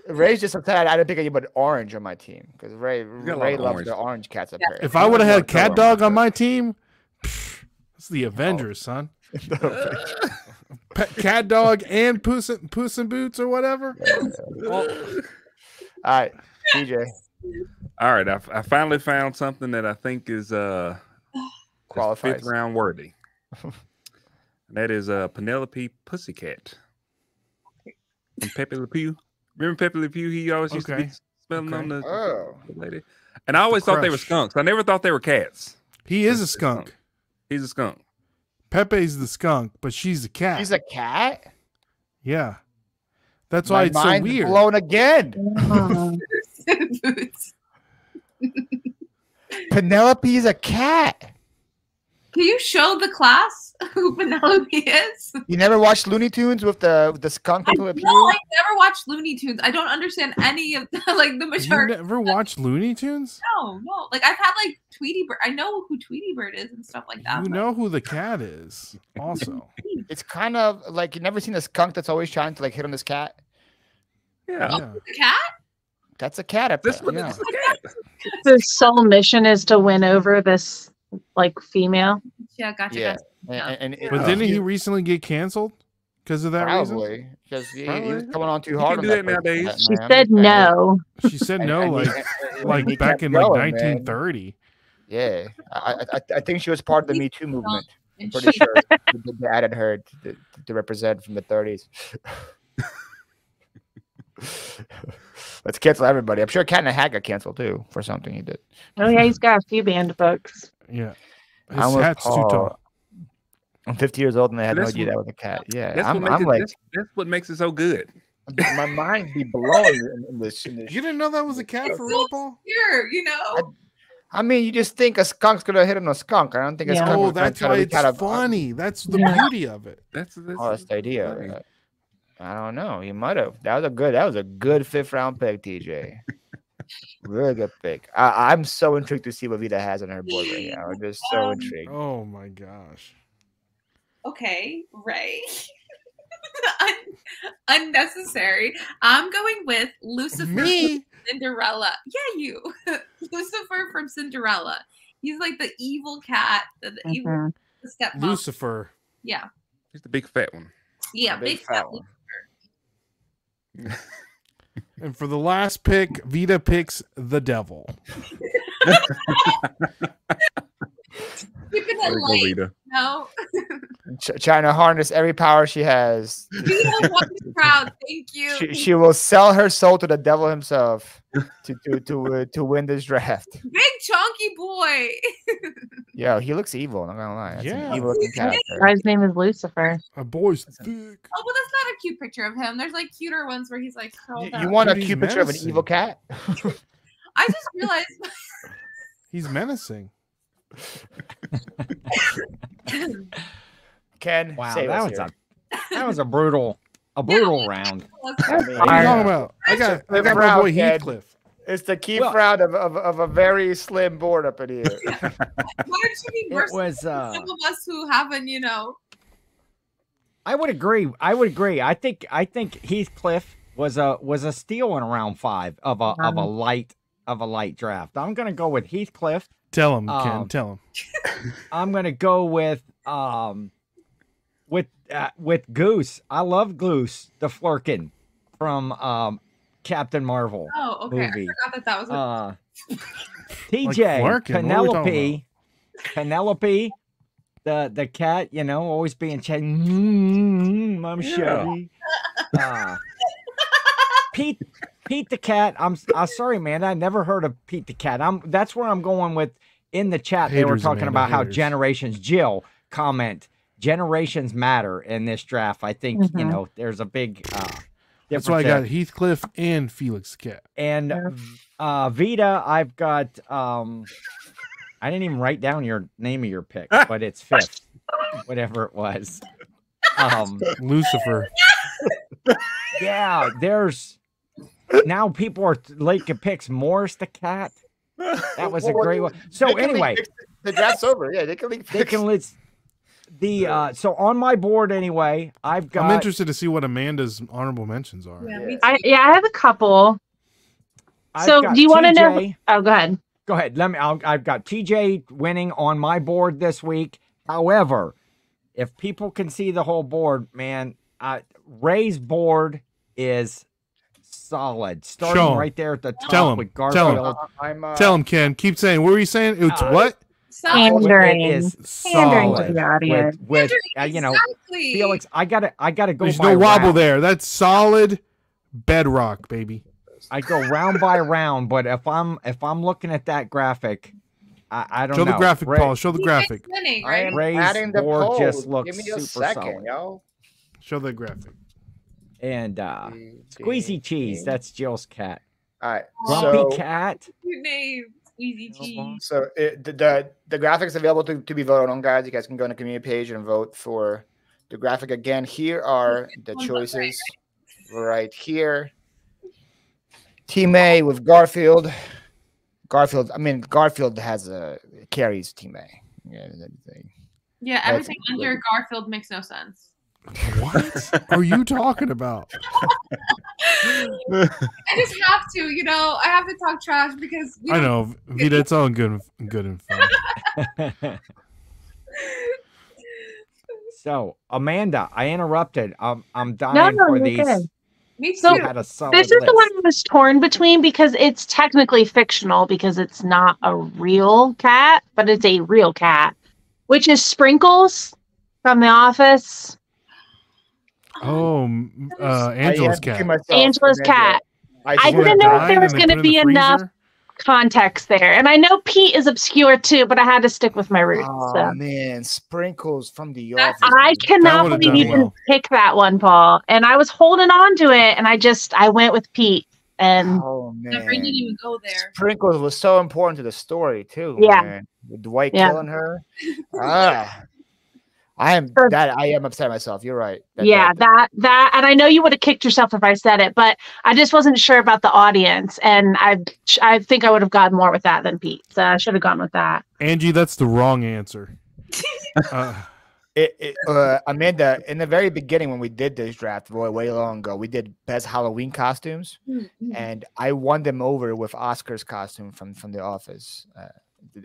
A: Ray's just upset. I didn't pick anybody orange on my team because Ray
B: got a lot
A: Ray loves
B: orange.
A: the orange cats up here.
D: if I would have had Cat Dog on my team, pff, it's the Avengers, son. Pet Cat Dog and Puss, in- Puss in Boots or whatever.
A: All right, TJ
B: All right, I, I finally found something that I think is uh is
A: qualifies.
B: fifth round worthy. And that is uh Penelope Pussycat from Pepe Le Pew. Remember Pepe Le Pew? He always used to be smelling on the,
A: Oh,
B: the lady. And I always thought they were skunks. I never thought they were cats.
D: He is a
B: It's
D: skunk.
B: He's a skunk.
D: Pepe's the skunk, but she's a cat.
A: he's a cat.
D: yeah. That's
A: My
D: why it's so
A: mind's
D: weird.
A: blown again.
E: Boots.
A: Penelope's a cat.
E: Can you show the class who Penelope is?
A: You never watched Looney Tunes with the with the skunk
E: I, no, I never watched Looney Tunes. I don't understand any of the, like the
D: You
E: majority.
D: never watched Looney Tunes?
E: No, no. Like I've had like Tweety Bird. I know who Tweety Bird is and stuff like that.
D: You
E: but-
D: know who the cat is, also.
A: It's kind of like you never seen a skunk that's always trying to like hit on this cat.
B: Yeah.
D: Yeah.
E: the cat?
A: That's a cat up
B: This
A: there.
B: one
D: Yeah.
B: is a cat.
C: His sole mission is to win over this like female.
E: Yeah, gotcha.
A: Yeah.
E: gotcha.
A: And, and it-
D: But
B: Oh.
D: didn't he recently get canceled because of that reason?
A: probably because he, he was coming on too
B: You
A: hard. on
B: do
A: that
B: that.
C: She
A: man.
C: said no.
D: She said no, like
A: and- and
D: like back
A: kept
D: in like
A: going, man.
D: 1930.
A: Yeah, I, I I think she was part of the Me Too movement.
E: And
A: Pretty sure they they added her to, to represent from the 30s. Let's cancel everybody. I'm sure Cat in the Hat got canceled too for something he did.
C: Oh yeah, he's got a few banned books.
D: Yeah. His
A: I'm with
D: hat's too tall.
A: I'm 50 years old and I had no
B: That's
A: idea
B: what-
A: that was a cat. Yeah,
B: That's
A: I'm,
B: what makes
A: I'm
B: it,
A: like,
B: that's, that's what makes it so good.
A: my mind be blown in, in this. In this
D: You didn't know that was a cat for real, Paul?
E: Here, you know.
A: I mean, you just think a skunk's gonna hit on a skunk. I don't think a
C: Yeah.
A: skunk.
D: Oh, that's
A: try
D: why
A: reach out
D: it's
A: of-
D: funny. That's the
C: Yeah.
D: beauty of it.
B: That's that's,
A: Oh, that's the idea.
B: funny.
A: Uh, I don't know. He might have. That was a good. That was a good fifth round pick, TJ. really good pick. I, I'm so intrigued to see what Vita has on her board right now. I'm just so
E: Um,
A: intrigued.
D: Oh my gosh.
E: Okay, Ray. Un- unnecessary. I'm going with Lucifer
D: Me?
E: from Cinderella. Yeah, you. Lucifer from Cinderella. He's like the evil cat, the, the evil
C: Mhm.
E: stepmom.
D: Lucifer.
E: Yeah,
B: He's the big fat one.
E: yeah,
A: Big
E: big,
A: fat
E: fat.
A: one.
D: And for the last pick, Vita picks the devil.
E: Keeping it light,
B: Rita.
E: no.
A: Ch- trying to harness every power she has.
E: We don't want. Thank you.
A: she, she will sell her soul to the devil himself to to to uh, to win this draft.
E: Big chunky boy.
A: Yo, he looks evil. I'm not gonna lie. That's
D: Yeah.
A: an evil looking character.
C: His name is Lucifer.
D: A boy's thick.
E: Oh, well, that's not a cute picture of him. There's like cuter ones where he's like curled
A: You,
E: up.
A: you want a
D: Dude, he's
A: cute picture of an evil cat?
E: I just realized.
D: He's menacing.
A: Ken,
F: Wow,
A: save
F: that was
A: here.
F: a that was a brutal a brutal round.
D: What are you talking about? I got I got my boy. Heathcliff.
A: It's the key
F: Well-
A: round of, of, of a very slim board up in here.
E: Why don't you be
F: It was
E: to
F: uh
E: some of us who haven't, you know?
F: I would agree. I would agree. I think I think Heathcliff was a was a steal in round five of a of a light of a light draft. I'm gonna go with Heathcliff.
D: Tell him, Ken.
F: Um,
D: Tell him.
F: I'm gonna go with um with uh, with Goose. I love Goose, the Flerken from um Captain Marvel.
E: Oh, okay.
F: Movie.
E: I forgot that that was. A-
F: Uh
D: Flerken?
F: TJ
D: are we talking
F: Penelope Penelope the the cat, you know, always being chat. Mm, I'm
B: Yeah.
F: Chevy. Uh, Pete Pete the cat. I'm I'm sorry, man. I never heard of Pete the cat. I'm that's where I'm going with in the chat. they were talking
D: Amanda,
F: about how generations. Jill comment generations matter in this draft. I think you
C: Mhm.
F: know there's a big. Uh,
D: That's why I got Heathcliff and Felix the Cat.
F: and
C: Yeah.
F: uh Vita. I've got um. I didn't even write down your name of your pick, but it's fifth, whatever it was. Um,
D: Lucifer.
F: yeah, there's now people are making picks. Morris the cat. That was a great one. So anyway,
A: the draft's over. Yeah, they can leak
F: they can list the uh so on my board anyway. I've got
D: I'm interested to see what Amanda's honorable mentions are.
E: yeah,
A: yeah.
E: me too.
C: I yeah, I have a couple.
F: I've
C: so do you wanna know-
F: TJ
C: Oh, go ahead.
F: Go ahead. Let me. I'll, I've got TJ winning on my board this week. However, if people can see the whole board, man, uh, Ray's board is solid. Starting right there at the top
D: Tell 'em.
F: with Garfield.
A: Uh, I'm uh,
D: Tell him, Ken. Keep saying. What were you saying? It's
F: Uh,
D: what?
E: Stop.
C: Pandering.
F: It is
C: Pandering to the audience.
F: with, with uh, you know
E: exactly.
F: Felix. I gotta I gotta go.
D: There's
F: by
D: no wobble
F: round.
D: there. That's solid bedrock, baby.
F: I go round by round, but if I'm if I'm looking at that graphic, I, I don't know.
D: Show
F: know.
D: the graphic,
F: Ray-
D: Paul. Show the graphic.
E: Winning,
A: I
E: right?
F: Ray's
A: the
F: board
A: poll.
F: just looks
A: Give me a
F: super
A: second,
F: solid.
A: yo.
D: Show the graphic.
F: And uh Squeezy Cheese, that's Jill's cat.
A: All right.
F: Grumpy
A: So,
F: cat.
E: Your name,
F: No,
E: Cheese.
A: so it, the, the the graphics available to, to be voted on, guys. You guys can go on the community page and vote for the graphic again. Here are the choices right here. Team A with Garfield. Garfield. I mean, Garfield has a carries Team A. Yeah, that.
E: Yeah,
A: That's
E: everything
A: good.
E: under Garfield makes no sense.
D: What are you talking about?
E: I just have to, you know, I have to talk trash because we
D: I know, Vita. It's all good, and good and fun.
F: so Amanda, I interrupted. I'm I'm dying
C: No, no,
F: for these.
C: good.
E: Me too.
C: So-
F: You had a solid
C: This is the one I was torn between because it's technically fictional because it's not a real cat, but it's a real cat, which is Sprinkles from The Office.
D: Oh, uh, Angela's
A: had
D: cat.
C: Angela's
A: Amanda.
C: cat. I
A: should-
C: didn't know if there was gonna
D: put it in
C: be enough- context there. And I know Pete is obscure too, but I had to stick with my roots.
A: Oh
C: so.
A: man, sprinkles from the
E: That's-
A: office.
C: I cannot believe
D: done
C: you didn't
D: well.
C: pick that one, Paul. And I was holding on to it, and I just I went with Pete. And
A: Oh
E: Never didn't even go there.
A: sprinkles was so important to the story too.
C: Yeah.
A: man. with Dwight
C: Yeah.
A: killing her. Ah, I am
C: Sure.
A: that. I am upset myself. You're right. That-
C: yeah,
A: that-
C: that that, and I know you would have kicked yourself if I said it, but I just wasn't sure about the audience, and I I think I would have gotten more with that than Pete. So I should have gone with that.
D: Angie, that's the wrong answer. Uh,
A: It, it, uh, Amanda, in the very beginning when we did this draft Roy, way long ago, we did best Halloween costumes,
E: Mm-hmm.
A: and I won them over with Oscar's costume from from The Office. Uh,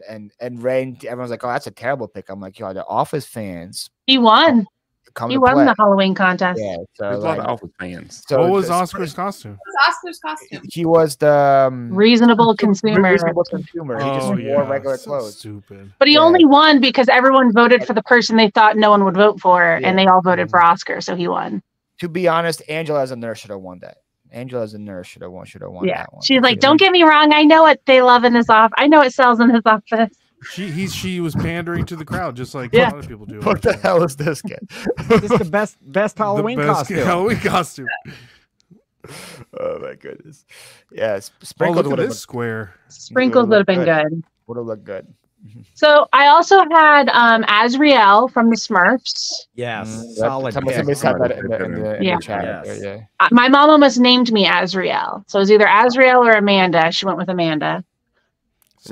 A: and and Rain, everyone's like, "Oh, that's a terrible pick." I'm like, "Yo, the Office fans
C: He won.
A: come
C: He won
A: play."
C: the Halloween contest.
A: Yeah, so
B: There's a lot of Office fans.
A: so
D: what was
A: the-
D: Oscar's costume?
E: It was Oscar's costume.
A: He was the um,
C: Reasonable consumer.
A: Reasonable consumer. He just
D: Oh,
A: wore
D: yeah,
A: regular
D: so
A: clothes.
D: Stupid.
C: But he
A: Yeah.
C: only won because everyone voted for the person they thought no one would vote for,
A: Yeah.
C: and they all voted for Oscar, so he won.
A: To be honest, Angela as a nurse should have won that. Angela as a nurse should have won. Should have won
C: Yeah,
A: that one.
C: she's like,
A: She-
C: "Don't get me wrong, I know what they love in his off. I know it sells in his office."
D: She he's she was pandering to the crowd just like
C: Yeah.
D: a lot of people do.
A: What the hell is this kid?
F: This is the best best
D: The
F: Halloween
D: best
F: costume.
D: Halloween costume.
A: oh my goodness. Yeah, sp-
D: Oh,
A: sprinkles
D: look at
A: would have
D: this square.
C: Sprinkles would have been
A: good.
C: good.
A: would have looked good.
C: So I also had um Azrael from the Smurfs.
F: Yes,
A: Mm,
F: solid.
A: Somebody, somebody said that in the, in the, in
C: Yeah.
A: the chat.
F: Yes.
A: yeah.
C: Uh, My mom almost named me Azriel, so it was either Azriel or Amanda. She went with Amanda.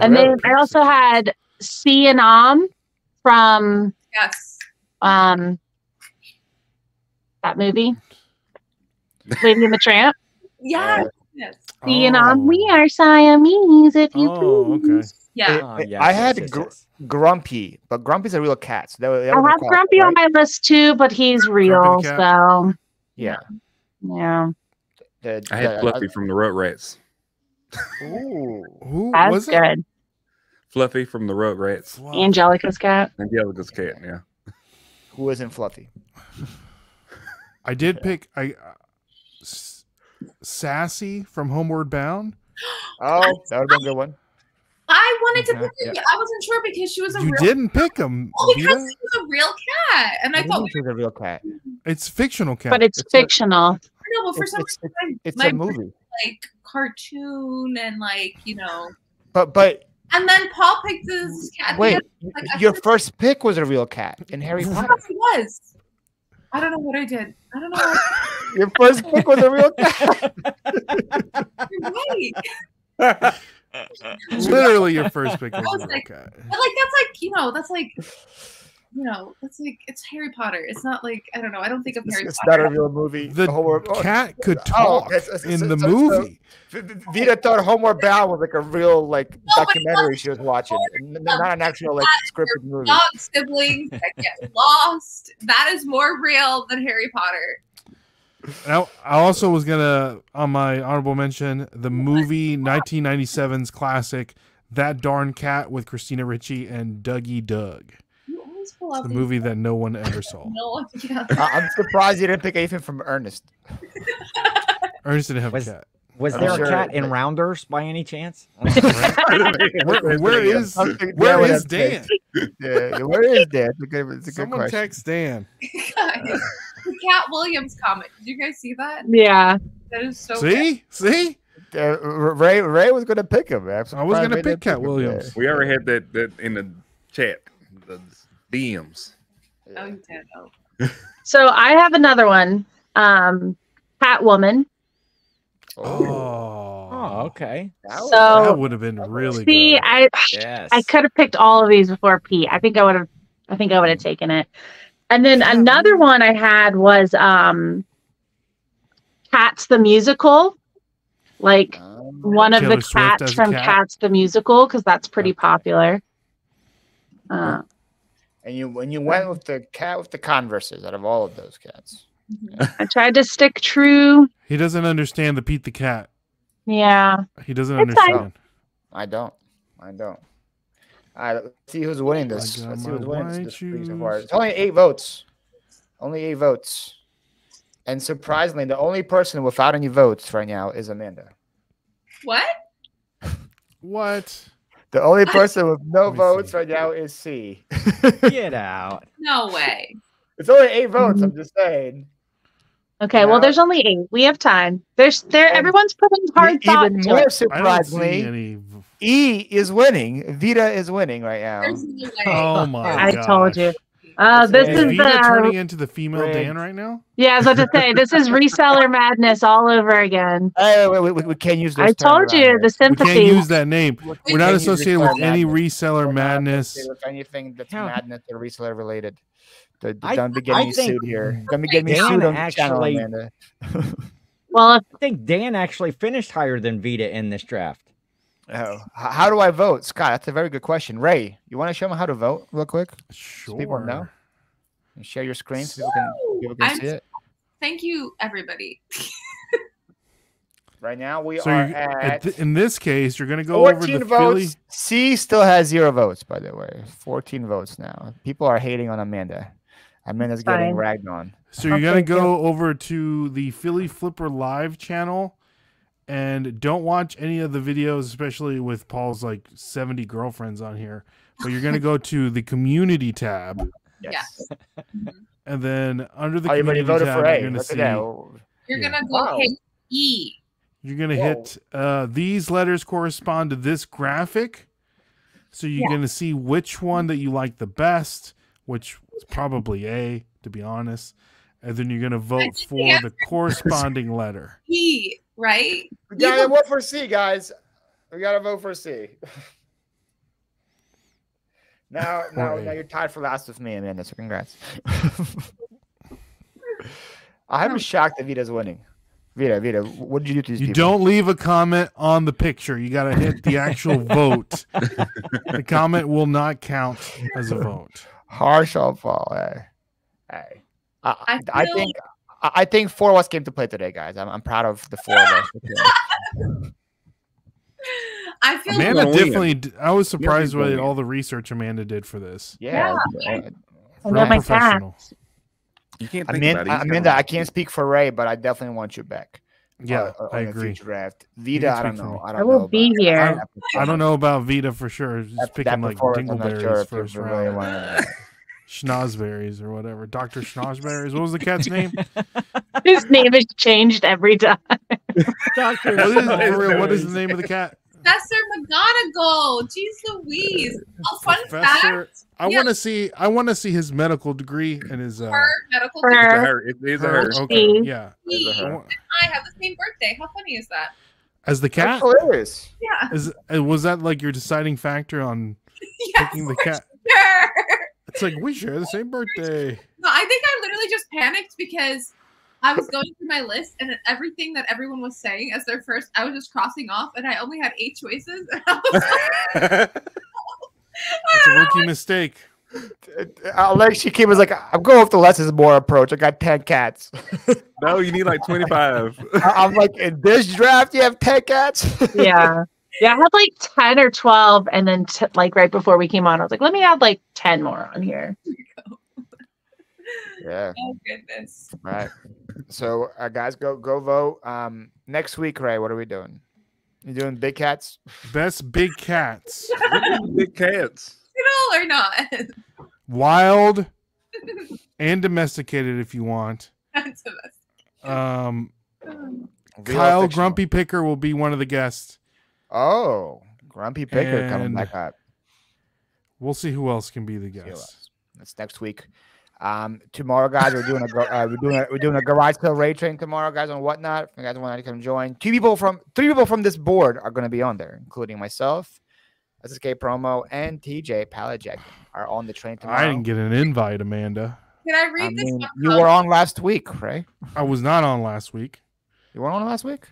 C: And then I also had Si and Am from
E: Yes.
C: um that movie, Lady and the Tramp.
E: Yes. Yes.
C: C and
D: Oh.
C: We are Siamese, if you
D: Oh, okay.
C: Please.
E: Yeah.
F: Oh, yes,
A: I
F: yes,
A: had
F: yes,
A: gr-
F: yes.
A: Grumpy, but Grumpy's a real cat. So that, would- that
C: I have
A: qualify,
C: Grumpy on my list too, but he's real,
D: cat?
C: so
A: Yeah.
C: yeah.
A: The-
B: I had
A: the-
B: Fluffy from the Rugrats.
A: Ooh.
D: Who
C: That's
D: was it?
C: good.
B: Fluffy from the Rugrats.
D: Fluff.
C: Angelica's cat.
B: Angelica's cat. Yeah.
A: Who isn't Fluffy?
D: I did pick I uh, S- Sassy from Homeward Bound.
A: Oh, that would have been a good one.
E: I wanted to pick her. I wasn't sure because she was a
D: You
E: real
D: didn't pick him,
E: Oh, because
D: Vita.
E: she was a real cat. And I
A: What do you
E: thought
A: mean she's a real cat. Mm-hmm.
D: It's fictional cat.
C: But it's
A: It's a-
C: fictional.
E: no, but for
A: It's,
E: some
A: it's,
E: reason
A: it's
E: my
A: a movie.
E: like cartoon and like, you know.
A: But but
E: And then Paul picked this cat.
A: wait,
E: end. like,
A: your
E: could've-
A: first pick was a real cat in Harry Potter.
E: thought it was. I don't know what I did. I don't know.
A: Your first pick was a real cat.
E: you're right.
D: Literally, your first pick was
E: was like-
D: cat.
E: But like that's like you know that's like you know that's like it's Harry Potter. It's not like I don't know. I don't think of
A: It's,
E: Harry
A: it's not
E: Potter.
A: a real movie.
D: The
A: Homeward- oh,
D: cat could
A: oh,
D: talk
A: okay, so- so-
D: in
A: so-
D: the
A: so- so-
D: movie.
A: V- V- Vita thought Homeward Bound was like a real like
E: but it
A: documentary she was watching, n- n- not an actual like scripted movie.
E: Dog siblings that get lost. That is more real than Harry Potter.
D: And I, I also was gonna on my honorable mention the movie 1997's classic "That Darn Cat" with Christina Ricci and Dougie Doug.
E: You always pull out
D: The movie that no one ever saw.
E: No, yeah.
A: I- I'm surprised you didn't pick anything from Ernest.
D: Ernest didn't have
F: Was-
D: a cat.
F: Was there
A: sure
F: a cat in Rounders by any chance?
D: Where, where is
A: I'm thinking
D: where
A: that would
D: is
A: have
D: Dan?
A: Yeah, yeah, where is Dan? It's a good, it's a good
D: Someone
A: question.
D: text Dan.
E: Guys, the Katt Williams comic. Did you guys see that?
C: Yeah.
E: That is so. good.
D: See, see,
A: Uh, Ray Ray was gonna pick him. man. I'm
D: I was gonna pick
A: didn't
D: Katt
A: him.
D: Williams.
B: We already had that that in the chat, the DMs.
E: Oh, you did. Oh.
C: So I have another one. Um, Catwoman.
A: Oh,
F: Oh, okay.
A: that was-
C: So-
D: that would have been really
C: See,
D: good.
C: I
F: Yes.
C: I could have picked all of these before Pete. I think I would have. I think I would have taken it. And then another one I had was um, Cats the musical, like
A: Um,
C: one of
D: Taylor
C: the
D: Swift
C: cats from
D: cat?
C: Cats the musical, because that's pretty popular. Uh,
A: and you when you went with the cat with the Converses out of all of those cats.
C: I tried to stick true.
D: He doesn't understand the Pete the Cat.
C: Yeah.
D: He doesn't
C: It's fine.
D: understand.
A: I don't. I don't. All right, let's see who's winning this. Let's see
D: my
A: who's winning this thing so far. It's only eight votes. Only eight votes. And surprisingly, the only person without any votes right now is Amanda.
E: What?
D: What?
A: The only person with no votes
D: see.
A: right now is C.
F: Get out.
E: No way.
A: it's only eight votes. I'm just saying.
C: Okay, well,
A: Now-
C: there's only eight. We have time. There's there. Everyone's putting hard thought
A: Even
C: to
A: more
C: it.
D: I don't see
A: surprisingly,
D: any. v-
A: E is winning. Vita is winning right now.
E: No.
D: Oh my!
C: I told you. Uh,
A: This
C: this
D: Is
C: is
D: Vita
C: the
D: turning into the female
F: Rigged.
D: Dan right now?
C: yeah. I was about to say this is reseller madness all over again.
A: Hey, we, we, we can't use.
C: I told you
A: here.
C: the
D: We can't
C: sympathy.
D: use that name.
A: We
D: We're not associated with
A: reseller
D: any reseller
A: We're
D: madness.
A: With anything that's
F: How-
A: madness or reseller related. The, the,
F: I-
A: don't be
F: I
A: getting me sued here. Don't be getting me sued on the channel,
F: actually-
A: Amanda.
C: Well, if
F: I think Dan actually finished higher than Vita in this draft.
A: Oh, how do I vote, Scott? That's a very good question. Ray, you want to show me how to vote real quick?
D: Sure.
A: people know. And share your screen so people can, people can
E: I'm
A: see it.
E: Thank you, everybody.
A: Right now we
D: So
A: are
D: you're,
A: at
D: at th- in this case, you're going to go over
A: 14
D: the
A: votes.
D: Philly.
A: C still has zero votes, by the way. 14 votes now. People are hating on Amanda. Amanda's getting ragged on.
D: So you're
C: Okay,
D: going to go over to the Philly Phlipper Live channel and don't watch any of the videos, especially with Paul's like 70 girlfriends on here. But you're going to go to the community tab.
A: Yes.
D: And then under the
A: Everybody
D: community
A: voted
D: tab,
A: for
D: you're going to see.
E: You're
D: Yeah.
E: gonna go
A: Wow.
E: hit E.
D: You're gonna hit uh, these letters correspond to this graphic, so you're
E: Yeah.
D: gonna see which one that you like the best, which is probably A, to be honest, and then you're gonna vote for
E: the
D: the corresponding letter.
E: E, right?
A: We gotta vote for C, guys. We gotta vote for C. now, now, now you're tied for last with me, Amanda. So congrats. I'm shocked that Vita's winning. Vita, Vita, what did you do to these
D: You
A: people?
D: don't leave a comment on the picture. You gotta hit the actual vote. The comment will not count as a vote.
A: Harsh on Paul. Hey, hey. I,
E: I
A: I
E: feel-
A: think I I think four of us came to play today, guys. I'm, I'm proud of the four of us.
E: I feel
D: Amanda
B: gonna
D: definitely. d- I was surprised
B: gonna
D: with all the research Amanda did for this.
A: Yeah.
C: I
D: Real
C: got my cat.
D: professional.
B: You can't think
A: Amanda,
B: about it.
A: Amanda, I can't speak for Ray, but I definitely want you back.
D: Yeah,
A: uh, uh,
D: I
A: on the
D: agree.
A: future Draft. Vita, I don't know. I don't
C: I will
A: know
C: be here.
A: that.
D: I don't know about Vita for sure. Just
A: That-
D: picking
A: that
D: like
A: performance, I'm
D: dingleberries
A: sure if
D: first round.
A: wanna-
D: Schnozberries or whatever. Dr. Schnozberries. What was the cat's name?
C: His name is changed every time.
F: Doctor,
D: What is, for real, what is the name of the cat?
E: Professor McGonagall. Jeez Louise. Oh, fun
D: Professor.
E: fact.
D: I
E: Yeah.
D: want to see. I want to see his medical degree and his. Uh,
E: Her medical
C: For-
B: It's a
E: degree.
B: her. It is a
D: her-
B: her.
D: okay, yeah.
A: Is it
D: I
A: her?
D: want-
E: I have the same birthday. How funny is that?
D: As the
A: That's
D: cat,
A: hilarious.
E: Yeah.
D: is uh, was that like your deciding factor on
E: yeah
D: picking the cat?
E: Sure.
D: It's like we share the same birthday.
E: No, I think I literally just panicked because I was going through my list and everything that everyone was saying as their first, I was just crossing off, and I only had eight choices. And I was like,
D: It's a rookie mistake.
A: Uh, like she came was like, I'm going with the less is more approach. I got 10 cats.
B: no, you need like 25.
A: I'm like, in this draft, you have 10 cats?
C: Yeah. Yeah, I had like 10 or 12. And then, t- like, right before we came on, I was like, let me add like 10 more on here.
A: yeah.
E: oh goodness.
A: Right. So, uh, guys, go go vote. Um, next week, Ray, what are we doing? You doing big cats?
D: Best big cats.
B: Big cats.
E: You know or not?
D: Wild and domesticated if you want.
E: That's the best.
D: Um,
A: Real
D: Kyle
A: fictional?
D: Grumpy Picker will be one of the guests.
A: Oh, Grumpy Picker coming back up.
D: We'll see who else can be the guest.
A: us. That's next week. Um, tomorrow, guys, we're doing a uh, we're doing a, we're doing a garage sale raid train tomorrow, guys, on whatnot. If you guys want to come join, two people from three people from this board are going to be on there, including myself, SSK Promo, and TJ Palajek are on the train tomorrow.
D: I didn't get an invite, Amanda.
E: Can I read
A: I
E: this
A: mean, you were on last week, right?
D: I was not on last week.
A: You weren't on last week.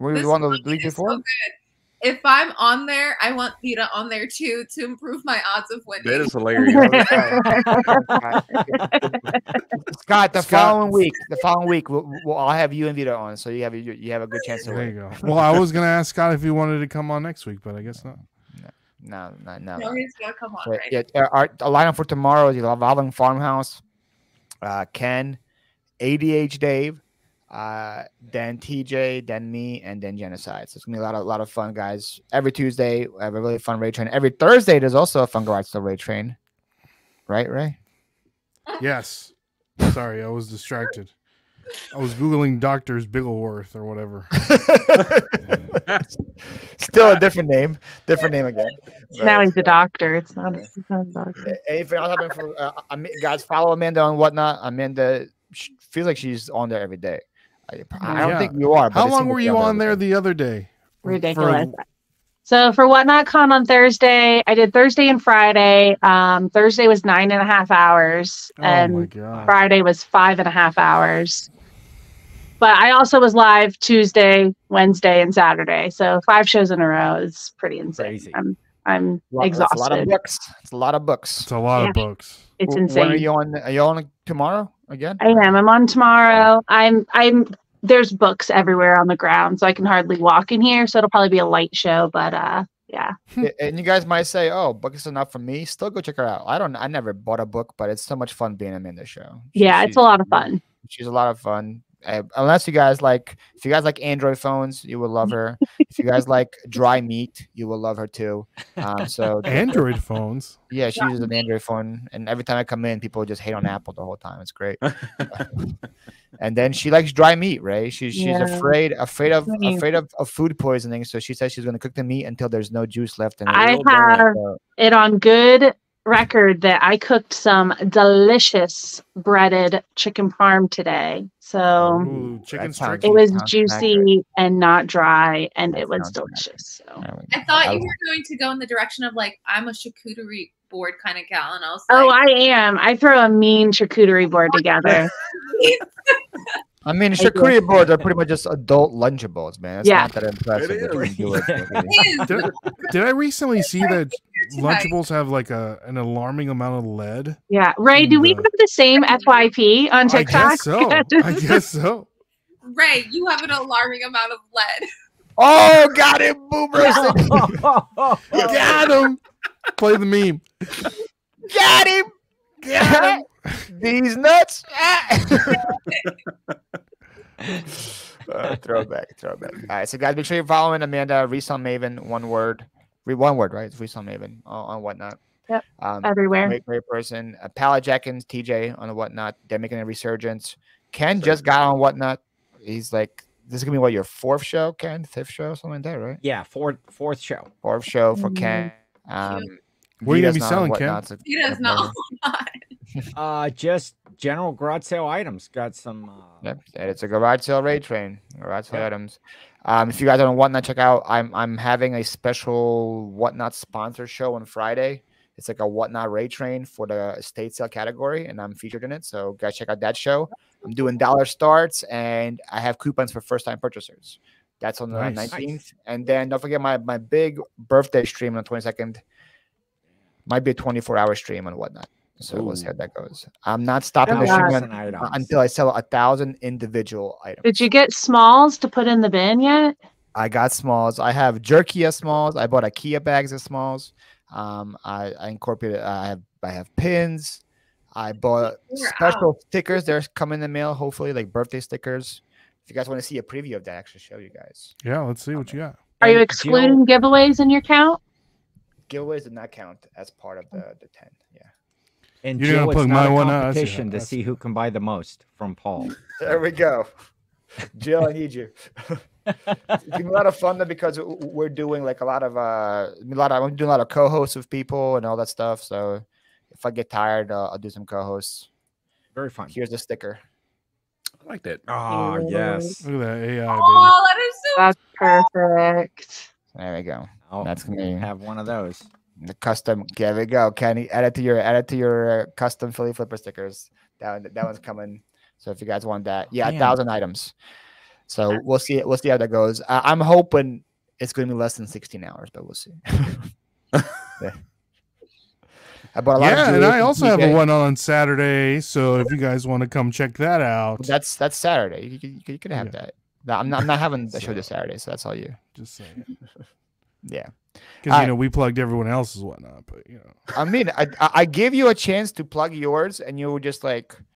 D: No.
A: Were
E: This
A: you the
E: one
A: week
E: is so
A: before?
E: good. If I'm on there, I want Vita on there too to improve my odds of winning.
B: That is hilarious.
A: Scott, the
D: Scott-
A: following week, the following week, we'll, we'll, I'll have you and Vito on, so you have you, you have a good chance to
D: There
A: win.
D: you go. Well, I was gonna ask Scott if he wanted to come on next week, but I guess not.
A: No, no, no.
E: no, he's gonna come on,
A: But,
E: right?
A: yeah, uh, our lineup for tomorrow is Evolving Farmhouse, uh, Ken, ADH Dave, uh, then TJ, then me, and then Genocide. So it's gonna be a lot of lot of fun, guys. Every Tuesday, we have a really fun raid train. Every Thursday, there's also a fun garage sale raid train. Right, Ray?
D: Yes. Sorry, I was distracted. I was googling Doctors Biggleworth or whatever.
A: Still a different name, different name again.
C: Now he's a doctor. It's not. It's not a doctor.
A: Anything else happening for uh, guys? Follow Amanda on whatnot. Amanda sh- feels like she's on there every day. I, I don't
D: Yeah.
A: think you are. but
D: How long were you on there the other day? For-
C: Ridiculous. So for Whatnot Con on Thursday, I did Thursday and Friday. Um, Thursday was nine and a half hours,
D: oh
C: and. Friday was five and a half hours. But I also was live Tuesday, Wednesday, and Saturday. So five shows in a row is pretty insane.
F: Crazy.
C: I'm I'm
A: Lot- It's a lot of
C: exhausted.
A: books. It's a lot of books.
D: It's a lot
C: Yeah.
D: of books.
C: It's
A: insane. When are you on? Are you on tomorrow again?
C: I am. I'm on tomorrow. I'm I'm there's books everywhere on the ground, so I can hardly walk in here. So it'll probably be a light show, but uh yeah.
A: And you guys might say, "Oh, book is enough for me." Still go check her out. I don't. I never bought a book, but it's so much fun being in the show. She-
C: Yeah, it's a lot of fun.
A: She's a lot of fun. Uh, unless you guys like, if you guys like Android phones, you will love her. if you guys like dry meat, you will love her too. Um, so
D: Android phones.
A: yeah, she uses an Android phone, and every time I come in, people just hate on Apple the whole time. It's great. and then she likes dry meat, right? She's she's
C: Yeah.
A: afraid afraid of afraid of, of food poisoning, so she says she's going to cook the meat until there's no juice left in it.
C: I
A: Real bad,
C: have
A: so-
C: it on good record that I cooked some delicious breaded chicken parm today. So
D: Ooh, chicken
A: sounds-
C: it was
A: sounds accurate.
C: juicy and not dry, and
A: That
C: it was
A: sounds
C: delicious. So.
E: I thought you were going to go in the direction of like I'm a charcuterie board kind of gal, and I was oh, like,
C: Oh, I am. I throw a mean charcuterie board together.
A: I mean,
C: I
A: charcuterie boards are pretty much just adult Lunchables, man. It's
C: Yeah.
A: not that impressive. That you
B: is.
A: can do it quickly.
E: It is.
D: Did, did I recently see that
E: tonight.
D: Lunchables have like a an alarming amount of lead?
C: Yeah. Ray, do we
D: And,
C: have the same FYP on TikTok?
D: I guess so. I guess so.
E: Ray, you have an alarming amount of lead.
A: Oh, got him, boomer!
D: Got him. Play the meme.
A: got him! Got him! These nuts! uh, throwback, throwback. All right, so guys, make sure you're following Amanda Resell Maven. One word, Re- one word, right? It's Resell Maven on, on whatnot.
C: Yep,
A: Um,
C: Everywhere.
A: great, great person. Uh, Pallet Jenkins, TJ on the whatnot. They're making a resurgence. Ken just got on whatnot. He's like, this is gonna be what your fourth show, Ken? Fifth show, something like that, right?
F: yeah, fourth fourth show.
A: Fourth show for
C: Mhm.
A: Ken. Um,
D: What are you gonna be selling, Ken?
A: Whatnot, so-
E: He does not.
F: Uh, just general garage sale items. Got some. Uh,
A: Yep, and it's a garage sale raid train. Garage sale
F: Yep.
A: items. Um, if you guys don't whatnot, check out. I'm I'm having a special whatnot sponsor show on Friday. It's like a whatnot Ray train for the estate sale category, and I'm featured in it. So guys, check out that show. I'm doing dollar starts, and I have coupons for first time purchasers. That's on the
D: Nice.
A: 19th, and then don't forget my my big birthday stream on the 22nd. Might be a 24 hour stream and whatnot. So we'll see how that goes. I'm not stopping the stream
C: God.
A: un-
F: items.
A: uh, until I sell a thousand individual items.
C: Did you get smalls to put in the bin yet?
A: I got smalls. I have jerky as smalls. I bought IKEA bags as smalls. Um, I, I incorporated. I have I have pins. I bought
E: You're
A: special stickers. They're coming in the mail. Hopefully, like birthday stickers. If you guys want to see a preview of that, I actually show you guys.
D: Yeah, let's see what you got.
C: Are you excluding giveaways in your count?
A: Giveaways did not count as part of the the ten. Yeah.
F: And
D: You're gonna
F: Jill, it's
D: plug
F: not
D: my
F: a
D: one out,
F: competition to
D: That's-
F: see who can buy the most from Paul.
A: There we go. Jill, I need you. it's been a lot of fun though because w- w- we're doing like a lot of uh a lot of I'm doing a lot of co-hosts with people and all that stuff. So if I get tired, uh, I'll do some co-hosts.
F: Very fun.
A: Here's the sticker.
B: I like that.
F: Oh yes.
D: Look at that AI, baby.
E: Oh, that is so.
C: That's perfect.
A: There we go.
F: Oh,
A: That's gonna be
F: have one of those.
A: The custom. There we go, Kenny. Add it to your add it to your uh, custom Philly Phlipper stickers. That one, that one's coming. So if you guys want that, yeah, a thousand items. So we'll see. We'll see how that goes. I, I'm hoping it's going to be less than 16 hours, but we'll see. Yeah. I bought a lot of
D: Yeah, and I also have a one on Saturday. So if you guys want to come check that out,
A: That's that's Saturday. You, you, you could have
D: Yeah.
A: that. No, I'm not. I'm not having the show
D: So-
A: this Saturday, so that's all you.
D: just saying.
A: Yeah.
D: Because you know we plugged everyone else's whatnot, but you know.
A: I mean, I I gave you a chance to plug yours, and you were just like,